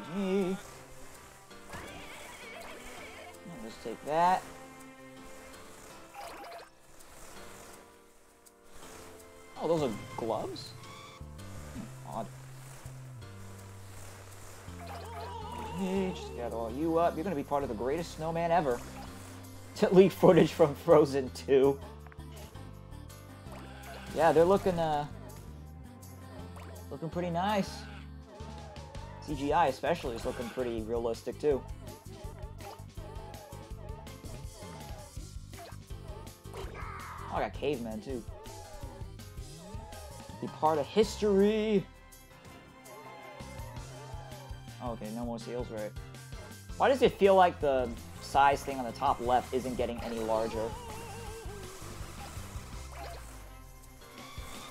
Excuse me. Let's take that. Oh, those are gloves? Hmm, Odd. Hey, Just got all you up. You're gonna be part of the greatest snowman ever. To leak footage from Frozen 2. Yeah, they're looking uh looking pretty nice. CGI especially is looking pretty realistic too. Oh, I got cavemen too. Be part of history. Okay, no more seals, right? Why does it feel like the size thing on the top left isn't getting any larger?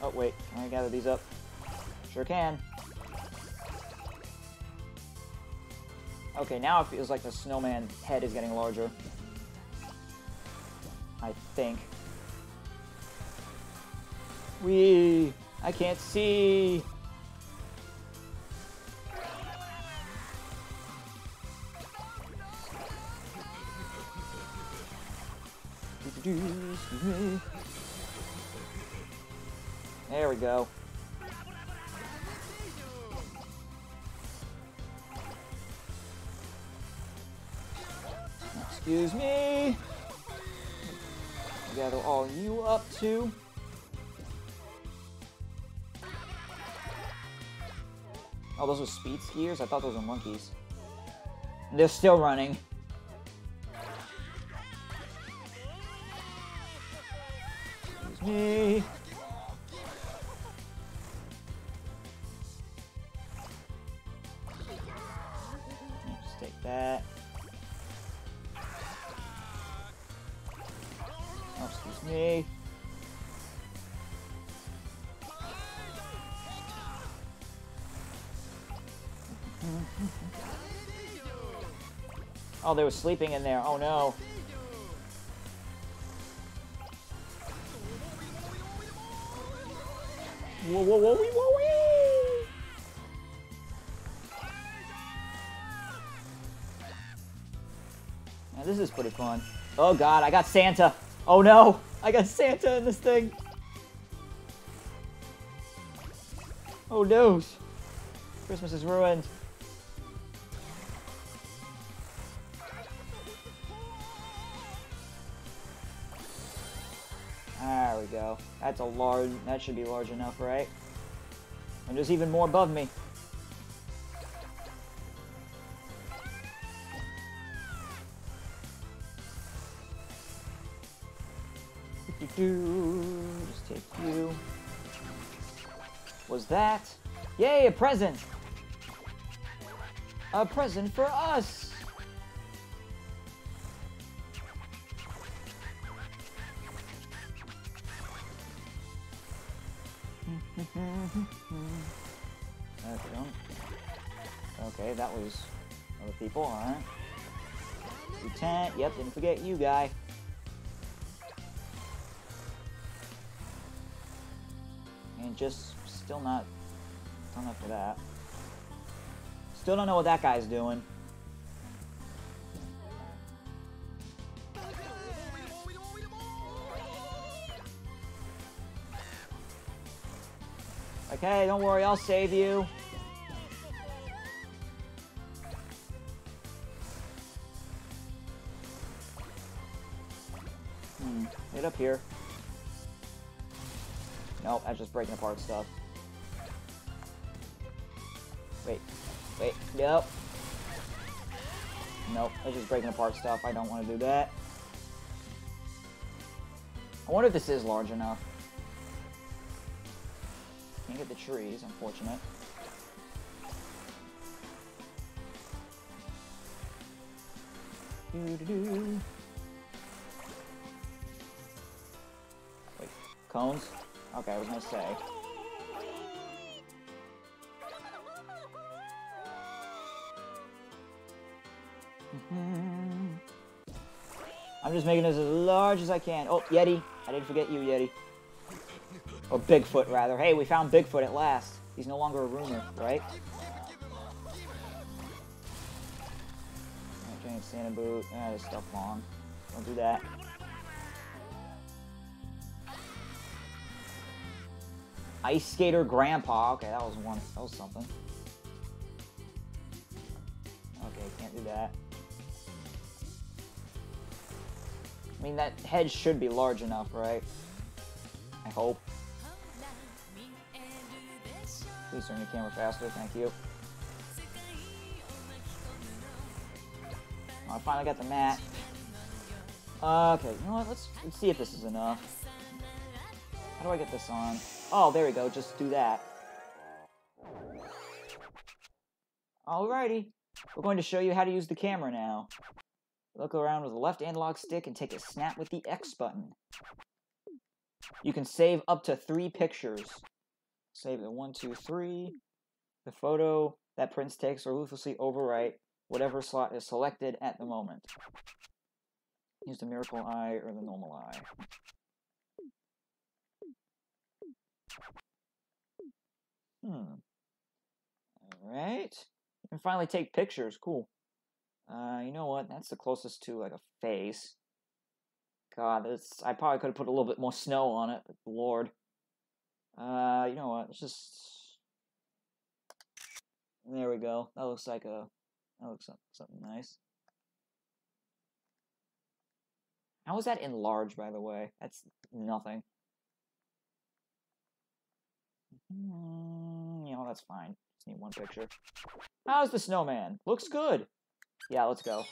Oh, wait. Can I gather these up? Sure can. Okay, now it feels like the snowman head is getting larger. I think. We. I can't see! There we go. Excuse me. Gather all you up too. Oh, those are speed skiers? I thought those were monkeys. They're still running. Excuse me. Just take that. Me. (laughs) Oh, they were sleeping in there. Oh no. Whoa, whoa, whoa, wee, whoa, wee! Yeah, this is pretty fun. Oh god, I got Santa. Oh no, I got Santa in this thing. Oh no. Christmas is ruined. There we go. That's a large, that should be large enough, right? And there's even more above me. Yay, a present! A present for us! (laughs) Okay, that was other people, alright. Lieutenant, yep, didn't forget you, guy. And just still not up for that. Still don't know what that guy's doing. Okay, don't worry, I'll save you. Hmm, get up here. Nope, that's just breaking apart stuff. Wait, nope. That's just breaking apart stuff. I don't want to do that. I wonder if this is large enough. Can't get the trees, unfortunate. Doo-doo-doo. Wait, cones? Okay, I was gonna say. Making this as large as I can. Oh, Yeti. I didn't forget you, Yeti. Or Bigfoot, rather. Hey, we found Bigfoot at last. He's no longer a rumor, right? Giant Santa Boot. Yeah, this stuff long. Don't do that. Ice Skater Grandpa. Okay, that was one. That was something. I mean, that head should be large enough, right? I hope. Please turn the camera faster, thank you. Oh, I finally got the mat. Uh, okay, you know what? Let's let's see if this is enough. How do I get this on? Oh, there we go. Just do that. Alrighty. We're going to show you how to use the camera now. Look around with the left analog stick and take a snap with the X button. You can save up to three pictures. Save the one, two, three. The photo that Prince takes or ruthlessly overwrite whatever slot is selected at the moment. Use the miracle eye or the normal eye. Hmm. Alright. And finally take pictures. Cool. Uh, you know what? That's the closest to like a face. God, this I probably could have put a little bit more snow on it, lord. Uh, you know what? Let's just there we go. That looks like a that looks like something nice. How is that enlarged, by the way? That's nothing. Mm, you know, that's fine. Just need one picture. How's the snowman? Looks good. Yeah, let's go.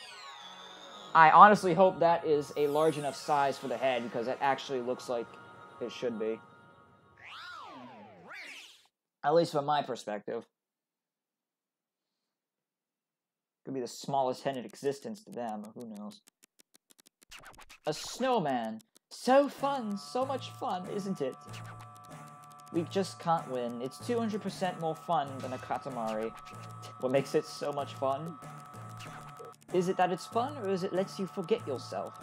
I honestly hope that is a large enough size for the head because it actually looks like it should be. At least from my perspective. Could be the smallest head in existence to them, who knows. A snowman. So fun, so much fun, isn't it? We just can't win. It's 200% more fun than a Katamari. What makes it so much fun? Is it that it's fun, or is it lets you forget yourself?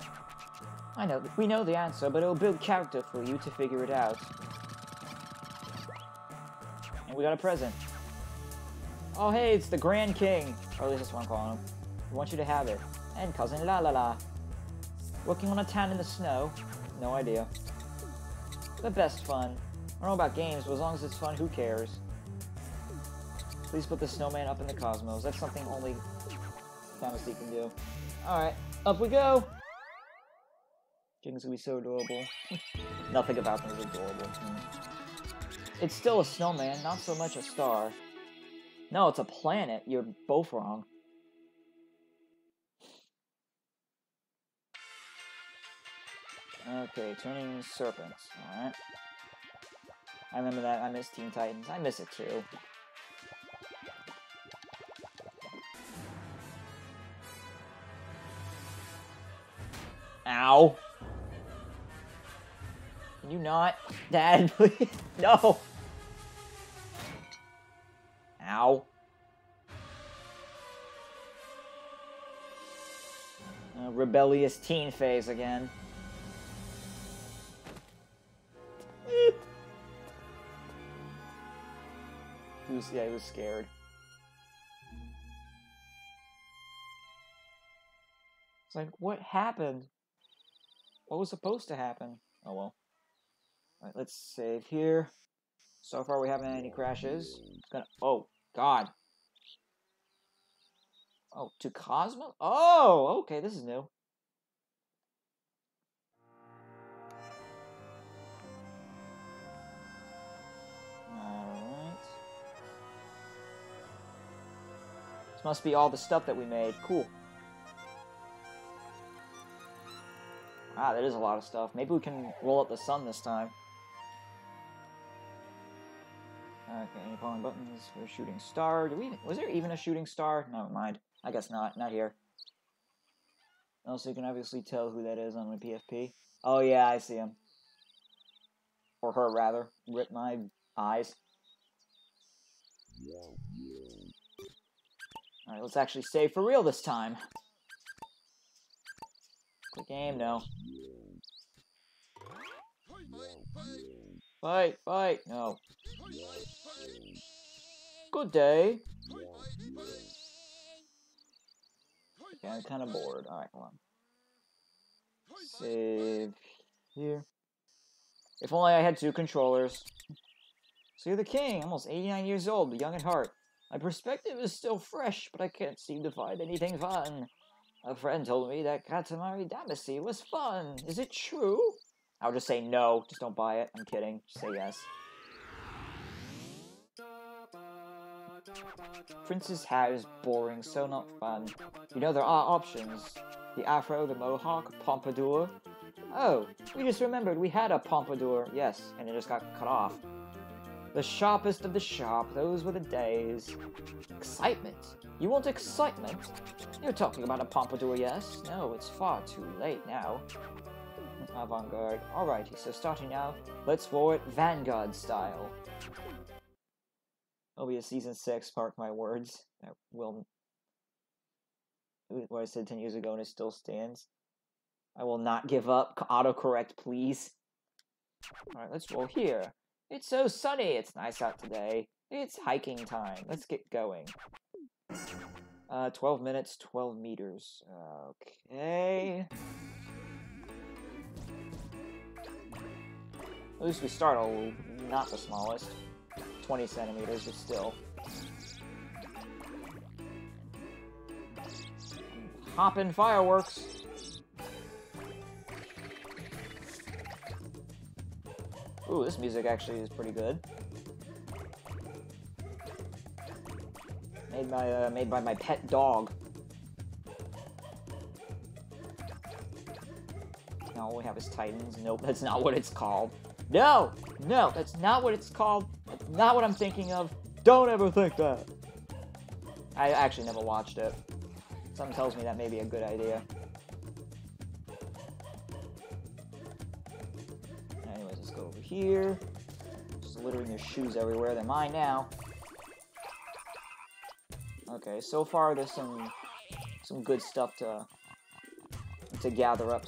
I know, we know the answer, but it'll build character for you to figure it out. And we got a present. Oh hey, it's the Grand King. Oh, or at least that's what I'm calling him. We want you to have it. And cousin La La La. Working on a town in the snow? No idea. The best fun. I don't know about games, but as long as it's fun, who cares? Please put the snowman up in the cosmos. That's something only Fantasy can do. Alright, up we go! Chickens can be so adorable. (laughs) Nothing about them is adorable. It's still a snowman, not so much a star. No, it's a planet. You're both wrong. Okay, turning serpents. Alright. I remember that. I miss Teen Titans. I miss it too. Ow. Can you not? Dad, (laughs) please. No. Ow. Uh, rebellious teen phase again. (laughs) was, yeah, he was scared. It's like, what happened? What was supposed to happen? Oh well. Alright, let's save here. So far we haven't had any crashes. It's gonna oh god. Oh, to Cosmo? Oh, okay, this is new. Alright. This must be all the stuff that we made. Cool. Ah, that is a lot of stuff. Maybe we can roll up the sun this time. Okay, any following buttons a shooting star? Do we? Was there even a shooting star? Never mind. I guess not. Not here. Also, you can obviously tell who that is on my PFP. Oh yeah, I see him. Or her, rather. Rip my eyes. Alright, let's actually save for real this time. The game, no. Fight, fight, no. Good day. Okay, I'm kind of bored. Alright, hold on. Save here. If only I had two controllers. So you're the king, almost 89 years old, but young at heart. My perspective is still fresh, but I can't seem to find anything fun. A friend told me that Katamari Damacy was fun. Is it true? I'll just say no. Just don't buy it. I'm kidding. Just say yes. Prince's hat is boring, so not fun. You know, there are options. The afro, the mohawk, pompadour. Oh, we just remembered we had a pompadour. Yes, and it just got cut off. The sharpest of the sharp, those were the days. Excitement? You want excitement? You're talking about a pompadour, yes? No, it's far too late now. Avant-garde. Alrighty, so starting now, let's roll it Vanguard style. It'll be a season 6, mark my words. That will... What I said 10 years ago and it still stands. I will not give up. Autocorrect, please. Alright, let's roll here. It's so sunny. It's nice out today. It's hiking time. Let's get going. Uh, 12 minutes, 12 meters. Okay. At least we start a not the smallest. 20 centimeters, but still. Hoppin' fireworks. Ooh, this music actually is pretty good. Made by uh, made by my pet dog. all we have is Titans. Nope, that's not what it's called. No, no, that's not what it's called. That's not what I'm thinking of. Don't ever think that. I actually never watched it. Something tells me that may be a good idea. Anyways, let's go over here. Just littering your shoes everywhere. They're mine now. Okay, so far there's some some good stuff to to gather up.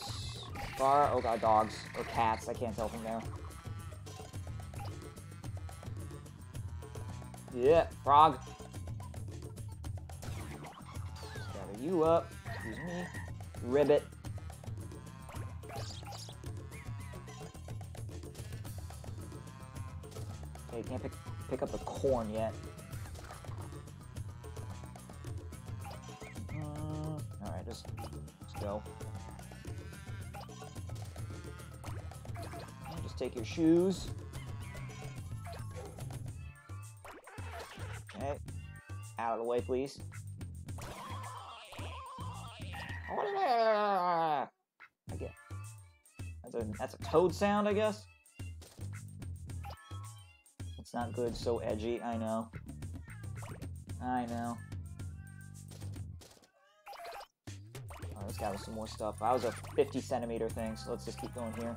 Far, oh god, dogs or cats. I can't tell from there. Yeah, frog. Gather you up. Excuse me. Ribbit. Okay, can't pick pick up the corn yet. Mm, all right, just let's go. Just take your shoes. Out of the way, please. Uh, I get. That's a that's a toad sound, I guess. It's not good. So edgy. I know. I know. Oh, let's gather some more stuff. That was a 50 centimeter thing, so let's just keep going here.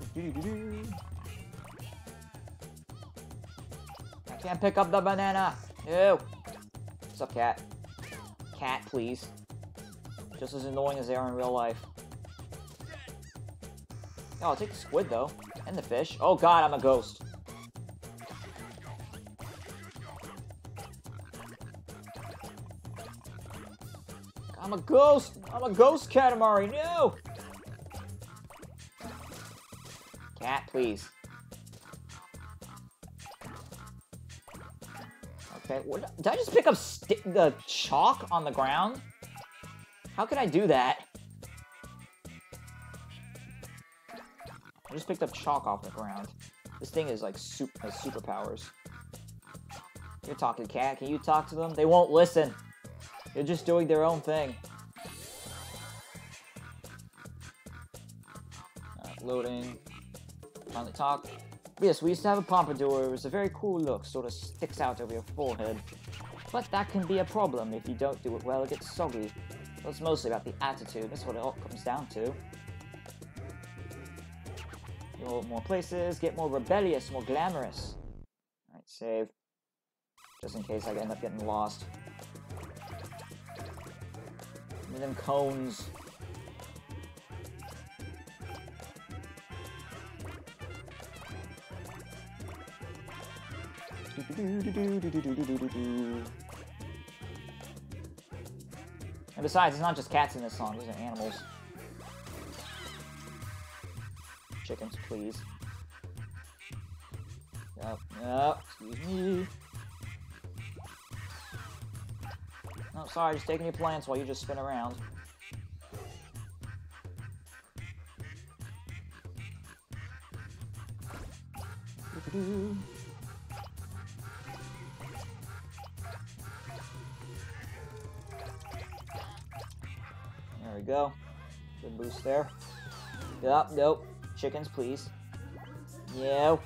I can't pick up the banana. Ew. What's up, cat? Cat, please. Just as annoying as they are in real life. Oh, I'll take the squid, though. And the fish. Oh god, I'm a ghost. I'm a ghost! I'm a ghost Katamari! No! Cat, please. Okay, what, did I just pick up the chalk on the ground? How could I do that? I just picked up chalk off the ground. This thing is like super has superpowers. You're talking cat. Can you talk to them? They won't listen. They're just doing their own thing. Alright, loading. Finally talk. Yes, we used to have a pompadour. It was a very cool look. Sort of sticks out over your forehead. But that can be a problem. If you don't do it well, it gets soggy. So it's mostly about the attitude. That's what it all comes down to. Go more places, get more rebellious, more glamorous. Alright, save. Just in case I end up getting lost. And them cones. And besides, it's not just cats in this song, these are animals. Chickens, please. Yep, yep, excuse me. No, sorry, just taking your plants while you just spin around. We go. Good boost there. Yup, nope. Chickens, please. Yeah.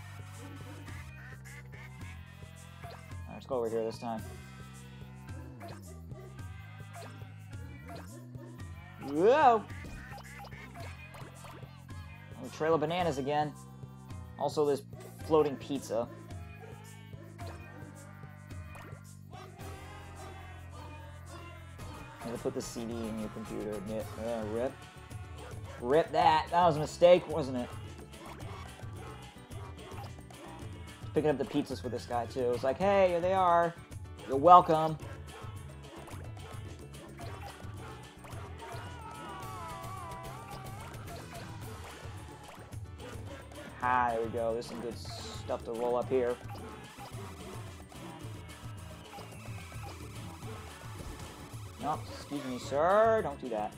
Let's go over here this time. Whoa! Trail of bananas again. Also, this floating pizza. Put the CD in your computer. Uh, rip. Rip that. That was a mistake, wasn't it? Picking up the pizzas for this guy, too. It's like, hey, here they are. You're welcome. Ah, there we go. There's some good stuff to roll up here. No, excuse me, sir. Don't do that.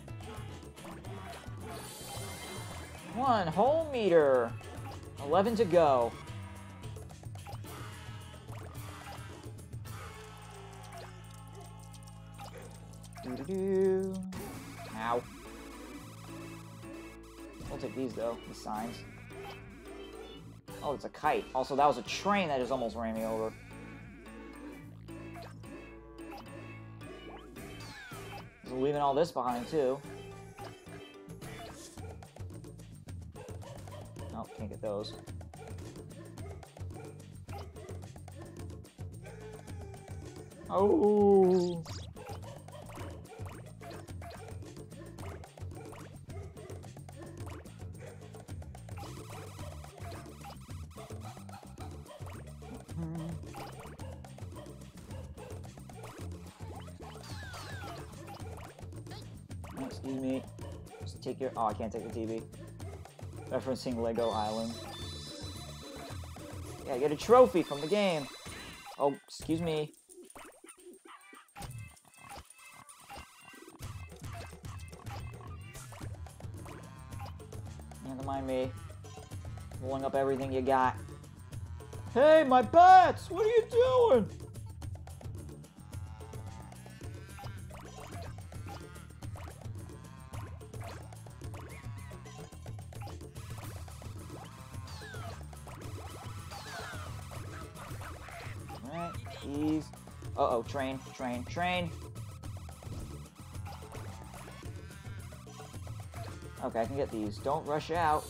One whole meter. 11 to go. Doo-doo-doo. Ow. We'll take these, though. These signs. Oh, it's a kite. Also, that was a train that just almost ran me over. Leaving all this behind, too. Nope, can't get those. Oh! Excuse me. Just take your. Oh, I can't take the TV. Referencing Lego Island. Yeah, get a trophy from the game. Oh, excuse me. Never mind me. Pulling up everything you got. Hey, my bats! What are you doing? Train, train, train. Okay, I can get these. Don't rush out.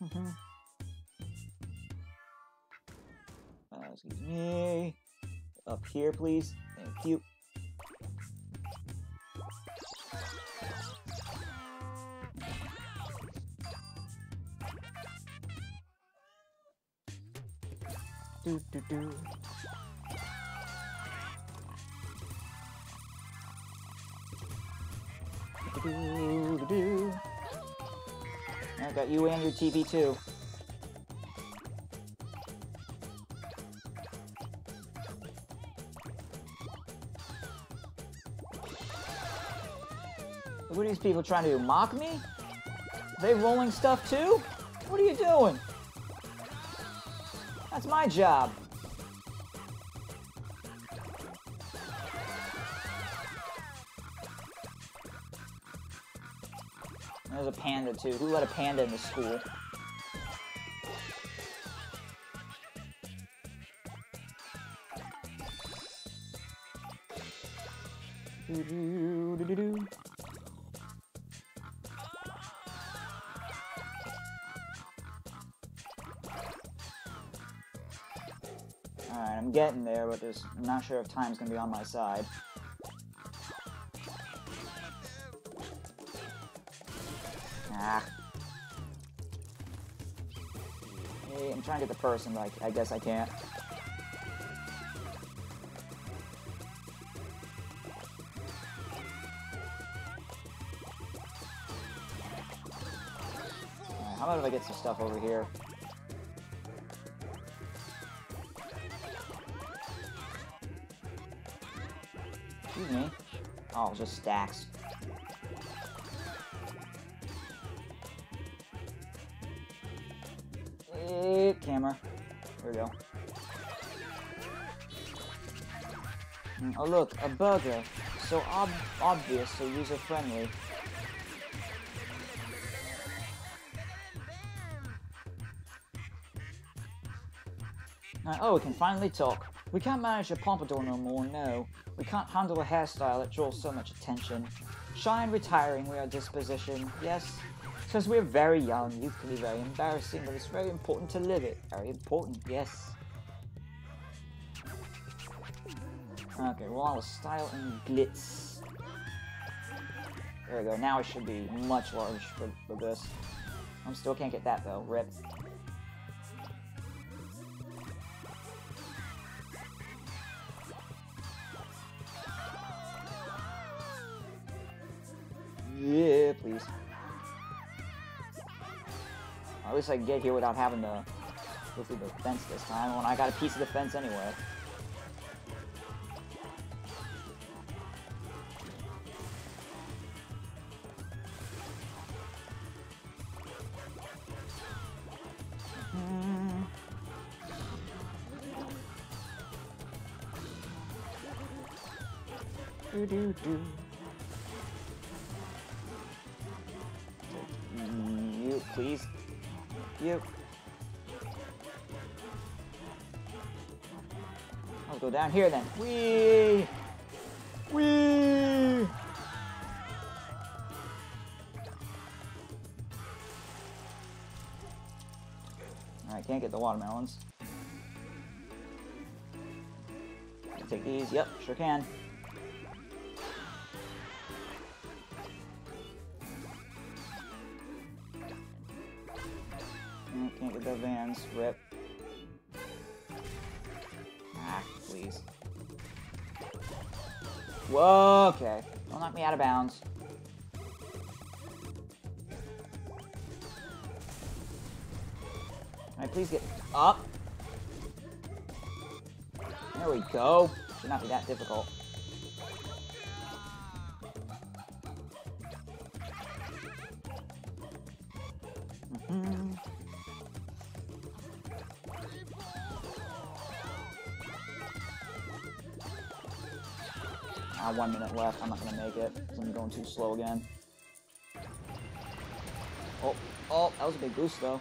(laughs) Uh, excuse me. Up here, please. TV too. What are these people trying to do? Mock me? Are they rolling stuff too? What are you doing? That's my job. Panda too. Who let a panda in the school? Alright, I'm getting there, but just, I'm not sure if time's gonna be on my side. Person, but I, guess I can't. Alright, how about if I get some stuff over here? Excuse me. Oh, just stacks. Oh look, a burger. So ob obvious, so user friendly. Uh, oh, we can finally talk. We can't manage a pompadour no more, no. We can't handle a hairstyle that draws so much attention. Shy and retiring we are disposition, yes. Since we're very young, youth can be very embarrassing, but it's very important to live it. Very important, yes. Okay, well, with style and glitz. There we go, now it should be much large for, for this. I still can't get that though, rip. Yeah, please. At least I can get here without having to go through the fence this time, when I got a piece of the fence anyway. Do do. You, please. You. I'll go down here then. Wee! Wee! I can't get the watermelons. Take these. Yep, sure can. Please get up? There we go. Should not be that difficult. Mhm. Ah, one minute left. I'm not gonna make it I'm going too slow again. Oh, oh, that was a big boost though.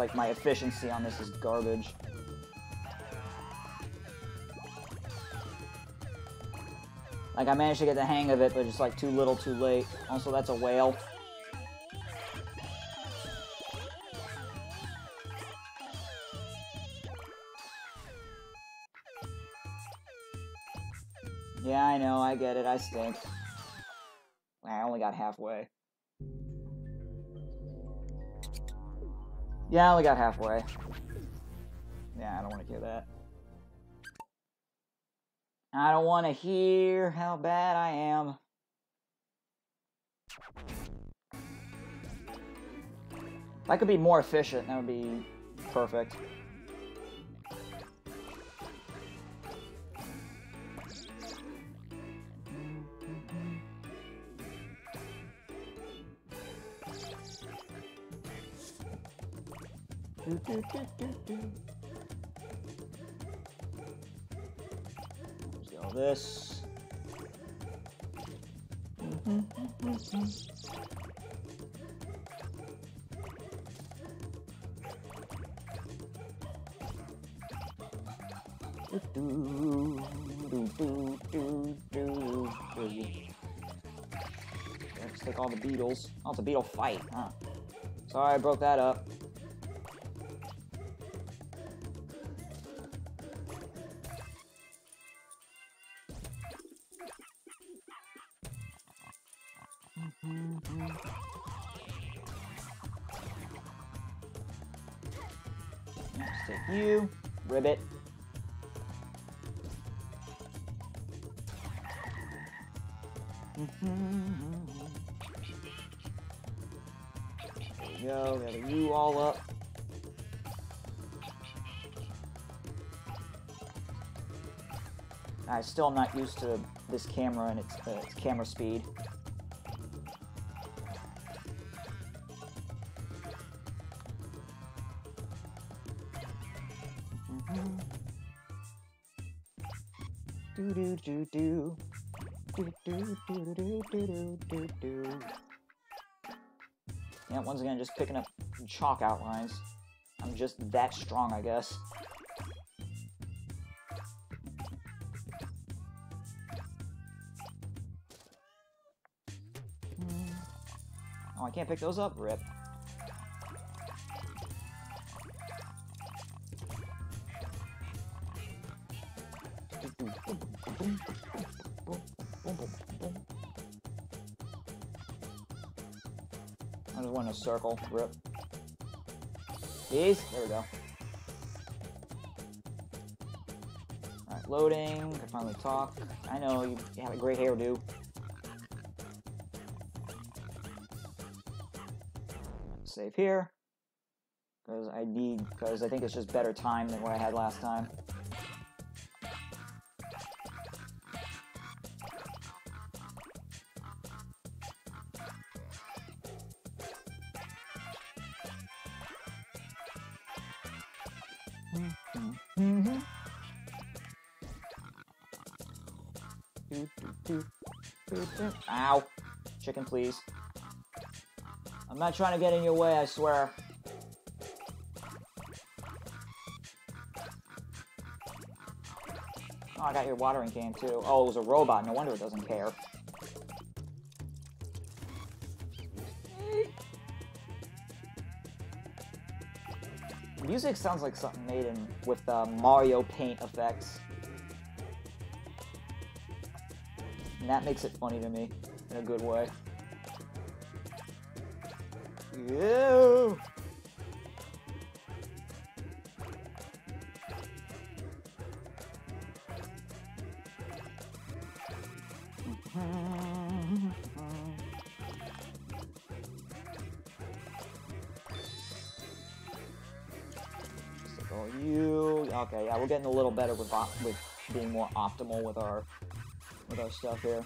Like, my efficiency on this is garbage. Like, I managed to get the hang of it, but just like too little too late. Also, that's a whale. Yeah, I know, I get it, I stink. I only got halfway. Yeah, only got halfway. Yeah, I don't want to hear that. I don't want to hear how bad I am. If I could be more efficient, that would be perfect. Beetles. Oh, it's a beetle fight, huh? Sorry, I broke that up. Still I'm not used to this camera and its, uh, its camera speed. Do do do do. Do do do do do do do do. Yeah, once again, just picking up chalk outlines. I'm just that strong, I guess. I can't pick those up? Rip. I just want a circle. Rip. These? There we go. Alright, loading. Can finally talk. I know, you have a great hairdo. Save here. Because I need, because I think it's just better time than what I had last time. Mhm. Do, do. Ow. Chicken, please. I'm not trying to get in your way, I swear. Oh, I got your watering can, too. Oh, it was a robot. No wonder it doesn't care. Music sounds like something made in with uh, Mario Paint effects. And that makes it funny to me in a good way. Stick you. Okay, yeah, we're getting a little better with with being more optimal with our with our stuff here.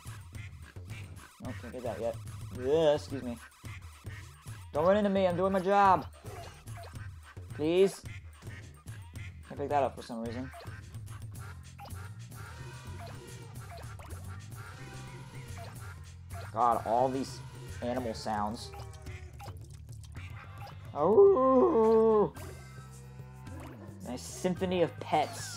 Oh, can't get that yet. Yeah, excuse me. Don't run into me. I'm doing my job. Please. Can't pick that up for some reason. God, all these animal sounds. Oh, nice symphony of pets.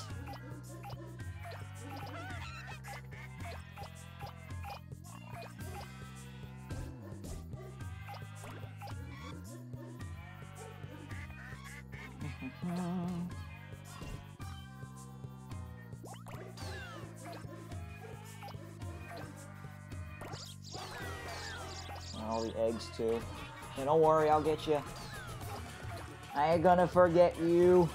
Hey, don't worry, I'll get you. I ain't gonna forget you.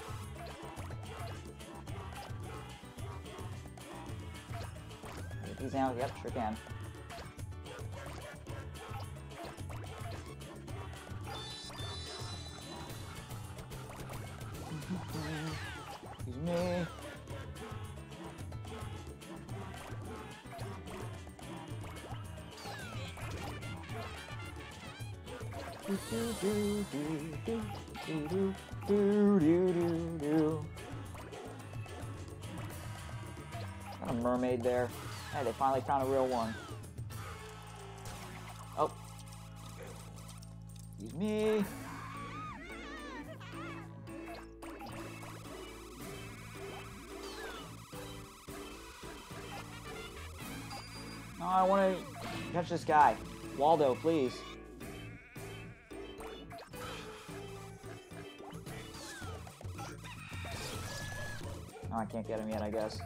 These out. Yep, sure can. Do, do, do, do, do. Got a mermaid there. Hey, they finally found a real one. Oh. Excuse me. No, I want to catch this guy. Waldo, please. Can't get him yet, I guess.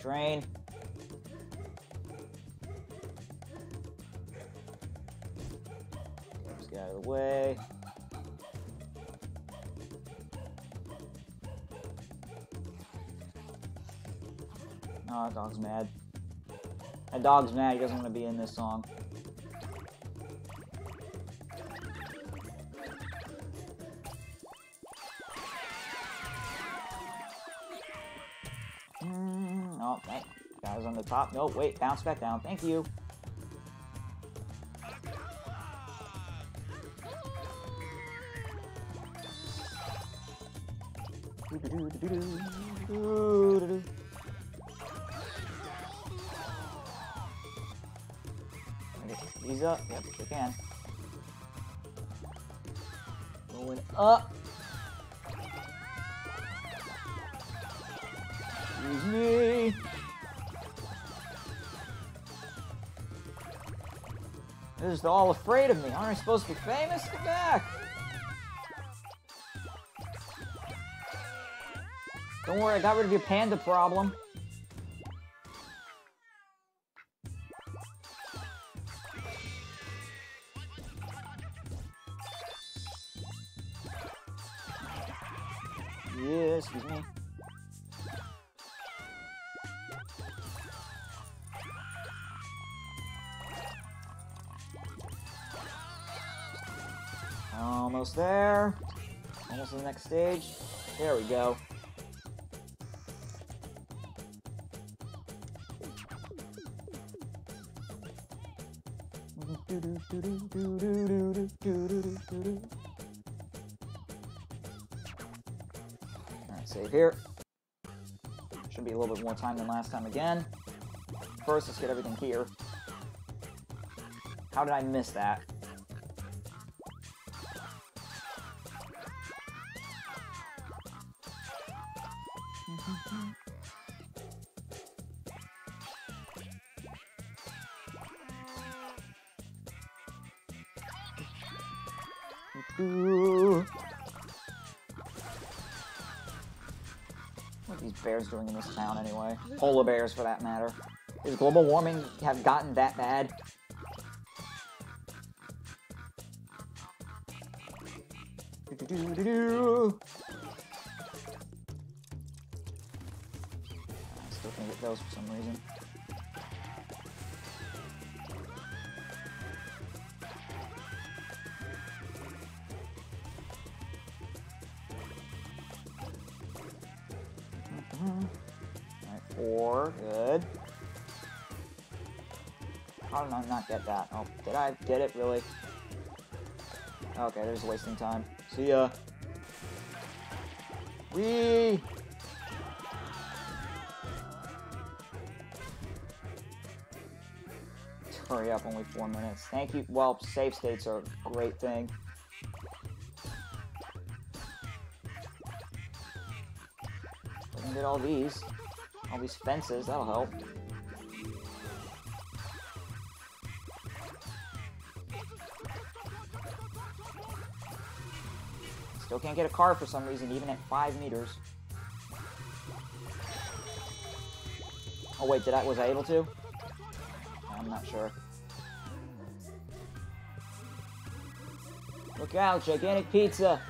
Drain. Get out of the way. Oh, that dog's mad. That dog's mad. He doesn't want to be in this song. Wait, bounce back down. Thank you. These up. Yep, sure can. Going up. They're all afraid of me. Aren't I supposed to be famous? Get back! Don't worry, I got rid of your panda problem. Stage. There we go. Alright, save here. Should be a little bit more time than last time again. First, let's get everything here. How did I miss that? What are these bears doing in this town anyway? Polar bears, for that matter. Is global warming have gotten that bad? I still can't get those for some reason. Did I get it, really? Okay, there's wasting time. See ya. Wee! Hurry up, only four minutes. Thank you. Well, safe states are a great thing. We can get all these. All these fences, that'll help. Can't get a car for some reason, even at 5 meters. Oh wait, did I, was I able to? I'm not sure. Look out, gigantic pizza!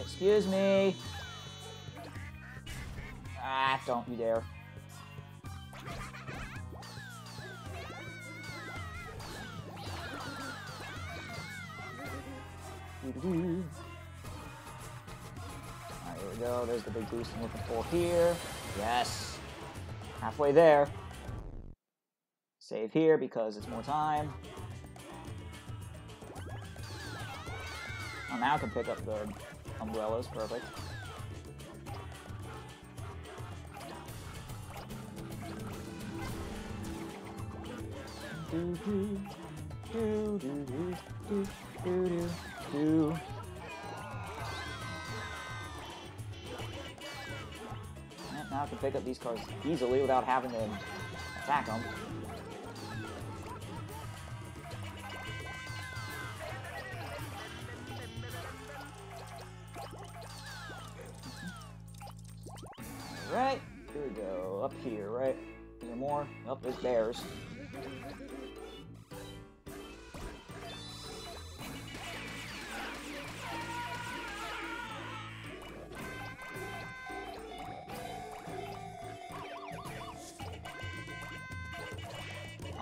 Excuse me. Ah, don't you dare. The big boost I'm looking for here. Yes. Halfway there. Save here because it's more time. Oh, now I can pick up the umbrellas. Perfect. Do, do, do, do, do, do, do, do, can pick up these cars easily without having to attack them.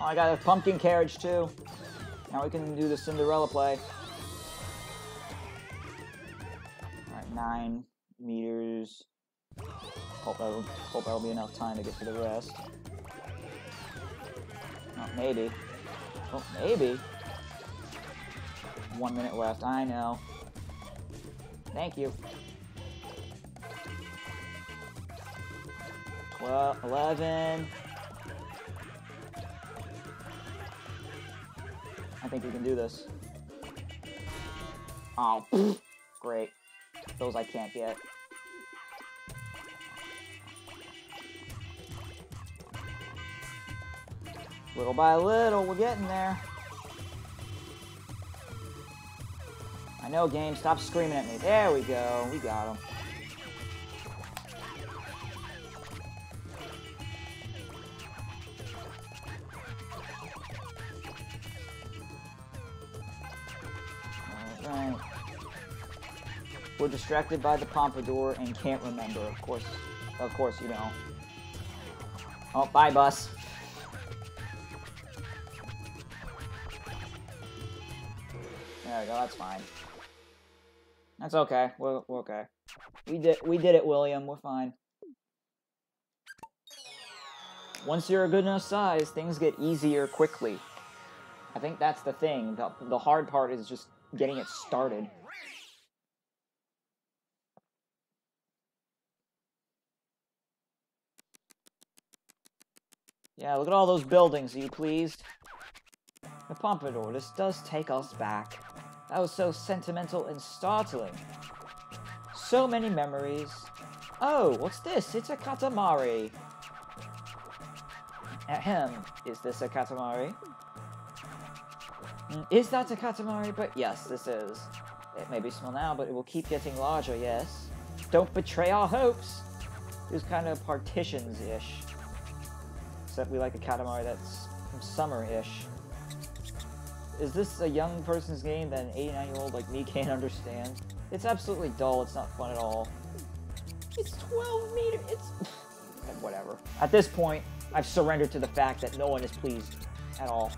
I got a pumpkin carriage too. Now we can do the Cinderella play. Alright, nine meters. Hope that'll, hope that'll be enough time to get to the rest. Oh, maybe. Oh, maybe. One minute left. I know. Thank you. 12, 11. I think we can do this. Oh, pfft. (laughs) great. Those I can't get. Little by little, we're getting there. I know, game. Stop screaming at me. There we go. We got him. We're distracted by the pompadour and can't remember. Of course, of course you know. Oh, bye, bus. There we go. That's fine. That's okay. We're, we're okay. We did we did it, William. We're fine. Once you're a good enough size, things get easier quickly. I think that's the thing. The, the hard part is just getting it started. Yeah, look at all those buildings, are you pleased? The Pompadour, this does take us back. That was so sentimental and startling. So many memories. Oh, what's this? It's a Katamari. Ahem, is this a Katamari? Mm, Is that a Katamari? But yes, this is. It may be small now, but it will keep getting larger, yes. Don't betray our hopes! Was kind of partitions-ish. Except we like a Katamari that's summer-ish. Is this a young person's game that an 89-year-old like me (laughs) can't understand? It's absolutely dull, it's not fun at all. It's 12 meters, it's... (sighs) Whatever. At this point, I've surrendered to the fact that no one is pleased at all.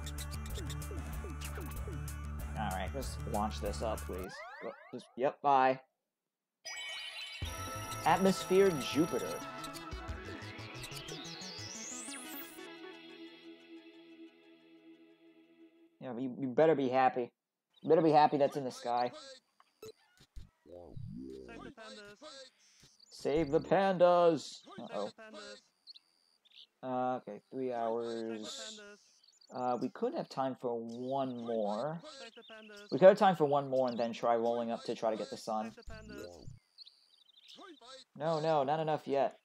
Alright, just launch this up, please. Just, yep, bye. Atmosphere Jupiter. Yeah, you, you better be happy. You better be happy that's in the sky. Save the pandas. Save the pandas! Uh-oh. Save the pandas. Uh, okay, three hours. Uh, we could have time for one more. Save the pandas. We could have time for one more and then try rolling up to try to get the sun. Save the pandas. No, no, not enough yet.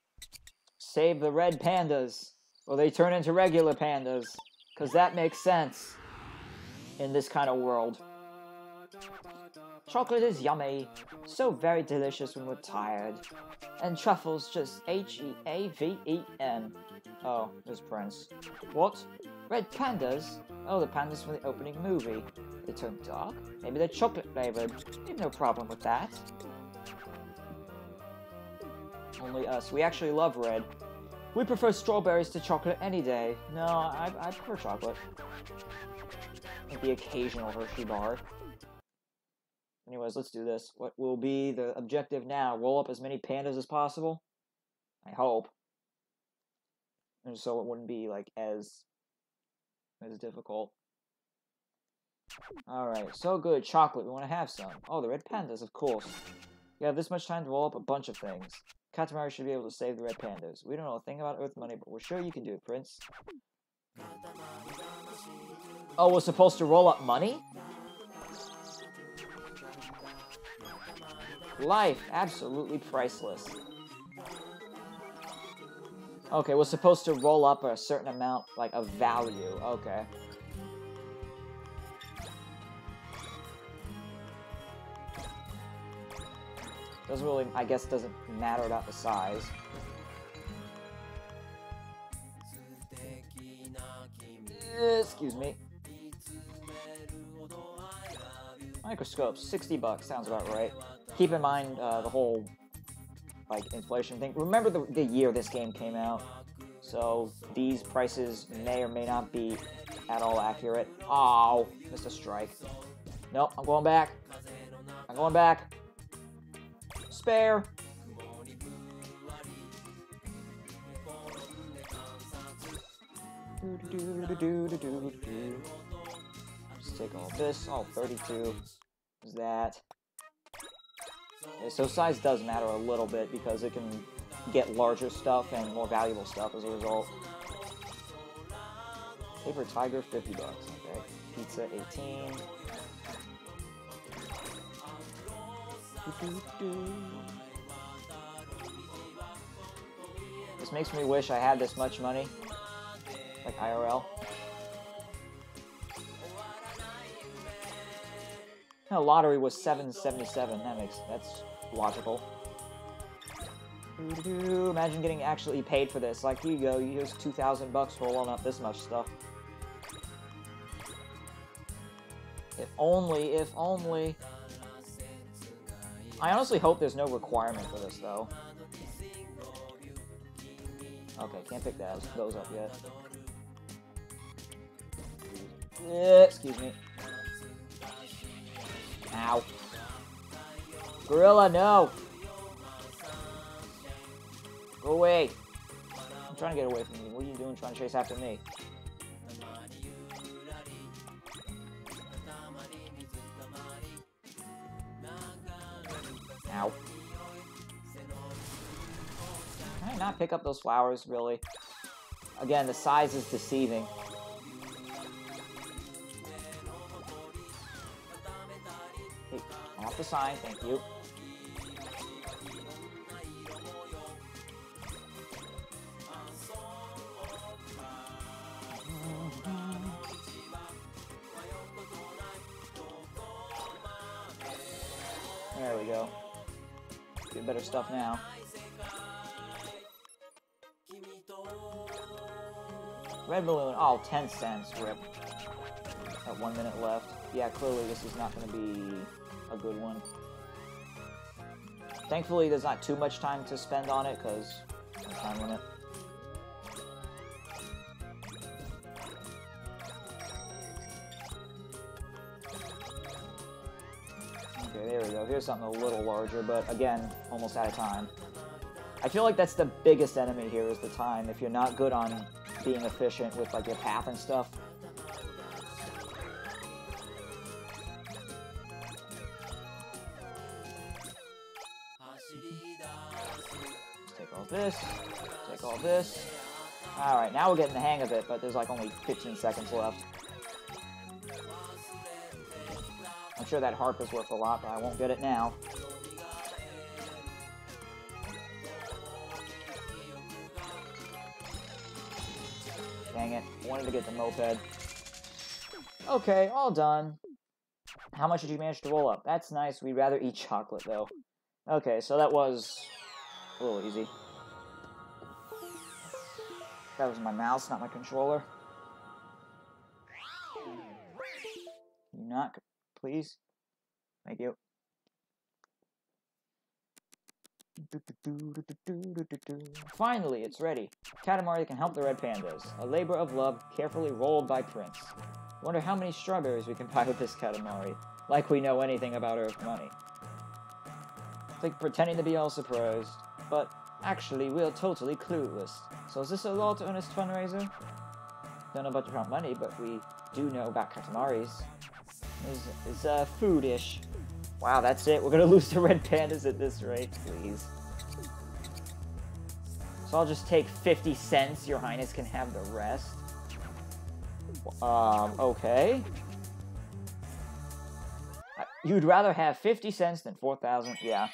Save the red pandas. Or they turn into regular pandas. Because that makes sense. In this kind of world. Chocolate is yummy. So very delicious when we're tired. And truffles just H E A V E N. Oh, there's Prince. What? Red pandas? Oh, the pandas from the opening movie. They turn dark? Maybe they're chocolate flavored. We have no problem with that. Only us. We actually love red. We prefer strawberries to chocolate any day. No, I, I prefer chocolate. The occasional Hershey bar. Anyways, let's do this. What will be the objective now? Roll up as many pandas as possible? I hope. And so it wouldn't be like as as difficult. Alright, so good. Chocolate, we want to have some. Oh, the red pandas, of course. You have this much time to roll up a bunch of things. Katamari should be able to save the red pandas. We don't know a thing about Earth money, but we're sure you can do it, Prince. Oh, we're supposed to roll up money? Life, absolutely priceless. Okay, we're supposed to roll up a certain amount, like, a value. Okay. Doesn't really, I guess, doesn't matter about the size. Excuse me. Microscope, 60 bucks, sounds about right. Keep in mind uh, the whole, like, inflation thing. Remember the, the year this game came out, so these prices may or may not be at all accurate. Oh, missed a strike. Nope, I'm going back. I'm going back. Spare. Just take all this. Oh, 32. That? So size does matter a little bit because it can get larger stuff and more valuable stuff as a result. Paper Tiger, 50 bucks. Okay. Pizza, 18. This makes me wish I had this much money. Like IRL. No, lottery was 777. That makes that's logical. Imagine getting actually paid for this. Like, here you go. You here's 2,000 bucks for rolling up this much stuff. If only, if only. I honestly hope there's no requirement for this, though. Okay, can't pick that, those up yet. Eh, excuse me. Ow. Gorilla, no! Go away! I'm trying to get away from you. What are you doing trying to chase after me? Ow. Can I not pick up those flowers, really? Again, the size is deceiving. The sign, thank you. There we go. Get better stuff now. Red balloon. Oh, 10 cents. Rip. Got one minute left. Yeah, clearly this is not going to be a good one. Thankfully, there's not too much time to spend on it, because time limit. Okay, there we go. Here's something a little larger, but again, almost out of time. I feel like that's the biggest enemy here is the time. If you're not good on being efficient with like your path and stuff. This. Take all this. Alright, now we're getting the hang of it, but there's like only 15 seconds left. I'm sure that harp is worth a lot, but I won't get it now. Dang it. Wanted to get the moped. Okay, all done. How much did you manage to roll up? That's nice. We'd rather eat chocolate, though. Okay, so that was a little easy. That was my mouse, not my controller. You not, please? Thank you. Finally, it's ready. Katamari can help the red pandas. A labor of love carefully rolled by Prince. Wonder how many strawberries we can buy with this Katamari. Like we know anything about Earth money. It's like pretending to be all surprised. But actually, we're totally clueless. So is this a Lord Earnest fundraiser? Don't know much about money, but we do know about Katamaris. It's, it's uh, food-ish. Wow, that's it. We're gonna (laughs) lose to red pandas at this rate, please. So I'll just take 50 cents. Your Highness can have the rest. Um, okay. Uh, You'd rather have 50 cents than 4,000? Yeah.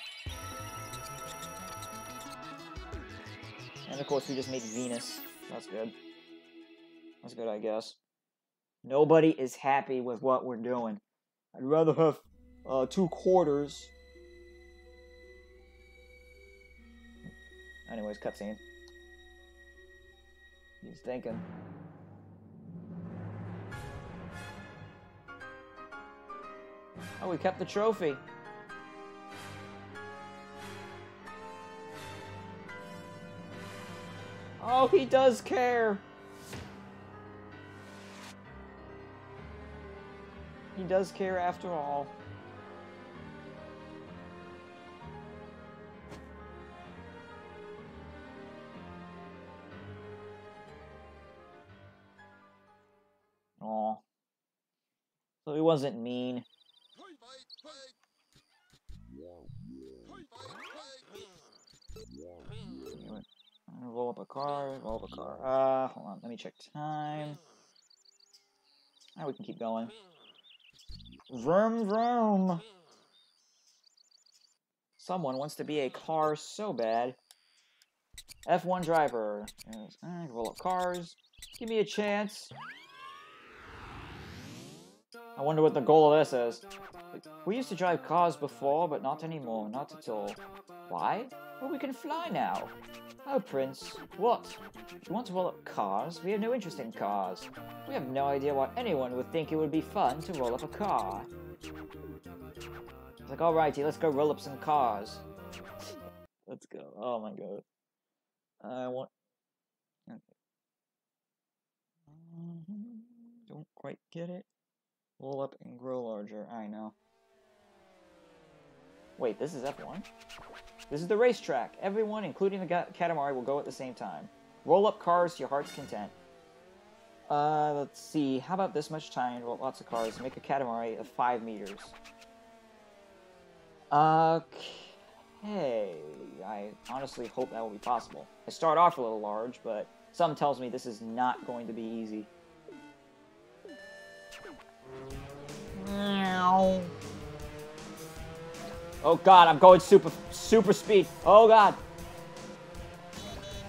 And of course, we just made Venus. That's good. That's good, I guess. Nobody is happy with what we're doing. I'd rather have uh, two quarters. Anyways, cutscene. He's thinking. Oh, we kept the trophy. Oh, he does care. He does care after all. Aw. So he wasn't mean. Anyway, I'm gonna roll up a car, roll up a car. Uh, hold on, let me check time. Now we can keep going. Vroom vroom. Someone wants to be a car so bad. F1 driver. I roll up cars. Give me a chance. I wonder what the goal of this is. We used to drive cars before, but not anymore. Not at all. Why? Well, we can fly now. Oh, Prince. What? You want to roll up cars? We have no interest in cars. We have no idea why anyone would think it would be fun to roll up a car. It's like, alrighty, let's go roll up some cars. let's go. Oh my god. I want. Mm-hmm. Don't quite get it. Roll up and grow larger. I know. Wait, this is F1? This is the racetrack. Everyone, including the Katamari, will go at the same time. Roll up cars to your heart's content. Uh, let's see. How about this much time? Roll lots of cars. Make a Katamari of 5 meters. Okay. I honestly hope that will be possible. I start off a little large, but some tells me this is not going to be easy. Meow. Oh god, I'm going super super speed. Oh god.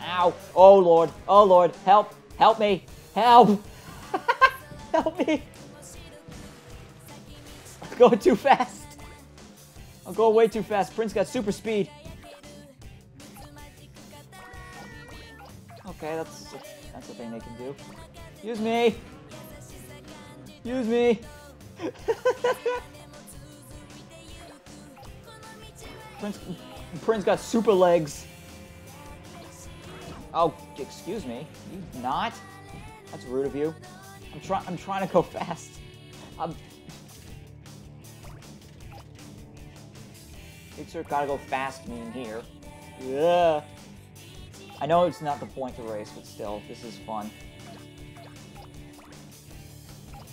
Ow. Oh lord. Oh lord. Help. Help me. Help. (laughs) Help me. I'm going too fast. I'm going way too fast. Prince got super speed. Okay, that's that's the thing they can do. Use me. Use me. (laughs) Prince, Prince got super legs. Oh, excuse me. You not? That's rude of you. I'm trying. I'm trying to go (laughs) fast. I'm. Big Sir gotta go fast mean here. Yeah. I know it's not the point to race, but still, this is fun.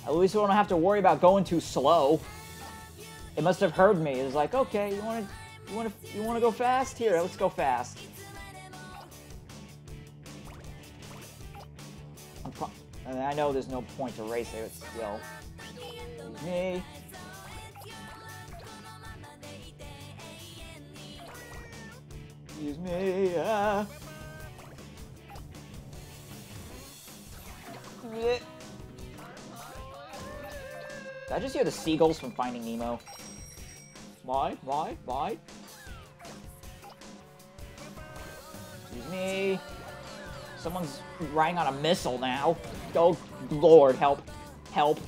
At least we don't have to worry about going too slow. It must have heard me. It's like, okay, you want to, you want to, you want to go fast? Here, let's go fast. I'm I know there's no point to race it. Still me. Excuse me. Yeah. Did I just hear the seagulls from Finding Nemo? Why? Why? Why? Excuse me. Someone's riding on a missile now. Oh, Lord, help. Help.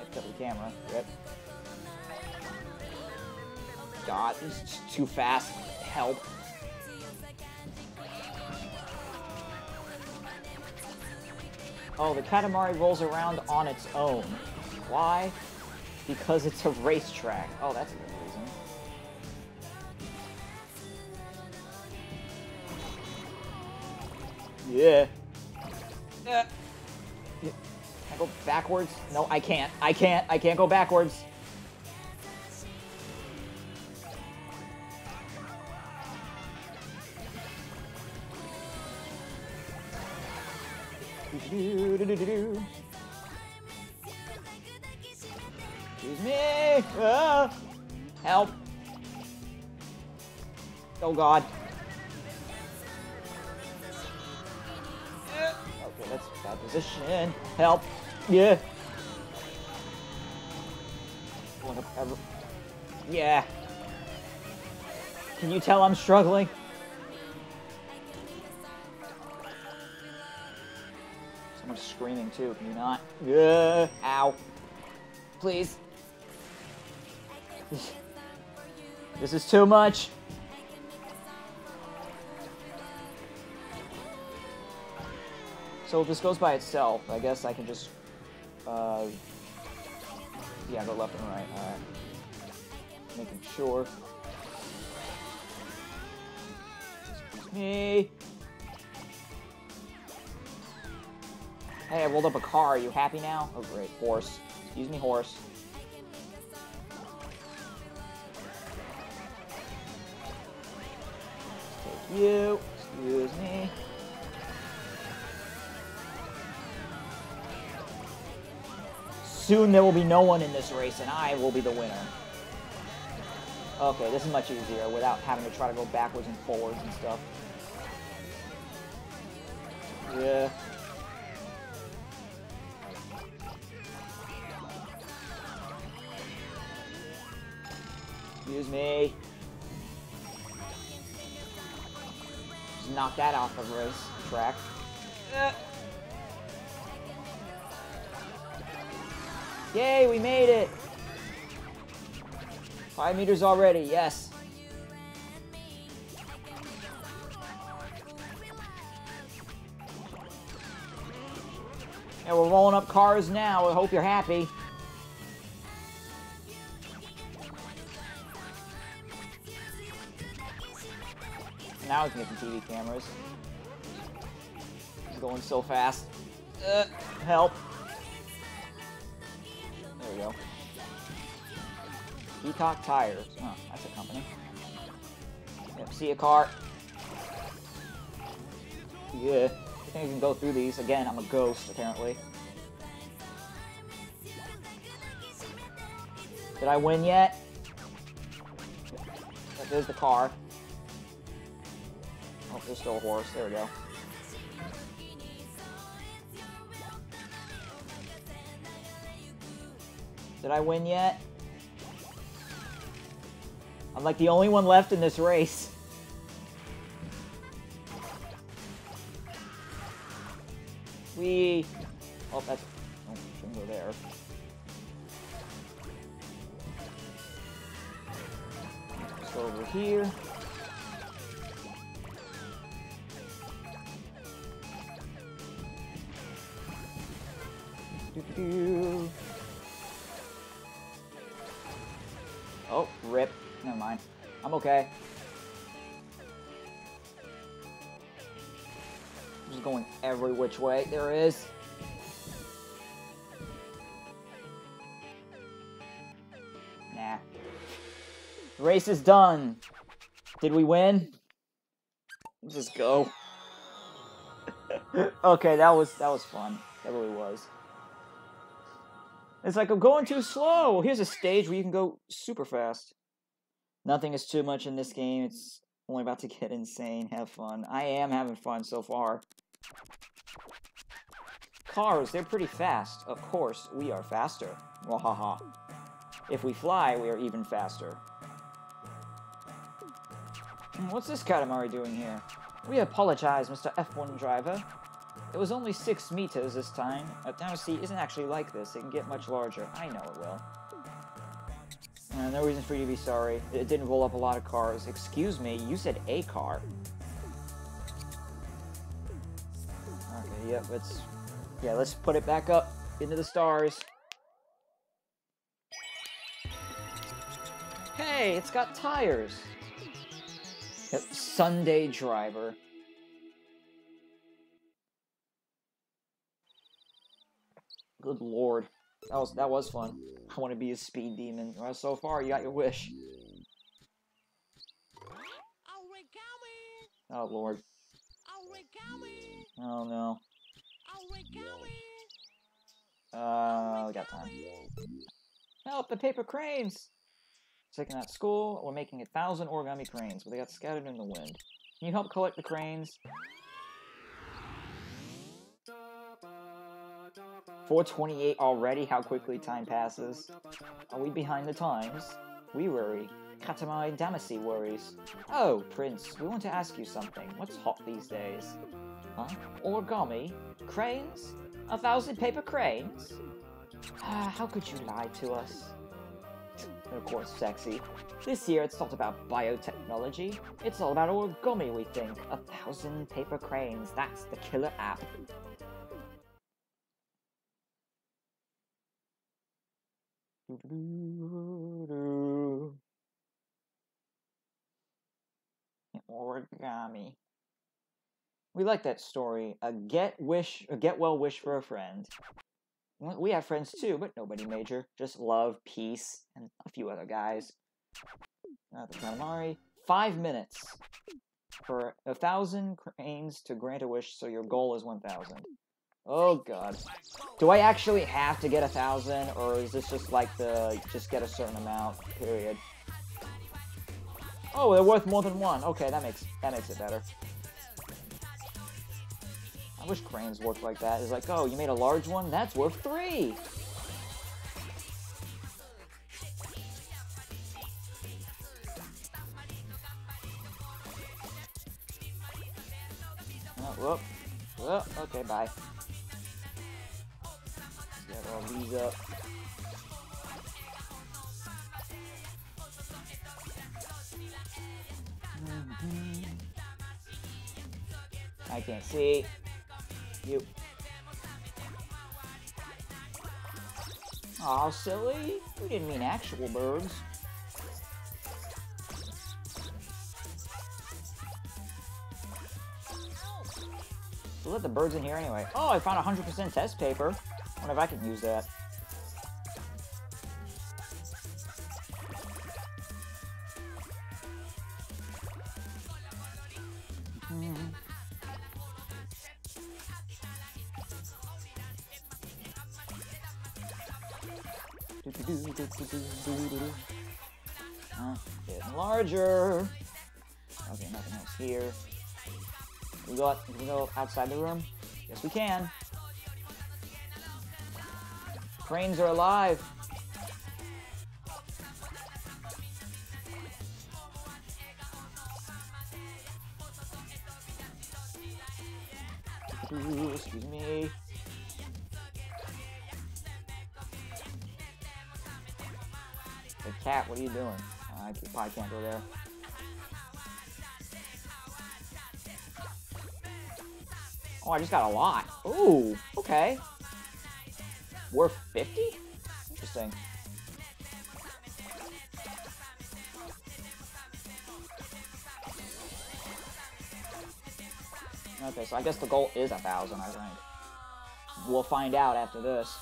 Up the camera. Rip. God, is too fast. Help. Oh, the Katamari rolls around on its own. Why? Because it's a racetrack. Oh, that's good Yeah. Uh, Can I go backwards? No, I can't. I can't. I can't go backwards. Excuse me. Ah. Help. Oh god. That's bad position. Help. Yeah. Going up ever- Yeah. Can you tell I'm struggling? Someone's screaming too, can you not? Yeah. Ow. Please. (laughs) This is too much. So if this goes by itself, I guess I can just, uh, yeah, go left and right. All right. Making sure. Excuse me. Hey, I rolled up a car. Are you happy now? Oh, great. Horse. Excuse me, horse. Take you. Excuse me. Soon there will be no one in this race, and I will be the winner. Okay, this is much easier without having to try to go backwards and forwards and stuff. Yeah. Excuse me. Just knock that off the race track. Uh. Yay, we made it! Five meters already, yes. And we're rolling up cars now. I hope you're happy. Now it's making TV cameras. It's going so fast. Uh, help. We go. Peacock Tires. Oh, that's a company. Yep, see a car. Yeah. I think I can go through these. Again, I'm a ghost, apparently. Did I win yet? There's the car. Oh, there's still a horse. There we go. Did I win yet? I'm like the only one left in this race. We. Oh, that's. Oh, shouldn't go there. Let's go over here. Doo-doo-doo. Oh, rip. Never mind. I'm okay. Just going every which way there is. Nah. Race is done. Did we win? Let's just go. (laughs) okay, that was that was fun. That really was. It's like I'm going too slow. Here's a stage where you can go super fast. Nothing is too much in this game. It's only about to get insane. Have fun. I am having fun so far. Cars, they're pretty fast. Of course, we are faster. Wahaha. If we fly, we are even faster. Hmm, What's this Katamari doing here? We apologize, Mr. F1 driver. It was only six meters this time. A Dynasty isn't actually like this. It can get much larger. I know it will. Uh, no reason for you to be sorry. It didn't roll up a lot of cars. Excuse me, you said a car. Okay, yep, let's... Yeah, let's put it back up into the stars. Hey, it's got tires. Yep, Sunday driver. Good lord. That was that was fun. I want to be a speed demon. Well, so far, you got your wish. Oh lord. Oh no. Uh, we got time. Help the paper cranes! Taking out school, we're making a thousand origami cranes, but they got scattered in the wind. Can you help collect the cranes? 428 already? How quickly time passes. Are we behind the times? We worry. Katamari Damacy worries. Oh, Prince, we want to ask you something. What's hot these days? Huh? Origami? Cranes? A thousand paper cranes? Ah, how could you lie to us? And of course, sexy. This year it's not about biotechnology. It's all about origami, we think. A thousand paper cranes. That's the killer app. Origami. We like that story. A get wish, a get well wish for a friend. We have friends too, but nobody major. Just love, peace, and a few other guys. Uh, the Katamari. Five minutes for a thousand cranes to grant a wish, so your goal is one thousand. Oh god. Do I actually have to get a thousand, or is this just like the just get a certain amount, period? Oh, they're worth more than one. Okay, that makes that makes it better. I wish cranes worked like that. It's like, oh, you made a large one? That's worth three! Oh, whoop. Whoop. Okay, bye. All these up. Mhm. I can't see. You. Aw, silly. We didn't mean actual birds. So let the birds in here anyway. Oh, I found 100% test paper. Wonder if I can use that. Huh? Hmm. (laughs) Getting larger. Okay, nothing else here. We go, we go outside the room? Yes, we can. Cranes are alive. Ooh, excuse me. The cat, what are you doing? Uh, I probably can't go there. Oh, I just got a lot. Ooh, okay. Worth 50? Interesting. Okay, so I guess the goal is a thousand, I think. We'll find out after this.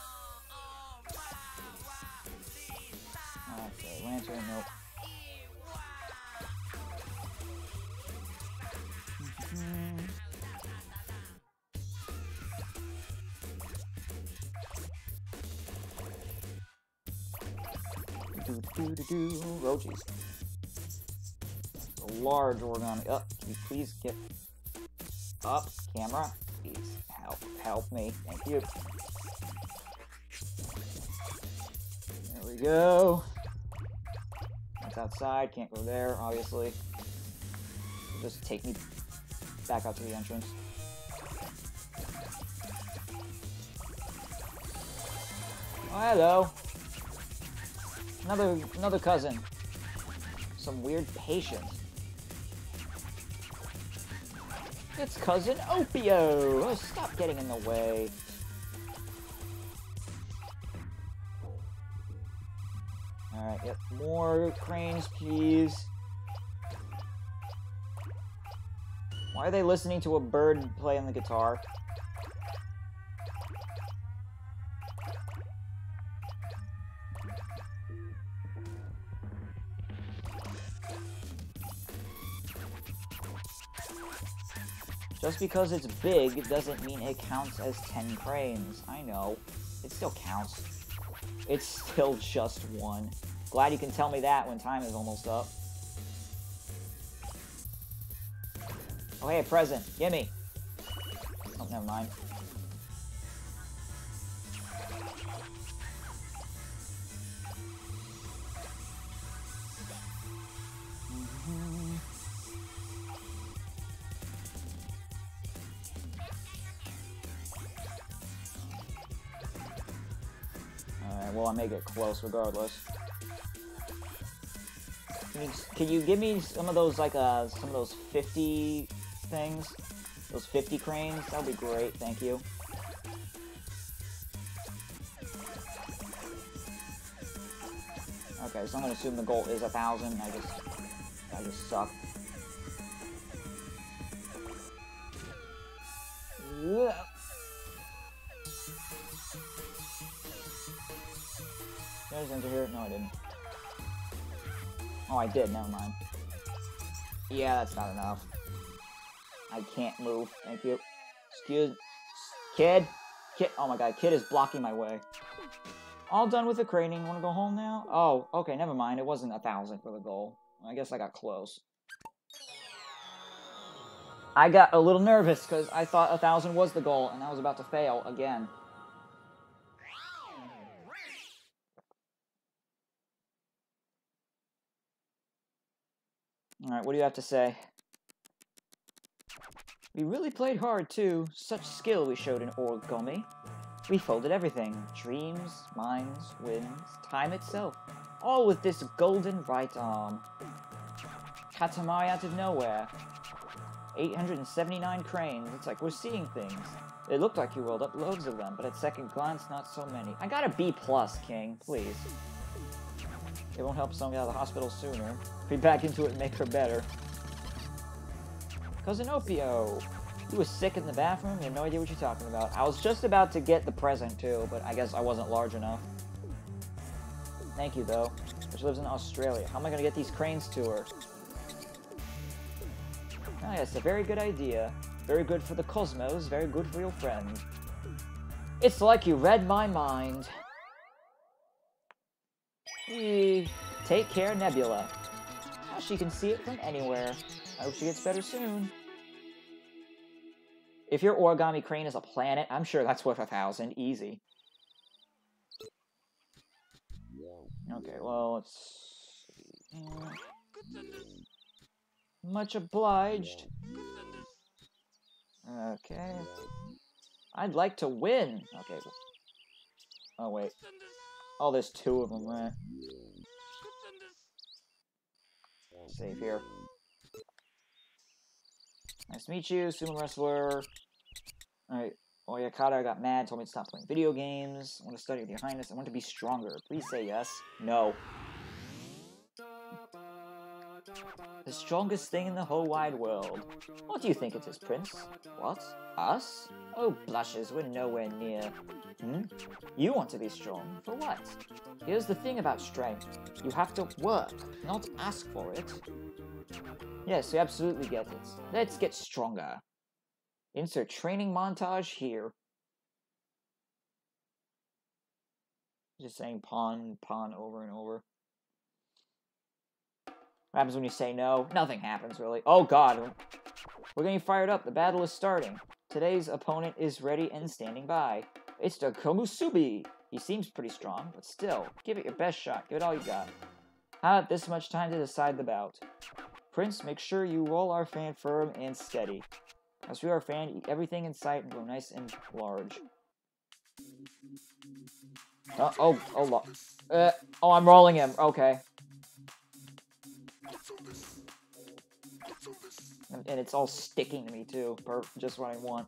Large origami. Up. Oh, can you please get up, camera? Please help help me. Thank you. There we go. That's outside. Can't go there, obviously. Just take me back out to the entrance. Oh, hello. Another another cousin. Some weird patient. It's cousin Opeo. Oh, stop getting in the way. Alright, yep. More cranes, please. Why are they listening to a bird play on the guitar? Because it's big doesn't mean it counts as 10 cranes. I know. It still counts. It's still just one. Glad you can tell me that when time is almost up. Oh, hey, a present. Gimme. Oh, never mind. Get close regardless. Can you, can you give me some of those, like, uh, some of those 50 things? Those 50 cranes? That would be great, thank you. Okay, so I'm gonna assume the goal is a thousand. I just, I just suck. No, I didn't. Oh, I did. Never mind. Yeah, that's not enough. I can't move. Thank you. Excuse... Kid? Kid... Oh my god, kid is blocking my way. All done with the craning. Want to go home now? Oh, okay, never mind. It wasn't a thousand for the goal. I guess I got close. I got a little nervous because I thought a thousand was the goal, and I was about to fail again. Alright, what do you have to say? We really played hard, too. Such skill we showed in origami. We folded everything. Dreams, minds, winds, time itself. All with this golden right arm. Katamari out of nowhere. 879 cranes. It's like we're seeing things. It looked like you rolled up loads of them, but at second glance, not so many. I got a B plus, King. Please. It won't help someone get out of the hospital sooner. Be back into it and make her better. Cousin Opeo. You was sick in the bathroom? You have no idea what you're talking about. I was just about to get the present, too, but I guess I wasn't large enough. Thank you, though. She lives in Australia. How am I to get these cranes to her? Oh, yes, a very good idea. Very good for the cosmos, very good for your friend. It's like you read my mind. Take care, Nebula. Now she can see it from anywhere. I hope she gets better soon. If your origami crane is a planet, I'm sure that's worth a thousand. Easy. Okay, well, let's see. Much obliged. Okay. I'd like to win. Okay. Oh, wait. Oh, there's two of them, right? Save here. Nice to meet you, sumo wrestler. Alright, oh, Oyakata got mad, told me to stop playing video games. I want to study with your highness. I want to be stronger. Please say yes. No. The strongest thing in the whole wide world. What do you think it is, Prince? What? Us? Oh, blushes, we're nowhere near. Hmm? You want to be strong. For what? Here's the thing about strength. You have to work, not ask for it. Yes, you absolutely get it. Let's get stronger. Insert training montage here. Just saying pawn, pawn over and over. What happens when you say no? Nothing happens, really. Oh god. We're getting fired up. The battle is starting. Today's opponent is ready and standing by. It's the Komusubi. He seems pretty strong, but still, give it your best shot. Give it all you got. How about this much time to decide the bout? Prince, make sure you roll our fan firm and steady. As we are fan, eat everything in sight and grow nice and large. Uh, oh, oh, lo- uh, oh, I'm rolling him. Okay. And, and it's all sticking to me too. Per just what I want.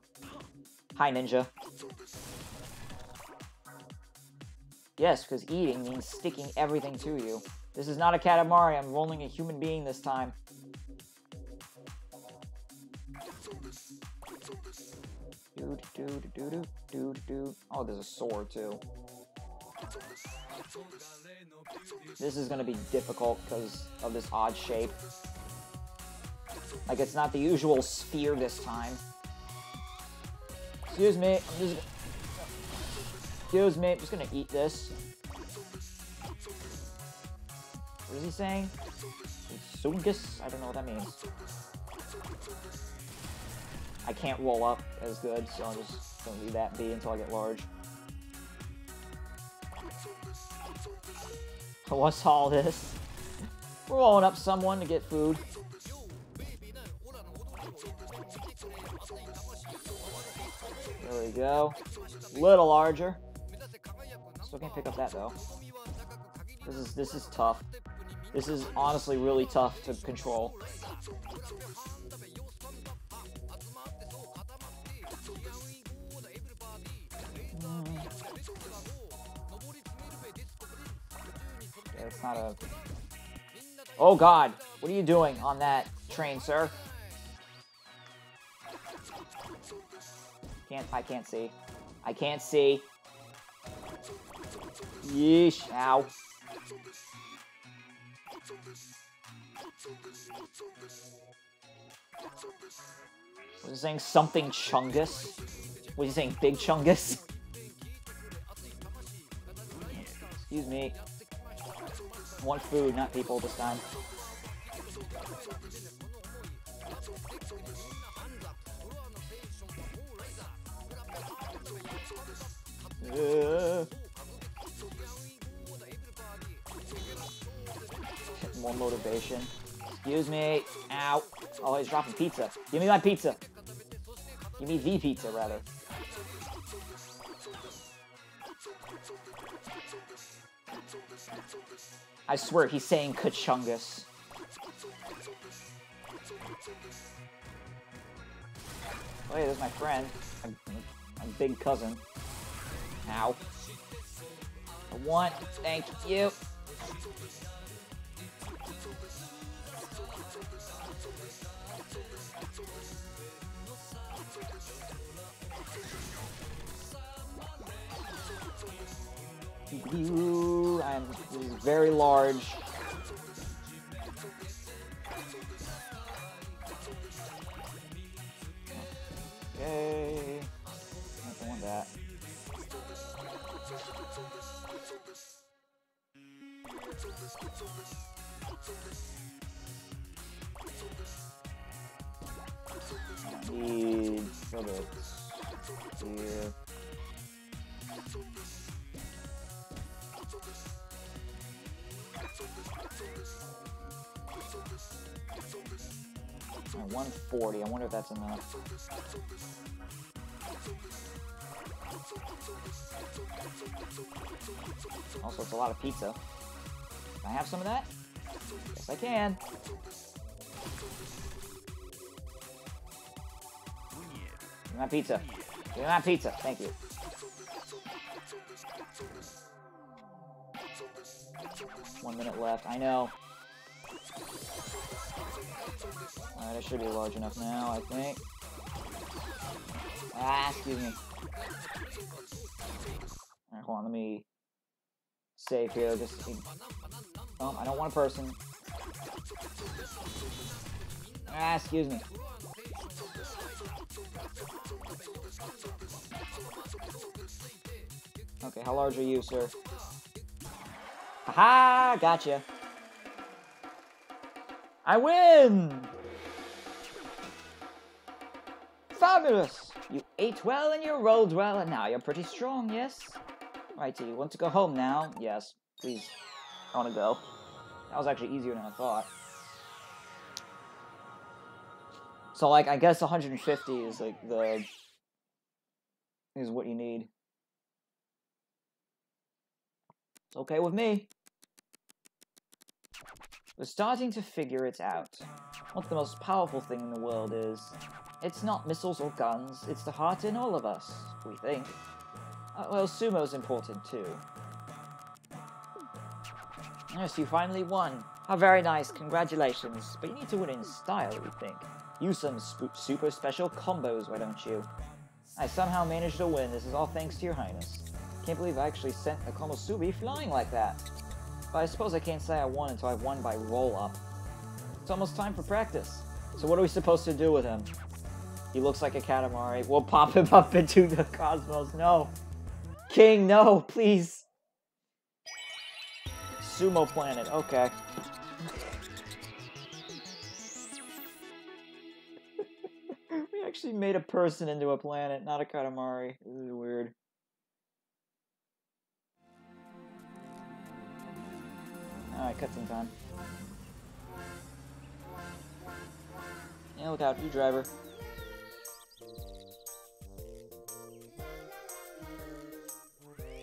Hi, ninja. Yes, because eating means sticking everything to you. This is not a Katamari. I'm rolling a human being this time. Do do do. do, do. Oh, there's a sword too. This is gonna be difficult because of this odd shape. Like it's not the usual sphere this time. Excuse me, I'm just. Excuse me, I'm just gonna eat this. What is he saying? Sungus? I don't know what that means. I can't roll up as good, so I'm just gonna leave that be until I get large. What's all this? We're rolling up someone to get food. There we go. Little larger. Still can't pick up that though. This is this is tough. This is honestly really tough to control. Not a. Oh God! What are you doing on that train, sir? Can't I can't see. I can't see. Yeesh! Ow! Was he saying something Chungus? Was he saying Big Chungus? (laughs) Excuse me. I want food, not people this time. Uh. More motivation. Excuse me. Ow. Oh, he's dropping pizza. Give me my pizza. Give me the pizza, rather. I swear he's saying Kachungus. Oh, hey, there's my friend. My, big cousin. Ow. I want. Thank you. Ooh, I'm very large. Okay. I want that. Need. 140. I wonder if that's enough. Also, it's a lot of pizza. Can I have some of that? Yes, I can. Give me my pizza. Give me my pizza. Thank you. One minute left. I know. Alright, I should be large enough now, I think. Ah, excuse me. Alright, hold on, let me save here. Just Oh, I don't want a person. Ah, excuse me. Okay, how large are you, sir? Haha, gotcha. I win! Fabulous! You ate well and you rolled well, and now you're pretty strong, yes? Righty, you want to go home now? Yes, please. I want to go. That was actually easier than I thought. So, like, I guess 150 is, like, the... is what you need. It's okay with me. We're starting to figure it out. What the most powerful thing in the world is. It's not missiles or guns, it's the heart in all of us, we think. Uh, well, sumo's important too. Yes, you finally won. How very nice, congratulations. But you need to win in style, we think. Use some sp super special combos, why don't you? I somehow managed to win. This is all thanks to your highness. Can't believe I actually sent a Komusubi flying like that. But I suppose I can't say I won until I've won by roll-up. It's almost time for practice. So what are we supposed to do with him? He looks like a Katamari. We'll pop him up (laughs) into the cosmos. No. King, no, please. Sumo planet, okay. (laughs) we actually made a person into a planet, not a Katamari. This is weird. Ah, alright, cutscene time. Yeah, look out, you driver.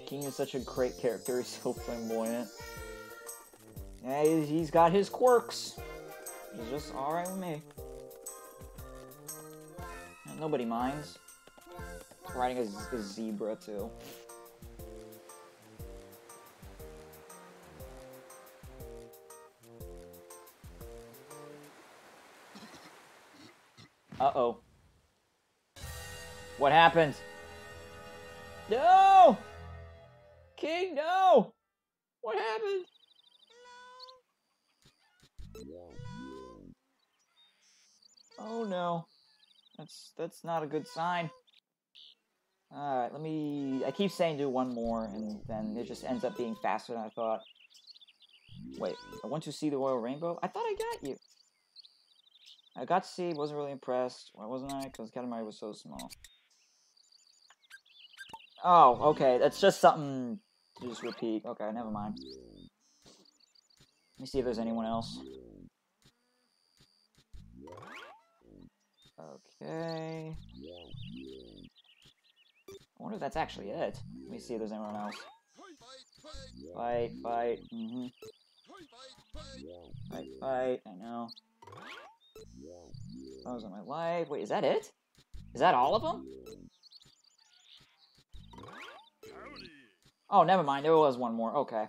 King is such a great character, (laughs) he's so flamboyant. Yeah, he's- got his quirks. He's just alright with me. Nobody minds. Riding a zebra, too. Uh-oh. What happened? No! King, no! What happened? Oh no. That's that's not a good sign. Alright, let me I keep saying do one more and then it just ends up being faster than I thought. Wait, I want to see the Royal Rainbow? I thought I got you. I got see, wasn't really impressed. Why wasn't I? Because Katamari was so small. Oh, okay. That's just something to just repeat. Okay, never mind. Let me see if there's anyone else. Okay. I wonder if that's actually it. Let me see if there's anyone else. Fight, fight. Mm-hmm. Fight, fight. I know. I was on my life. Wait, is that it? Is that all of them? Oh, never mind. There was one more. Okay.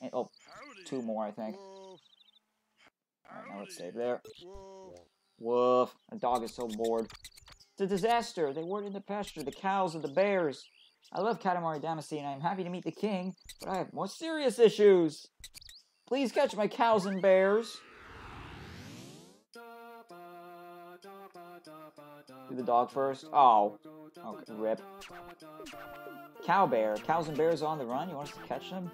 And- oh, two more, I think. Alright, now let's save there. Woof. The dog is so bored. It's a disaster. They weren't in the pasture. The cows and the bears. I love Katamari Damacy and I am happy to meet the king, but I have more serious issues. Please catch my cows and bears. The dog first. Oh. Okay, rip. Cow bear. Cows and bears on the run. You want us to catch them?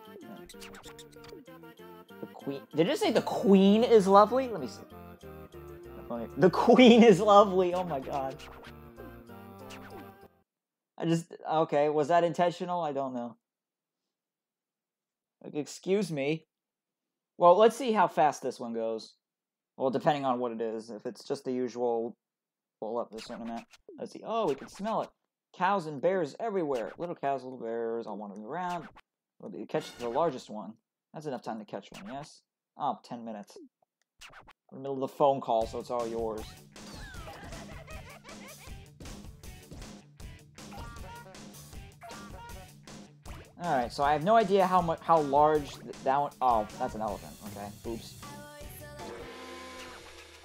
The queen. Did it say the queen is lovely? Let me see. The queen is lovely. Oh my god. I just. Okay, was that intentional? I don't know. Excuse me. Well, let's see how fast this one goes. Well, depending on what it is. If it's just the usual pull up certain amount. Let's see. Oh, we can smell it. Cows and bears everywhere. Little cows, little bears, all wandering around. Well, catch the largest one. That's enough time to catch one, yes? Oh, 10 minutes. In the middle of the phone call, so it's all yours. Alright, so I have no idea how much, how large th- that one. Oh, that's an elephant. Okay, oops.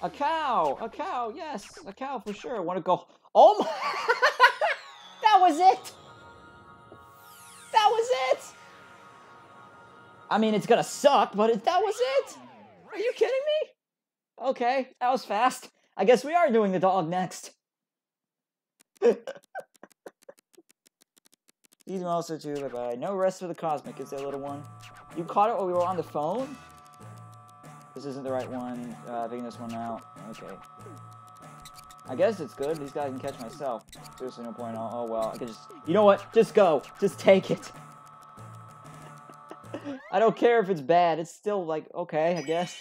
A cow! A cow, yes! A cow for sure. Want to go. Oh my! (laughs) that was it! That was it! I mean, it's gonna suck, but it, that was it! Are you kidding me? Okay, that was fast. I guess we are doing the dog next. (laughs) These also too, bye bye. No rest for the cosmic, is there, little one? You caught it while we were on the phone? This isn't the right one. Uh, picking this one out. Okay. I guess it's good. These guys can catch myself. Seriously, no point. Oh, oh well. I can just. You know what? Just go. Just take it. (laughs) I don't care if it's bad. It's still like okay, I guess.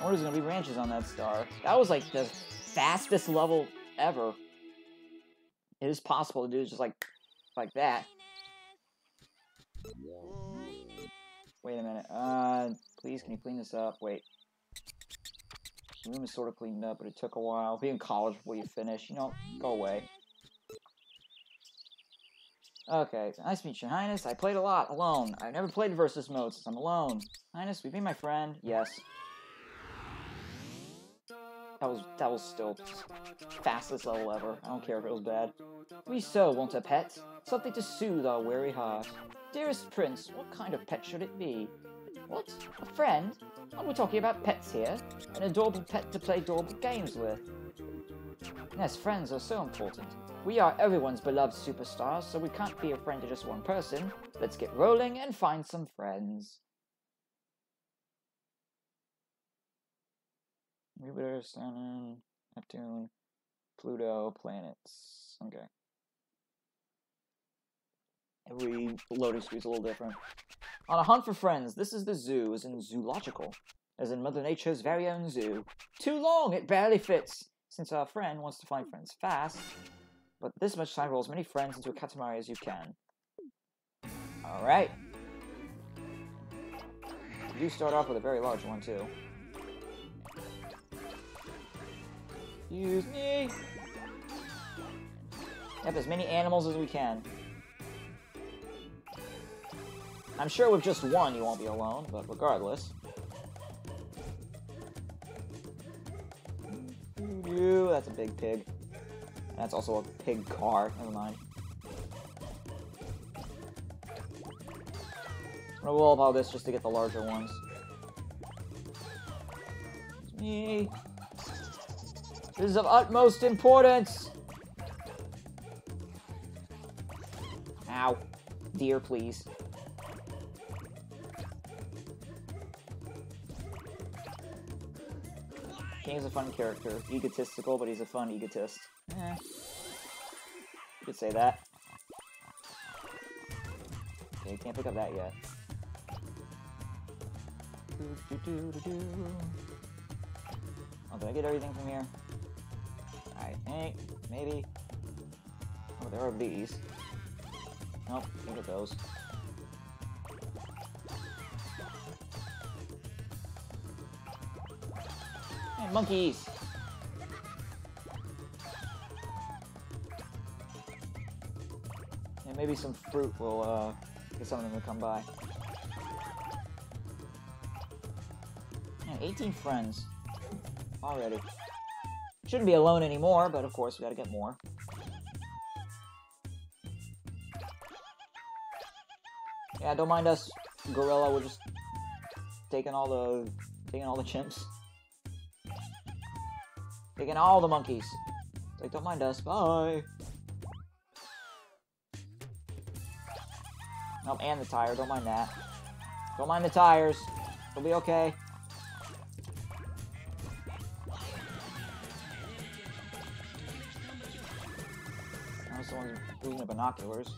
I wonder if there's gonna be ranches on that star. That was like the fastest level ever. It is possible to do just like like that. Wait a minute. Uh, please, can you clean this up? Wait. The room is sort of cleaned up, but it took a while. Be in college before you finish. You know, go away. Okay, nice to meet you, Highness. I played a lot, alone. I've never played versus mode since I'm alone. Highness, will you be my friend? Yes. That was, that was still Fastest level ever. I don't care if it was bad. We so want a pet. Something to soothe our weary heart. Dearest Prince, what kind of pet should it be? What? A friend? Aren't we talking about pets here? An adorable pet to play adorable games with. Yes, friends are so important. We are everyone's beloved superstars, so we can't be a friend to just one person. Let's get rolling and find some friends. Jupiter, Saturn, Neptune, Pluto, planets. Okay. Every loading screen is a little different. On a hunt for friends, this is the zoo, as in zoological, as in Mother Nature's very own zoo. Too long, it barely fits, since our friend wants to find friends fast. But this much time roll as many friends into a Katamari as you can. Alright. You start off with a very large one, too. Excuse me! Yep, as many animals as we can. I'm sure with just one you won't be alone, but regardless. Ooh, that's a big pig. That's also a pig car. Never mind. I'm gonna roll up all this just to get the larger ones. Me. This is of utmost importance. Ow. Dear, please. King's a fun character. Egotistical, but he's a fun egotist. Eh. You could say that. Okay, can't pick up that yet. Oh, did I get everything from here? I think, maybe. Oh, there are these. Nope, can't get those. Monkeys! And maybe some fruit will uh, get some of them to come by. Man, 18 friends. Already. Shouldn't be alone anymore, but of course we gotta get more. Yeah, don't mind us, Gorilla. We're just taking all the taking all the chimps. Taking all the monkeys. Like, don't mind us. Bye. Nope, and the tire. Don't mind that. Don't mind the tires. It'll be okay. Now someone's using the binoculars.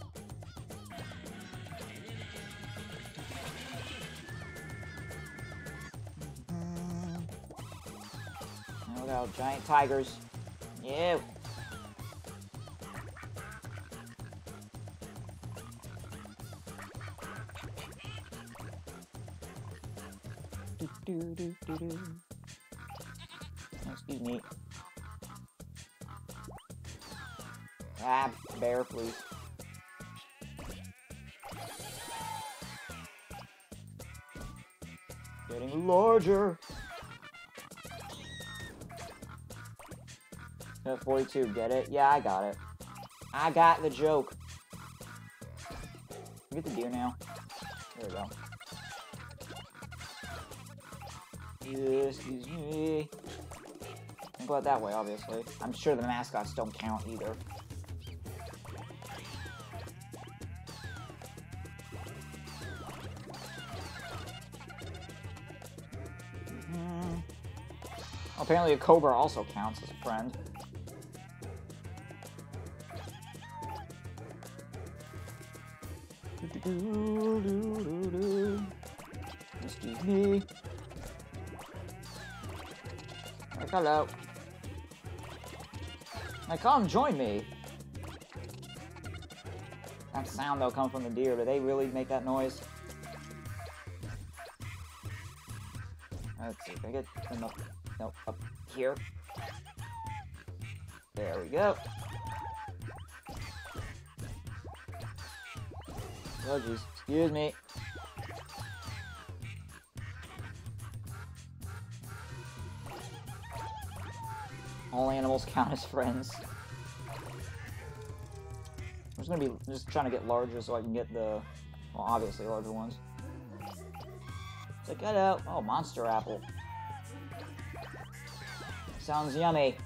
Giant tigers. Yeah. Do, do, do. Excuse me. Ah, bear, please. Getting larger. At 42, get it? Yeah, I got it. I got the joke. Get the deer now. There we go. Excuse me. Don't go out that way, obviously. I'm sure the mascots don't count either. Mhm. Apparently a cobra also counts as a friend. Excuse me. Like, hello. Like, come join me. That sound though come from the deer. Do they really make that noise? Let's see. Can I get them up? No, up here. There we go. Oh jeez. Excuse me. All animals count as friends. I'm just gonna be just trying to get larger so I can get the, well, obviously larger ones. Check that out. Oh, monster apple. Sounds yummy.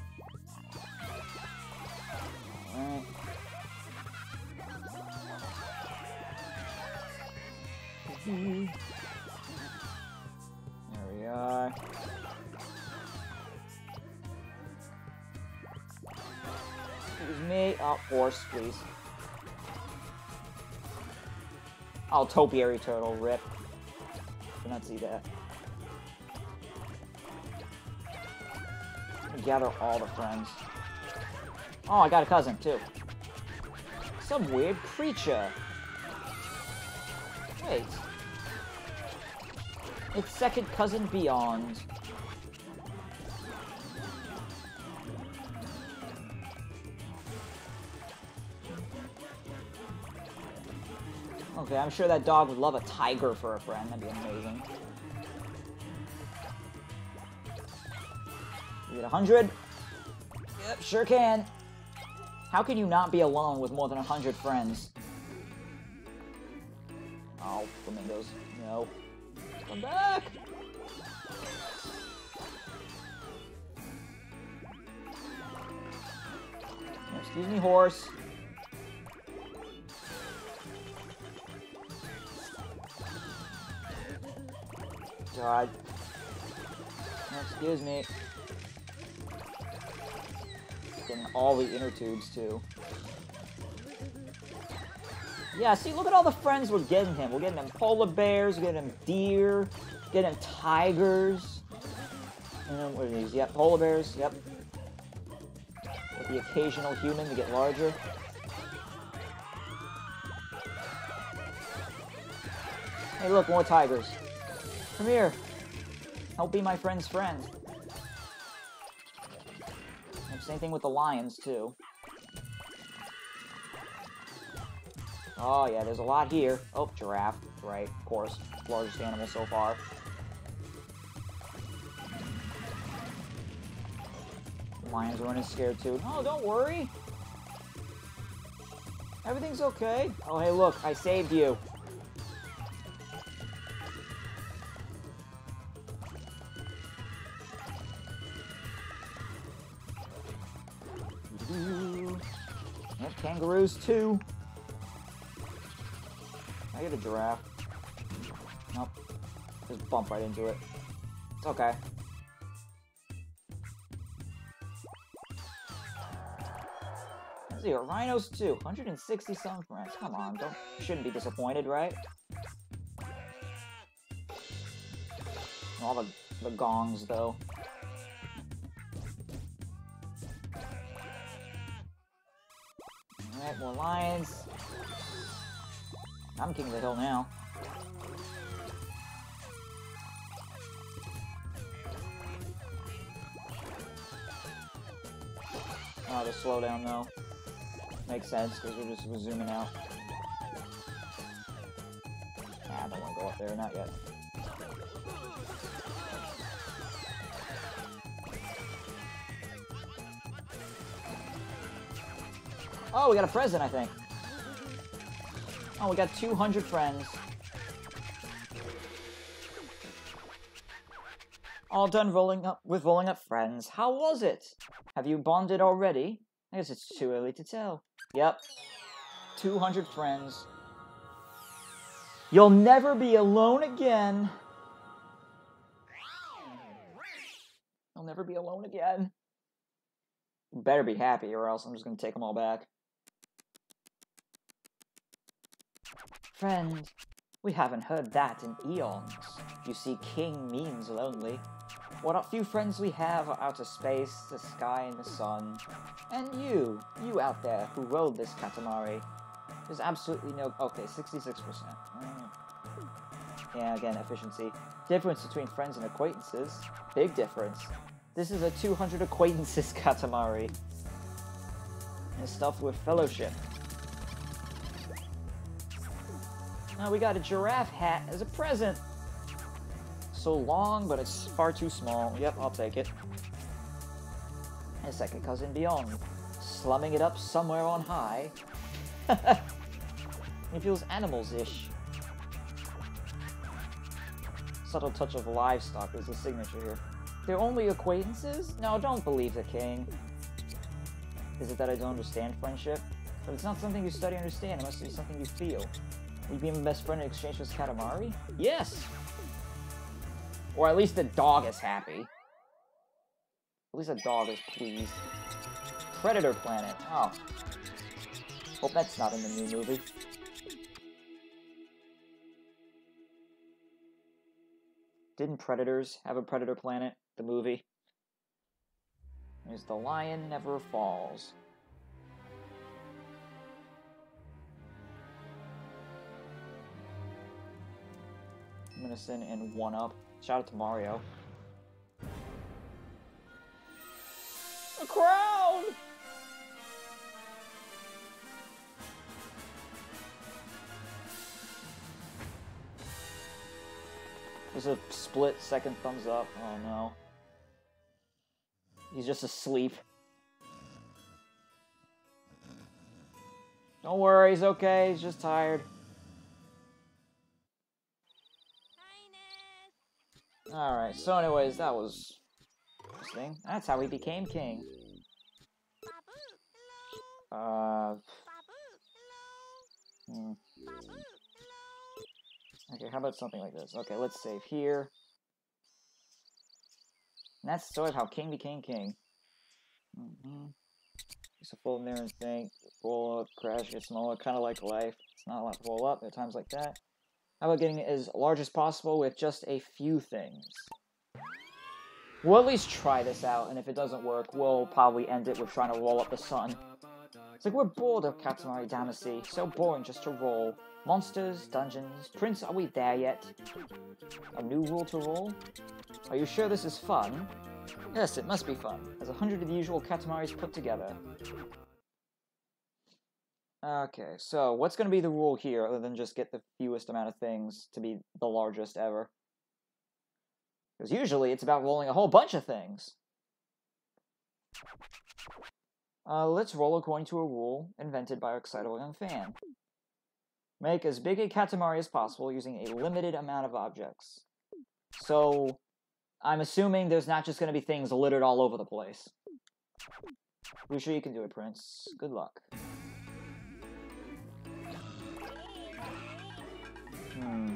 Horse, please. Oh, topiary turtle, rip. Did not see that. Gather all the friends. Oh, I got a cousin, too. Some weird creature. Wait. It's second cousin beyond. Okay, I'm sure that dog would love a tiger for a friend. That'd be amazing. You get a hundred? Yep, sure can. How can you not be alone with more than a hundred friends? Oh, flamingos. No. Come back! Excuse me, horse. God. Oh, excuse me. Getting all the inner tubes too. Yeah, see, look at all the friends we're getting him. We're getting him polar bears, we're getting him deer, getting him tigers. And what are these? Yep, polar bears, yep. With the occasional human to get larger. Hey, look, more tigers. Come here. Help be my friend's friend. And same thing with the lions, too. Oh, yeah, there's a lot here. Oh, giraffe. Right, of course. Largest animal so far. Lions running scared, too. No, don't worry. Everything's okay. Oh, hey, look, I saved you. Kangaroos too. I get a giraffe. Nope. Just bump right into it. It's okay. Let's see, rhinos too. 160 some friends. Come on, don't shouldn't be disappointed, right? All the the gongs though. More lions. I'm king of the hill now. Oh, the slowdown though. Makes sense, because we're just zooming out. Ah, I don't want to go up there, not yet. Oh, we got a present, I think. Oh, we got 200 friends. All done rolling up with rolling up friends. How was it? Have you bonded already? I guess it's too early to tell. Yep. 200 friends. You'll never be alone again. You'll never be alone again. Better be happy, or else I'm just gonna take them all back. Friend, we haven't heard that in eons. You see, king means lonely. What a few friends we have are out of space, the sky, and the sun. And you, you out there who rode this Katamari. There's absolutely no. Okay, 66%. Mm. Yeah, again, efficiency. Difference between friends and acquaintances. Big difference. This is a 200 acquaintances (laughs) Katamari. And it's stuffed with fellowship. Now we got a giraffe hat as a present. So long, but it's far too small. Yep, I'll take it. his second cousin Beyond, slumming it up somewhere on high. (laughs) he feels animals-ish. Subtle touch of livestock is the signature here. They're only acquaintances? No, don't believe the king. Is it that I don't understand friendship? But it's not something you study understand, it must be something you feel. You be my best friend in exchange this Katamari? Yes! Or at least the dog is happy. At least the dog is pleased. Predator Planet. Oh. Hope that's not in the new movie. Didn't Predators have a Predator Planet? The movie? There's The Lion Never Falls. I'm gonna send in one up. Shout out to Mario. A crown! There's a split second thumbs up. Oh no. He's just asleep. Don't worry, he's okay. He's just tired. Alright, so anyways, that was interesting. That's how he became king. Uh, hmm. Okay, how about something like this? Okay, let's save here. And that's sort of how king became king. Mm-hmm. Just a full mirror and think, roll up, crash, get smaller, kind of like life. It's not a lot to roll up at times like that. How about getting it as large as possible with just a few things? We'll at least try this out, and if it doesn't work, we'll probably end it with trying to roll up the sun. It's like we're bored of Katamari Damacy. So boring just to roll. Monsters, dungeons. Prince, are we there yet? A new rule to roll? Are you sure this is fun? Yes, it must be fun. As a hundred of the usual Katamaris put together. Okay, so what's going to be the rule here other than just get the fewest amount of things to be the largest ever? Because usually it's about rolling a whole bunch of things. Uh, let's roll according to a rule invented by our excitable young fan. Make as big a Katamari as possible using a limited amount of objects. So, I'm assuming there's not just going to be things littered all over the place. Pretty sure you can do it, Prince. Good luck. Hmm.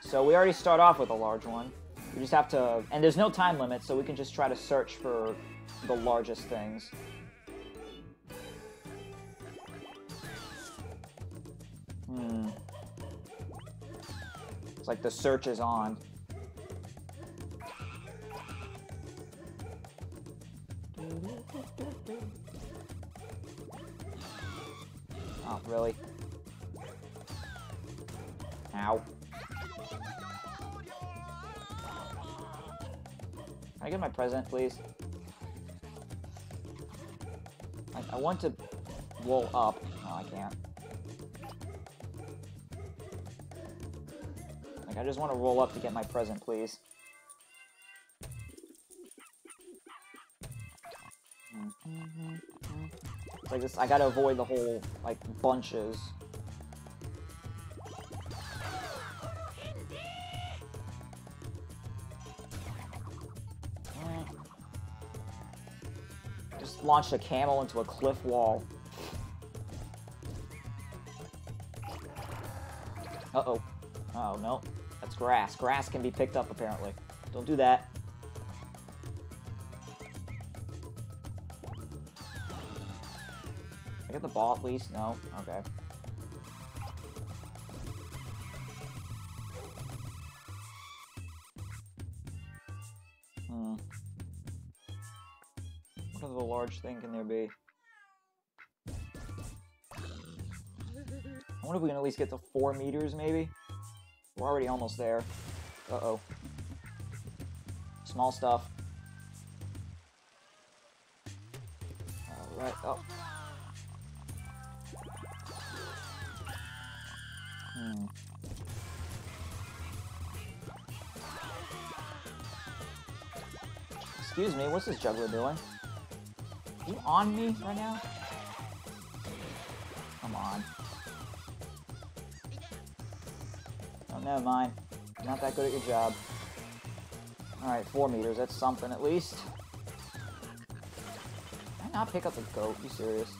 So we already start off with a large one. We just have to, and there's no time limit, so we can just try to search for the largest things. Hmm. It's like the search is on. Oh, really? Ow. Can I get my present, please? I, I want to roll up. No, I can't. Like, I just want to roll up to get my present, please. Like this, I gotta avoid the whole, like, bunches. Launched a camel into a cliff wall. Uh-oh. Oh, no. That's grass. Grass can be picked up, apparently. Don't do that. I get the ball at least? No? Okay. What thing can there be? I wonder if we can at least get to four meters, maybe? We're already almost there. Uh-oh. Small stuff. Alright, oh. Hmm. Excuse me, what's this juggler doing? You on me right now? Come on. Oh, never mind. You're not that good at your job. Alright, four meters, that's something at least. Can I not pick up a goat? You serious?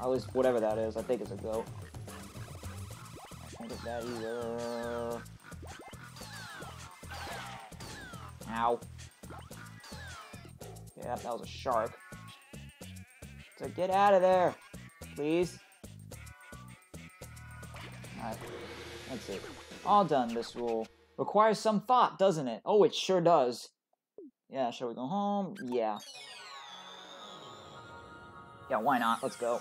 At least whatever that is, I think it's a goat. I can't get that either. Ow. Yeah, that was a shark. So get out of there, please. Alright, that's it. All done, this rule. Requires some thought, doesn't it? Oh, it sure does. Yeah, shall we go home? Yeah. Yeah, why not? Let's go.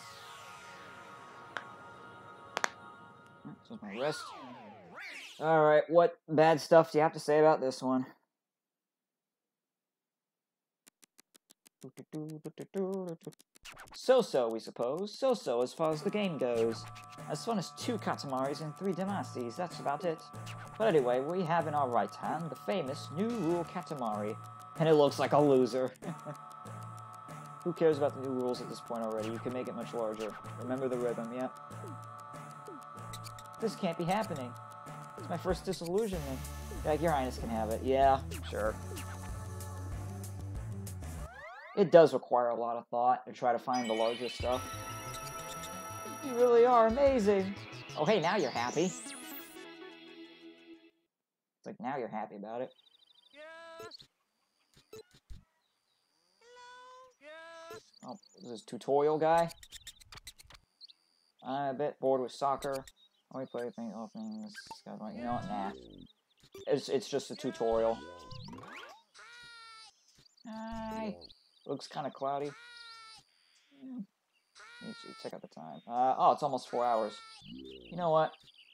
So my wrist. Alright, what bad stuff do you have to say about this one? So-so, we suppose. So-so as far as the game goes. As fun as two Katamaris and three Damacies, that's about it. But anyway, we have in our right hand the famous New Rule Katamari. And it looks like a loser. (laughs) Who cares about the new rules at this point already? You can make it much larger. Remember the rhythm, yeah. This can't be happening. It's my first disillusionment. Like, Your Highness can have it. Yeah, sure. It does require a lot of thought to try to find the larger stuff. You really are amazing. Oh, hey, now you're happy. It's like, now you're happy about it. Oh, this is tutorial guy. I'm a bit bored with soccer. Only play oh, things, all things. You know what? Nah. It's it's just a tutorial. Hi. Looks kind of cloudy. Let me see, check out the time. Uh, oh, it's almost four hours. You know what?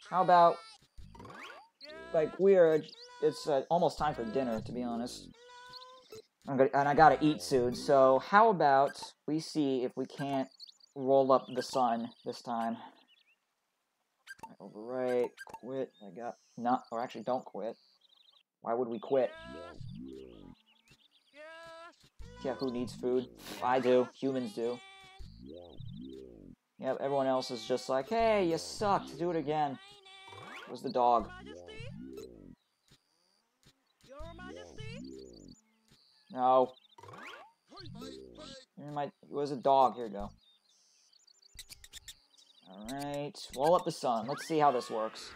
How about like we're it's uh, almost time for dinner, to be honest. Gonna, and I gotta eat soon. So how about we see if we can't roll up the sun this time? Overwrite, quit. I got not, or actually, don't quit. Why would we quit? Yeah, who needs food? I do. Humans do. Yep, everyone else is just like, hey, you sucked. Do it again. Where's the dog? No. My, where's the dog? Here we go. Alright, roll up the sun. Let's see how this works.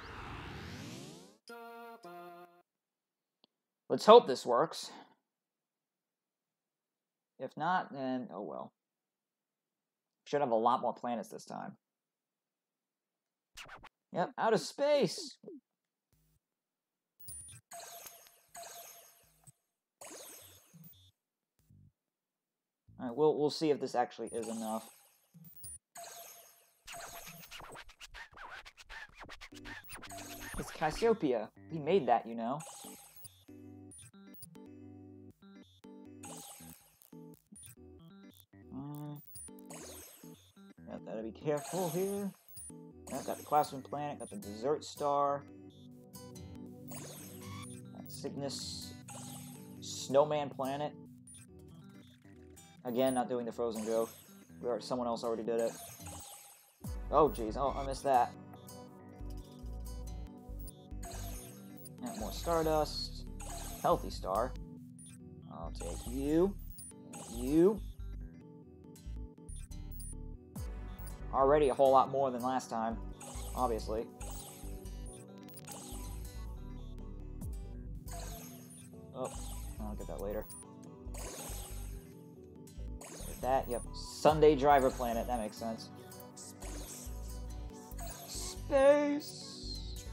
Let's hope this works. If not, then oh well. Should have a lot more planets this time. Yep, out of space! Alright, we'll, we'll see if this actually is enough. It's Cassiopeia. We made that, you know. Yeah, gotta be careful here. Yeah, got the classroom planet, got the dessert star. Cygnus. Snowman planet. Again, not doing the frozen joke. We are, someone else already did it. Oh, jeez. Oh, I missed that. Yeah, more Stardust. Healthy Star. I'll take you. You. Already a whole lot more than last time, obviously. Oh, I'll get that later. Get that, yep. Sunday Driver Planet, that makes sense. Space!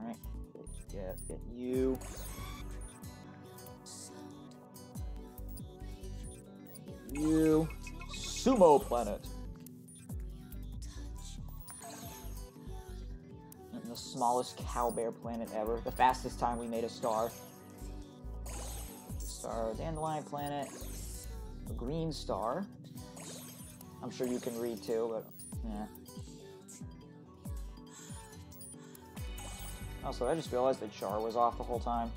Alright, get, you. You. Sumo Planet. And the smallest cow bear planet ever. The fastest time we made a star. Star Dandelion Planet. A green star. I'm sure you can read too, but yeah. Also, I just realized the char was off the whole time.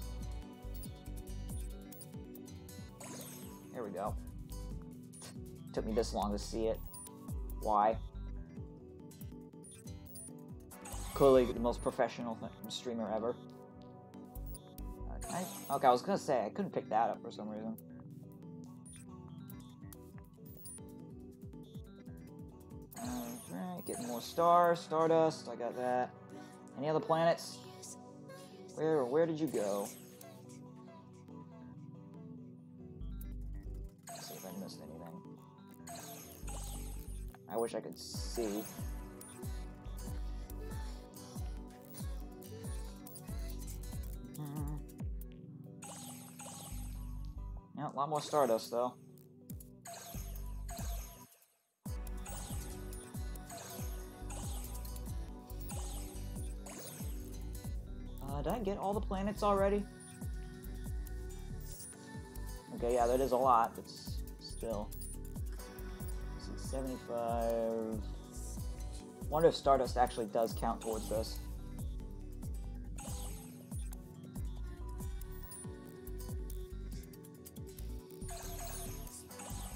There we go. Took me this long to see it. Why? Clearly the most professional streamer ever. Okay, okay, I was gonna say, I couldn't pick that up for some reason. Alright, getting more stars, stardust, I got that. Any other planets? Where where did you go? I wish I could see. Hmm. Yeah, a lot more stardust though. Uh, did I get all the planets already? Okay, yeah, that is a lot, but still. Let's see, 75. Wonder if Stardust actually does count towards this.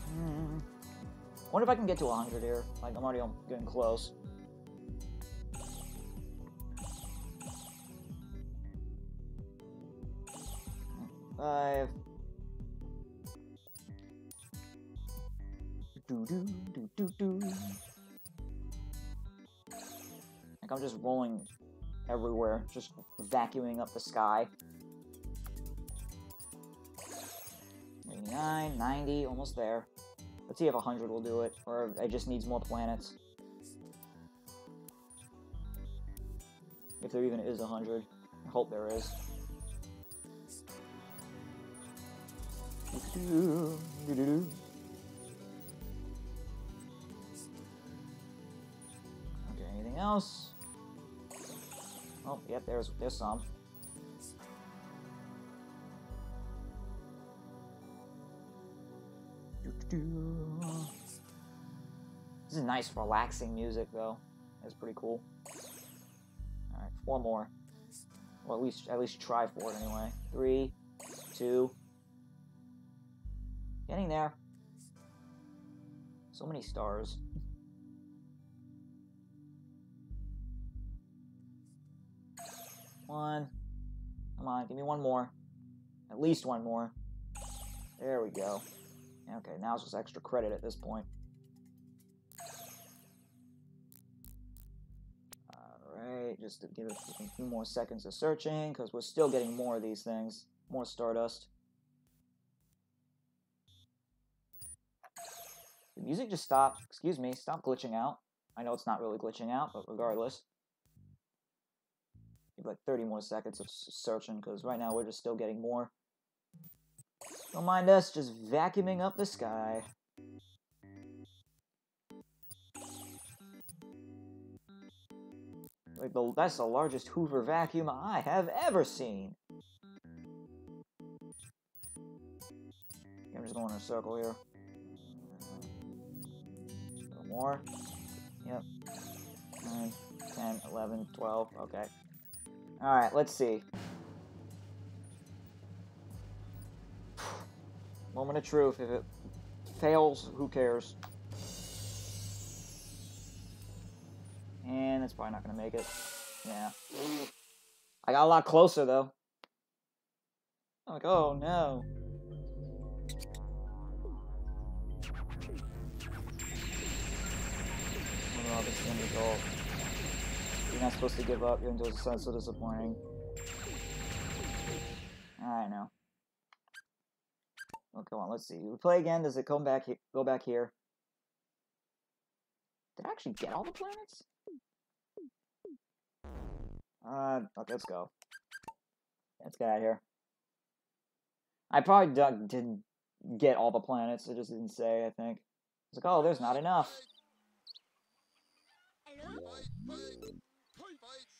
Hmm. Wonder if I can get to 100 here. Like, I'm already getting close. Five. Do do do do do. Like I'm just rolling everywhere, just vacuuming up the sky. 89, 90, almost there. Let's see if 100 will do it, or it just needs more planets. If there even is 100. I hope there is. Do-do-do, Okay, anything else? Oh, yep, there's there's some. This is nice, relaxing music, though. That's pretty cool. All right, four more. Well, at least at least try for it anyway. Three, two. Getting there. So many stars. One. Come on, give me one more. At least one more. There we go. Okay, now it's just extra credit at this point. Alright, just to give it a few more seconds of searching, because we're still getting more of these things. More Stardust. The music just stopped. Excuse me, stop glitching out. I know it's not really glitching out, but regardless. Like 30 more seconds of searching, because right now we're just still getting more. Don't mind us, just vacuuming up the sky. Like the that's the largest Hoover vacuum I have ever seen. I'm just going in a circle here. A little more. Yep. 9, 10, 11, 12. Okay. Alright, let's see. Moment of truth. If it fails, who cares? And it's probably not going to make it. Yeah. I got a lot closer, though. I'm like, oh no. This is gonna be gold. Not supposed to give up, even though it so disappointing. I know. Oh, come on, let's see. We play again, does it come back go back here? Did I actually get all the planets? Uh, okay, let's go. Let's get out of here. I probably didn't get all the planets, it just didn't say, I think. It's like, oh, there's not enough.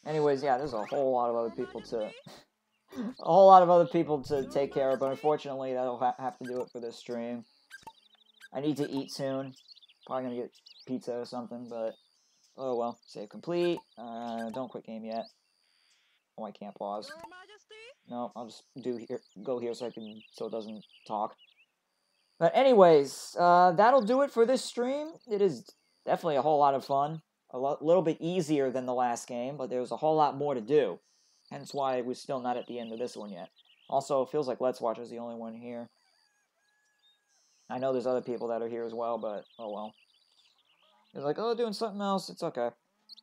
Anyways, yeah, there's a whole lot of other people to... (laughs) a whole lot of other people to take care of, but unfortunately, that'll ha- have to do it for this stream. I need to eat soon. Probably gonna get pizza or something, but... Oh well, save complete. Uh, don't quit game yet. Oh, I can't pause. No, I'll just do here, go here so I can, so it doesn't talk. But anyways, uh, that'll do it for this stream. It is definitely a whole lot of fun. A little bit easier than the last game, but there's a whole lot more to do. Hence why we're still not at the end of this one yet. Also, it feels like Let's Watch is the only one here. I know there's other people that are here as well, but oh well. They're like, oh, doing something else. It's okay.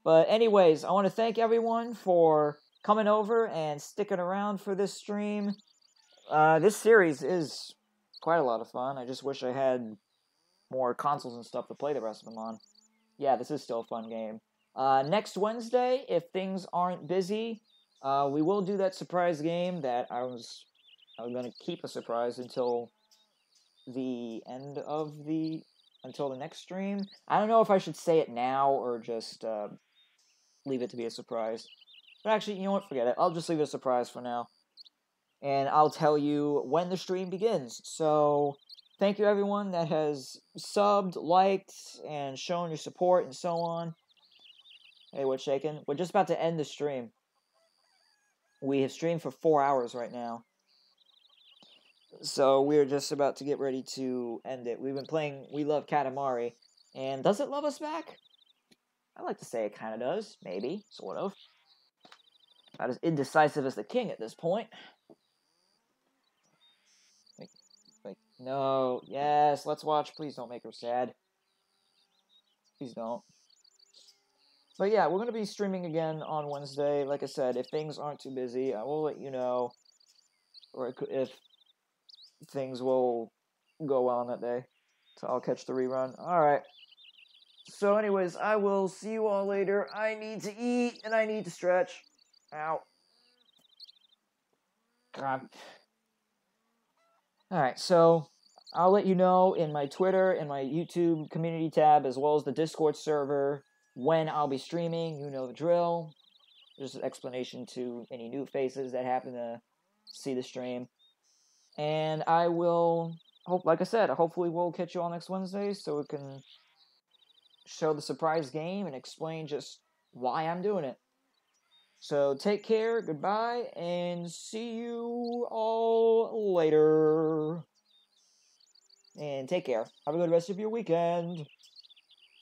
But anyways, I want to thank everyone for coming over and sticking around for this stream. Uh, this series is quite a lot of fun. I just wish I had more consoles and stuff to play the rest of them on. Yeah, this is still a fun game. Uh, next Wednesday, if things aren't busy, uh, we will do that surprise game that I was I was gonna keep a surprise until the end of the until the next stream. I don't know if I should say it now or just uh, leave it to be a surprise. But actually, you know what? Forget it. I'll just leave it a surprise for now. And I'll tell you when the stream begins. So, thank you everyone that has subbed, liked, and shown your support and so on. Hey, what's shaking? We're just about to end the stream. We have streamed for four hours right now. So, we're just about to get ready to end it. We've been playing We Love Katamari. And does it love us back? I like to say it kind of does. Maybe. Sort of. About as indecisive as the king at this point. Like, like, no, yes, let's watch. Please don't make her sad. Please don't. But yeah, we're going to be streaming again on Wednesday. Like I said, if things aren't too busy, I will let you know. Or if things will go well on that day. So I'll catch the rerun. Alright. So, anyways, I will see you all later. I need to eat and I need to stretch. Ow. God. Alright, so I'll let you know in my Twitter and my YouTube community tab, as well as the Discord server, when I'll be streaming. You know the drill. There's an explanation to any new faces that happen to see the stream. And I will hope, like I said, hopefully we'll catch you all next Wednesday so we can show the surprise game and explain just why I'm doing it. So take care, goodbye, and see you all later. And take care. Have a good rest of your weekend.